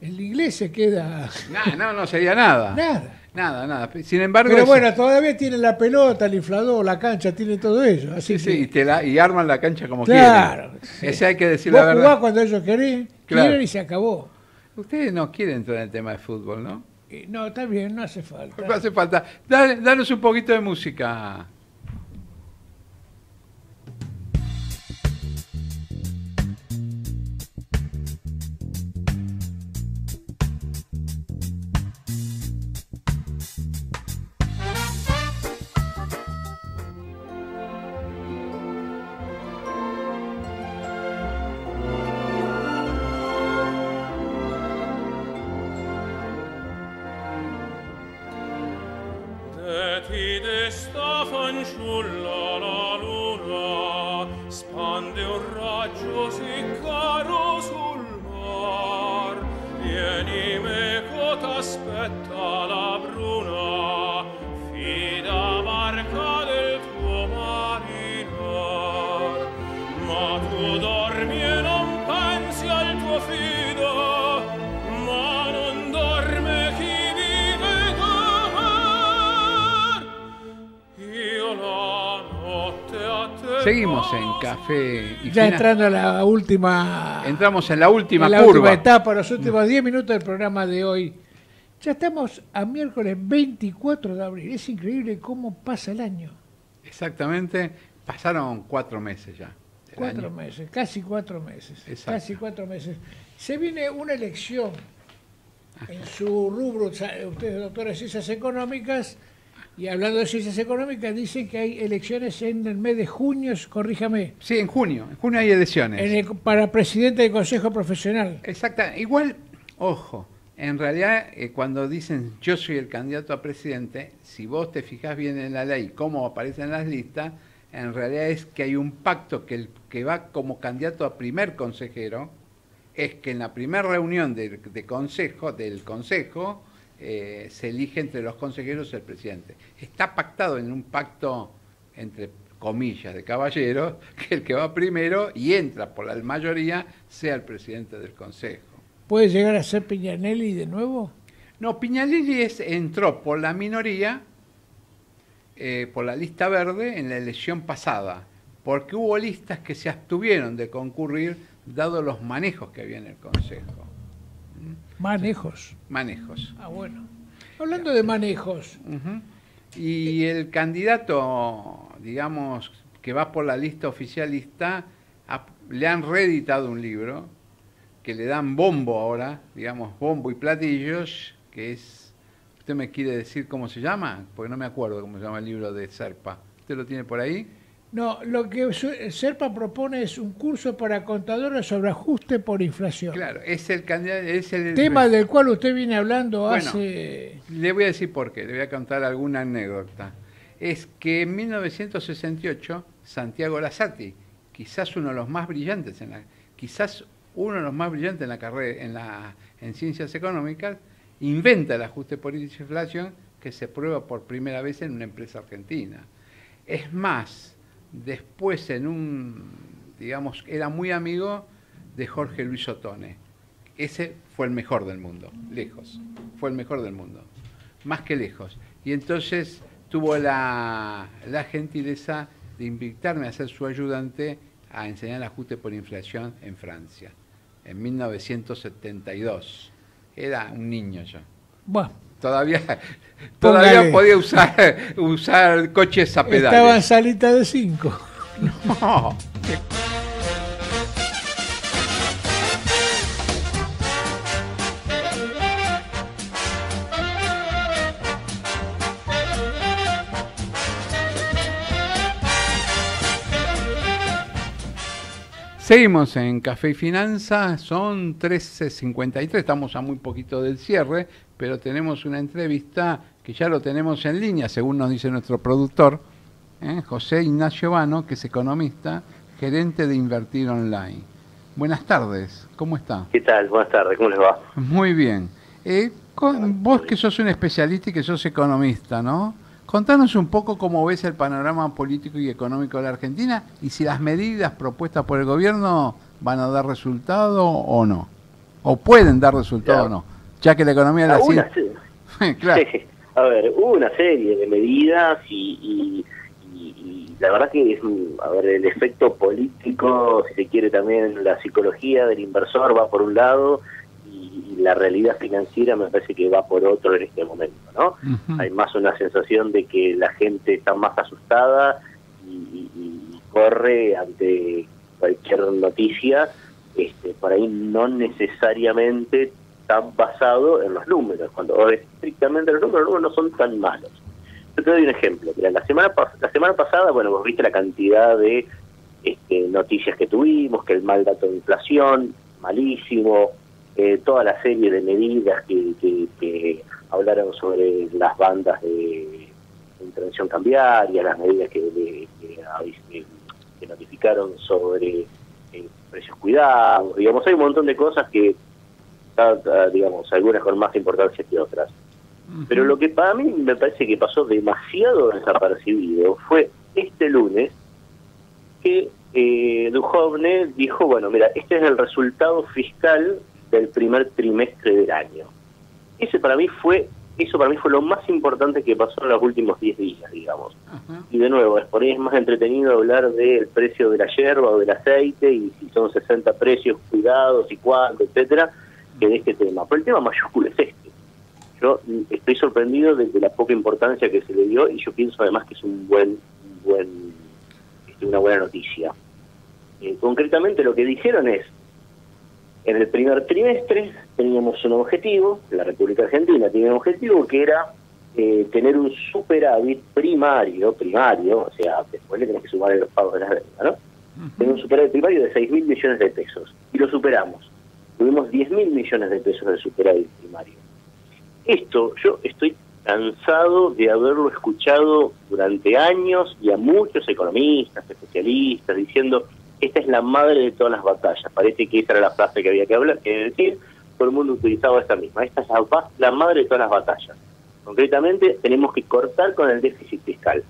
el inglés se queda No, no, no sería nada. nada. Nada, nada. Sin embargo, Pero es- bueno, todavía tiene la pelota, el inflador, la cancha, tiene todo eso. Así sí, sí, que y, te la- y arman la cancha como Claro, quieren. sí. Ese hay que decir vos la jugás verdad. cuando ellos querés, Claro. quieren y se acabó. Ustedes no quieren entrar en el tema de fútbol, ¿no? Eh, No, está bien, no hace falta. No hace falta. Da- danos un poquito de música. Seguimos en Café y Ya Fina. entrando a la última Entramos en la última en la curva. última etapa, los últimos 10 minutos del programa de hoy, Ya estamos a miércoles 24 de abril. Es increíble cómo pasa el año. Exactamente, pasaron cuatro meses ya. del Cuatro año. meses, casi cuatro meses. Exacto. Casi cuatro meses. Se viene una elección en su rubro, sa- usted es doctora de Ciencias Económicas, y hablando de Ciencias Económicas, dicen que hay elecciones en el mes de junio, corríjame. Sí, en junio. En junio hay elecciones. En el- para presidente del Consejo Profesional. Exacta. Igual, ojo, en realidad eh, cuando dicen yo soy el candidato a presidente, si vos te fijas bien en la ley, cómo aparece en las listas, en realidad es que hay un pacto que el que va como candidato a primer consejero, es que en la primera reunión de, de consejo, del consejo, eh, se elige entre los consejeros el presidente. Está pactado en un pacto entre comillas de caballeros, [laughs] que el que va primero y entra por la mayoría sea el presidente del consejo. ¿Puede llegar a ser Piñanelli de nuevo? No, Piñalili es, entró por la minoría, eh, por la lista verde en la elección pasada, porque hubo listas que se abstuvieron de concurrir dado los manejos que había en el Consejo. Manejos. Manejos. Ah, bueno. Hablando de manejos. Y el candidato, digamos, que va por la lista oficialista, le han reeditado un libro que le dan bombo ahora, digamos, bombo y platillos, que es, ¿usted me quiere decir cómo se llama? Porque no me acuerdo cómo se llama el libro de Serpa. ¿Usted lo tiene por ahí? No, lo que Serpa propone es un curso para contadores sobre ajuste por inflación. Claro, es el es el Tema del cual usted viene hablando Bueno, hace... Le voy a decir por qué, le voy a contar alguna anécdota. Es que en 1968 Santiago Lazzati, quizás uno de los más brillantes en la, quizás uno de los más brillantes en la carrera en la en ciencias económicas, inventa el ajuste por inflación que se prueba por primera vez en una empresa argentina. Es más, después en un digamos, era muy amigo de Jorge Luis Otone. Ese fue el mejor del mundo, lejos. Fue el mejor del mundo, más que lejos. Y entonces tuvo la, gentileza de invitarme a ser su ayudante a enseñar ajuste por inflación en Francia, en 1972. Era un niño yo. Bueno, Todavía, [laughs] todavía Póngale. podía usar, usar coches a pedales. estaba en salita de cinco. [laughs] No. [laughs] Seguimos en Café y Finanza, son 13.53, estamos a muy poquito del cierre, pero tenemos una entrevista que ya lo tenemos en línea, según nos dice nuestro productor, ¿eh? José Ignacio Vano, que es economista, gerente de Invertir Online. Buenas tardes, ¿cómo está? ¿Qué tal? Buenas tardes, ¿cómo les va? Muy bien. Eh, con- vos que sos un especialista y que sos economista, ¿no? Contanos un poco cómo ves el panorama político y económico de la Argentina y si las medidas propuestas por el gobierno van a dar resultado o no. O pueden dar resultado o no. Ya que la economía de la Ah, una [laughs] claro. [laughs] A ver, hubo una serie de medidas y, y- y- y la verdad que es, un- a ver, el efecto político, si se quiere también la psicología del inversor va por un lado y, la realidad financiera me parece que va por otro en este momento, ¿no? Hay más una sensación de que la gente está más asustada y, y- y corre ante cualquier noticia, este, por ahí no necesariamente tan basado en los números. Cuando estrictamente los números, los números no son tan malos. Yo te doy un ejemplo. Mira, la semana pas- la semana pasada, bueno, vos viste la cantidad de este, noticias que tuvimos, que el mal dato de inflación, malísimo, eh, toda la serie de medidas que, que- que hablaron sobre las bandas de intervención cambiaria, las medidas que, de- que, que- que notificaron sobre eh, precios cuidados, digamos, hay un montón de cosas que, ah, ah, digamos, algunas con más importancia que otras. Pero lo que para mí me parece que pasó demasiado desapercibido fue este lunes que eh, Duhovne dijo, bueno, mira, este es el resultado fiscal del primer trimestre del año. Ese para mí fue, eso para mí fue lo más importante que pasó en los últimos 10 días, digamos. Y de nuevo, es por ahí es más entretenido hablar del precio de la yerba o del aceite y si son 60 precios, cuidados y cuánto, etcétera, que de este tema. Pero el tema mayúsculo es este. Yo estoy sorprendido de, de la poca importancia que se le dio y yo pienso además que es un buen, un buen este, una buena noticia. Eh, concretamente lo que dijeron es, en el primer trimestre teníamos un objetivo, la República Argentina tenía un objetivo que era eh, tener un superávit primario, primario, o sea, después le tenés que sumar los pagos de la deuda, ¿no? Tener un superávit primario de 6 mil millones de pesos. Y lo superamos. Tuvimos 10 mil millones de pesos de superávit primario. Esto, yo estoy cansado de haberlo escuchado durante años y a muchos economistas, especialistas, diciendo, esta es la madre de todas las batallas. Parece que esa era la frase que había que hablar, que decir, todo el mundo utilizaba esta misma. Esta es la, la madre de todas las batallas. Concretamente, tenemos que cortar con el déficit fiscal.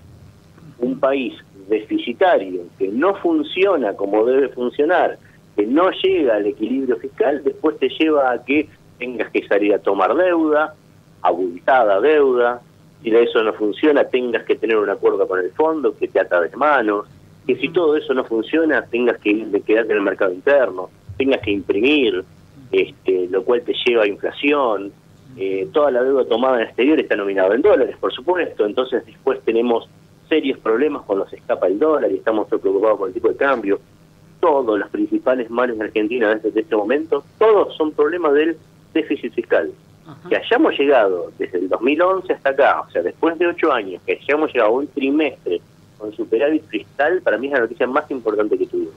Un país deficitario que no funciona como debe funcionar, que no llega al equilibrio fiscal, después te lleva a que tengas que salir a tomar deuda, abultada deuda, si eso no funciona tengas que tener un acuerdo con el fondo que te ata de manos, que si todo eso no funciona tengas que ir- quedarte en el mercado interno, tengas que imprimir, este, lo cual te lleva a inflación, eh, toda la deuda tomada en el exterior está nominada en dólares, por supuesto, entonces después tenemos serios problemas cuando se escapa el dólar y estamos preocupados por el tipo de cambio. Todos los principales males de Argentina desde este momento, todos son problemas del déficit fiscal. Que hayamos llegado desde el 2011 hasta acá, o sea, después de ocho años, que hayamos llegado a un trimestre con superávit fiscal, para mí es la noticia más importante que tuvimos.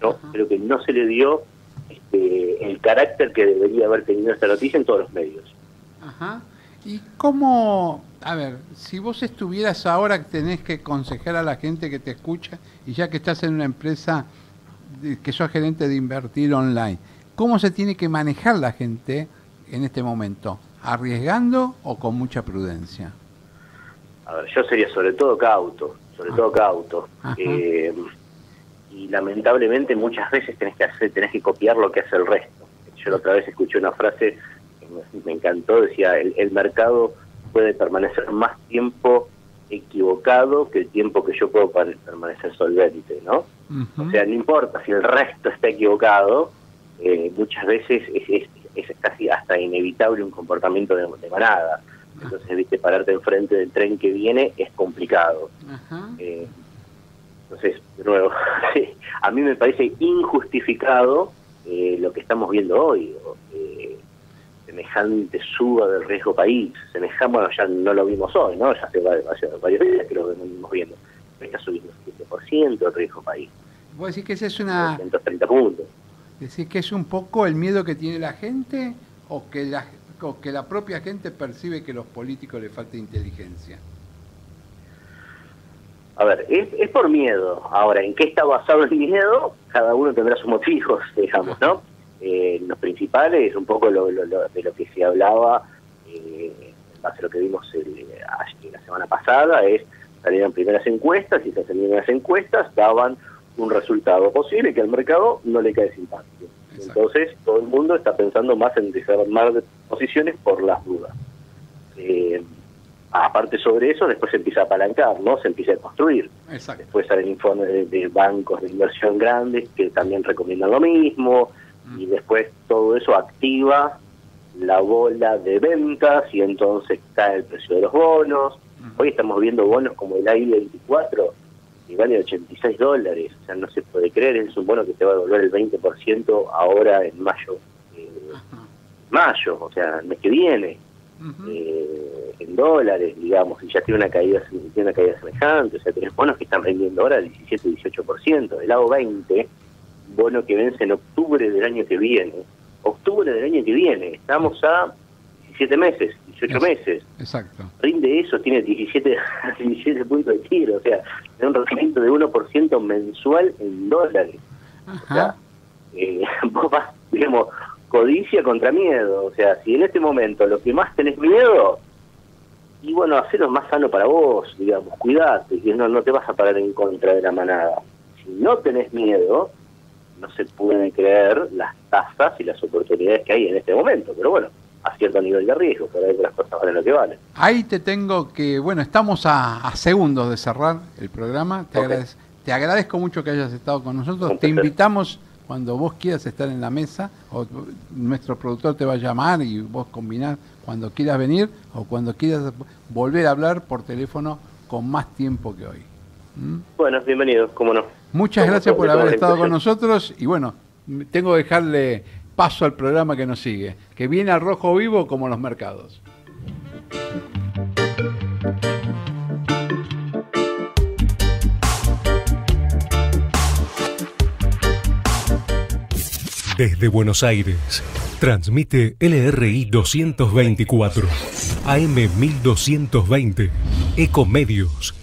Yo creo que no se le dio este, el carácter que debería haber tenido esta noticia en todos los medios. Ajá. ¿Y cómo, a ver, si vos estuvieras ahora que tenés que aconsejar a la gente que te escucha y ya que estás en una empresa de- que sos gerente de invertir online, ¿cómo se tiene que manejar la gente en este momento? ¿Arriesgando o con mucha prudencia? A ver, yo sería sobre todo cauto, sobre todo cauto. Eh, y lamentablemente muchas veces tenés que hacer, tenés que copiar lo que hace el resto. Yo la otra vez escuché una frase que me, me encantó, decía, el, el mercado puede permanecer más tiempo equivocado que el tiempo que yo puedo per- permanecer solvente, ¿no? O sea, no importa si el resto está equivocado, eh, muchas veces es, es, es casi hasta inevitable un comportamiento de, de manada. Entonces, viste, pararte enfrente del tren que viene es complicado. Eh, entonces, de nuevo, [laughs] a mí me parece injustificado eh, lo que estamos viendo hoy. eh, semejante suba del riesgo país. Semejante, bueno, ya no lo vimos hoy, ¿no? Ya hace varios, días que lo venimos viendo. Está subiendo 7% el riesgo país, ¿Vos decís que esa es una, 130 puntos. decís que es un poco el miedo que tiene la gente o que la, que la propia gente percibe que a los políticos les falta inteligencia? A ver, es, es por miedo. Ahora, ¿en qué está basado el miedo? Cada uno tendrá sus motivos, [laughs] digamos, ¿no? Eh, los principales, un poco lo, lo- lo- de lo que se hablaba, eh, en base a lo que vimos el- ayer- la semana pasada, es salieron primeras encuestas y esas primeras encuestas daban un resultado posible que al mercado no le cae simpático. Entonces, todo el mundo está pensando más en desarmar posiciones por las dudas. Eh, aparte sobre eso, después se empieza a apalancar, ¿no? Se empieza a construir. Exacto. Después salen informes de, de bancos de inversión grandes que también recomiendan lo mismo. Y después todo eso activa la bola de ventas y entonces cae el precio de los bonos. Hoy estamos viendo bonos como el AI-24 que vale 86 dólares. O sea, no se puede creer, es un bono que te va a devolver el 20% ahora en mayo. eh, mayo, o sea, el mes que viene. eh, en dólares, digamos, y ya tiene una caída tiene una caída semejante, o sea, tenés bonos que están vendiendo ahora al 17-18%, el lado 20, bono que vence en octubre del año que viene, octubre del año que viene, estamos a 17 meses, 18 meses, Exacto. rinde eso, tiene 17, 17 [laughs] puntos de tiro, o sea, tiene un rendimiento de 1% mensual en dólares. O sea, eh, [laughs] vos vas, digamos, codicia contra miedo. O sea, si en este momento lo que más tenés miedo, y bueno, hacerlo más sano para vos, digamos, cuidate, que no, no te vas a parar en contra de la manada. Si no tenés miedo, no se pueden creer las tasas y las oportunidades que hay en este momento. Pero bueno, a cierto nivel de riesgo, por ahí que las cosas valen lo que valen. Ahí te tengo que, bueno, estamos a, a segundos de cerrar el programa. Te, Ok. agradez- te agradezco mucho que hayas estado con nosotros. Un Te placer. invitamos cuando vos quieras estar en la mesa, o nuestro productor te va a llamar y vos combinás cuando quieras venir o cuando quieras volver a hablar por teléfono con más tiempo que hoy. ¿Mm? Bueno, bienvenido, cómo no. Muchas gracias por haber estado con nosotros y bueno, tengo que dejarle paso al programa que nos sigue, que viene al rojo vivo como los mercados. Desde Buenos Aires, transmite LRI 224, AM 1220, Ecomedios,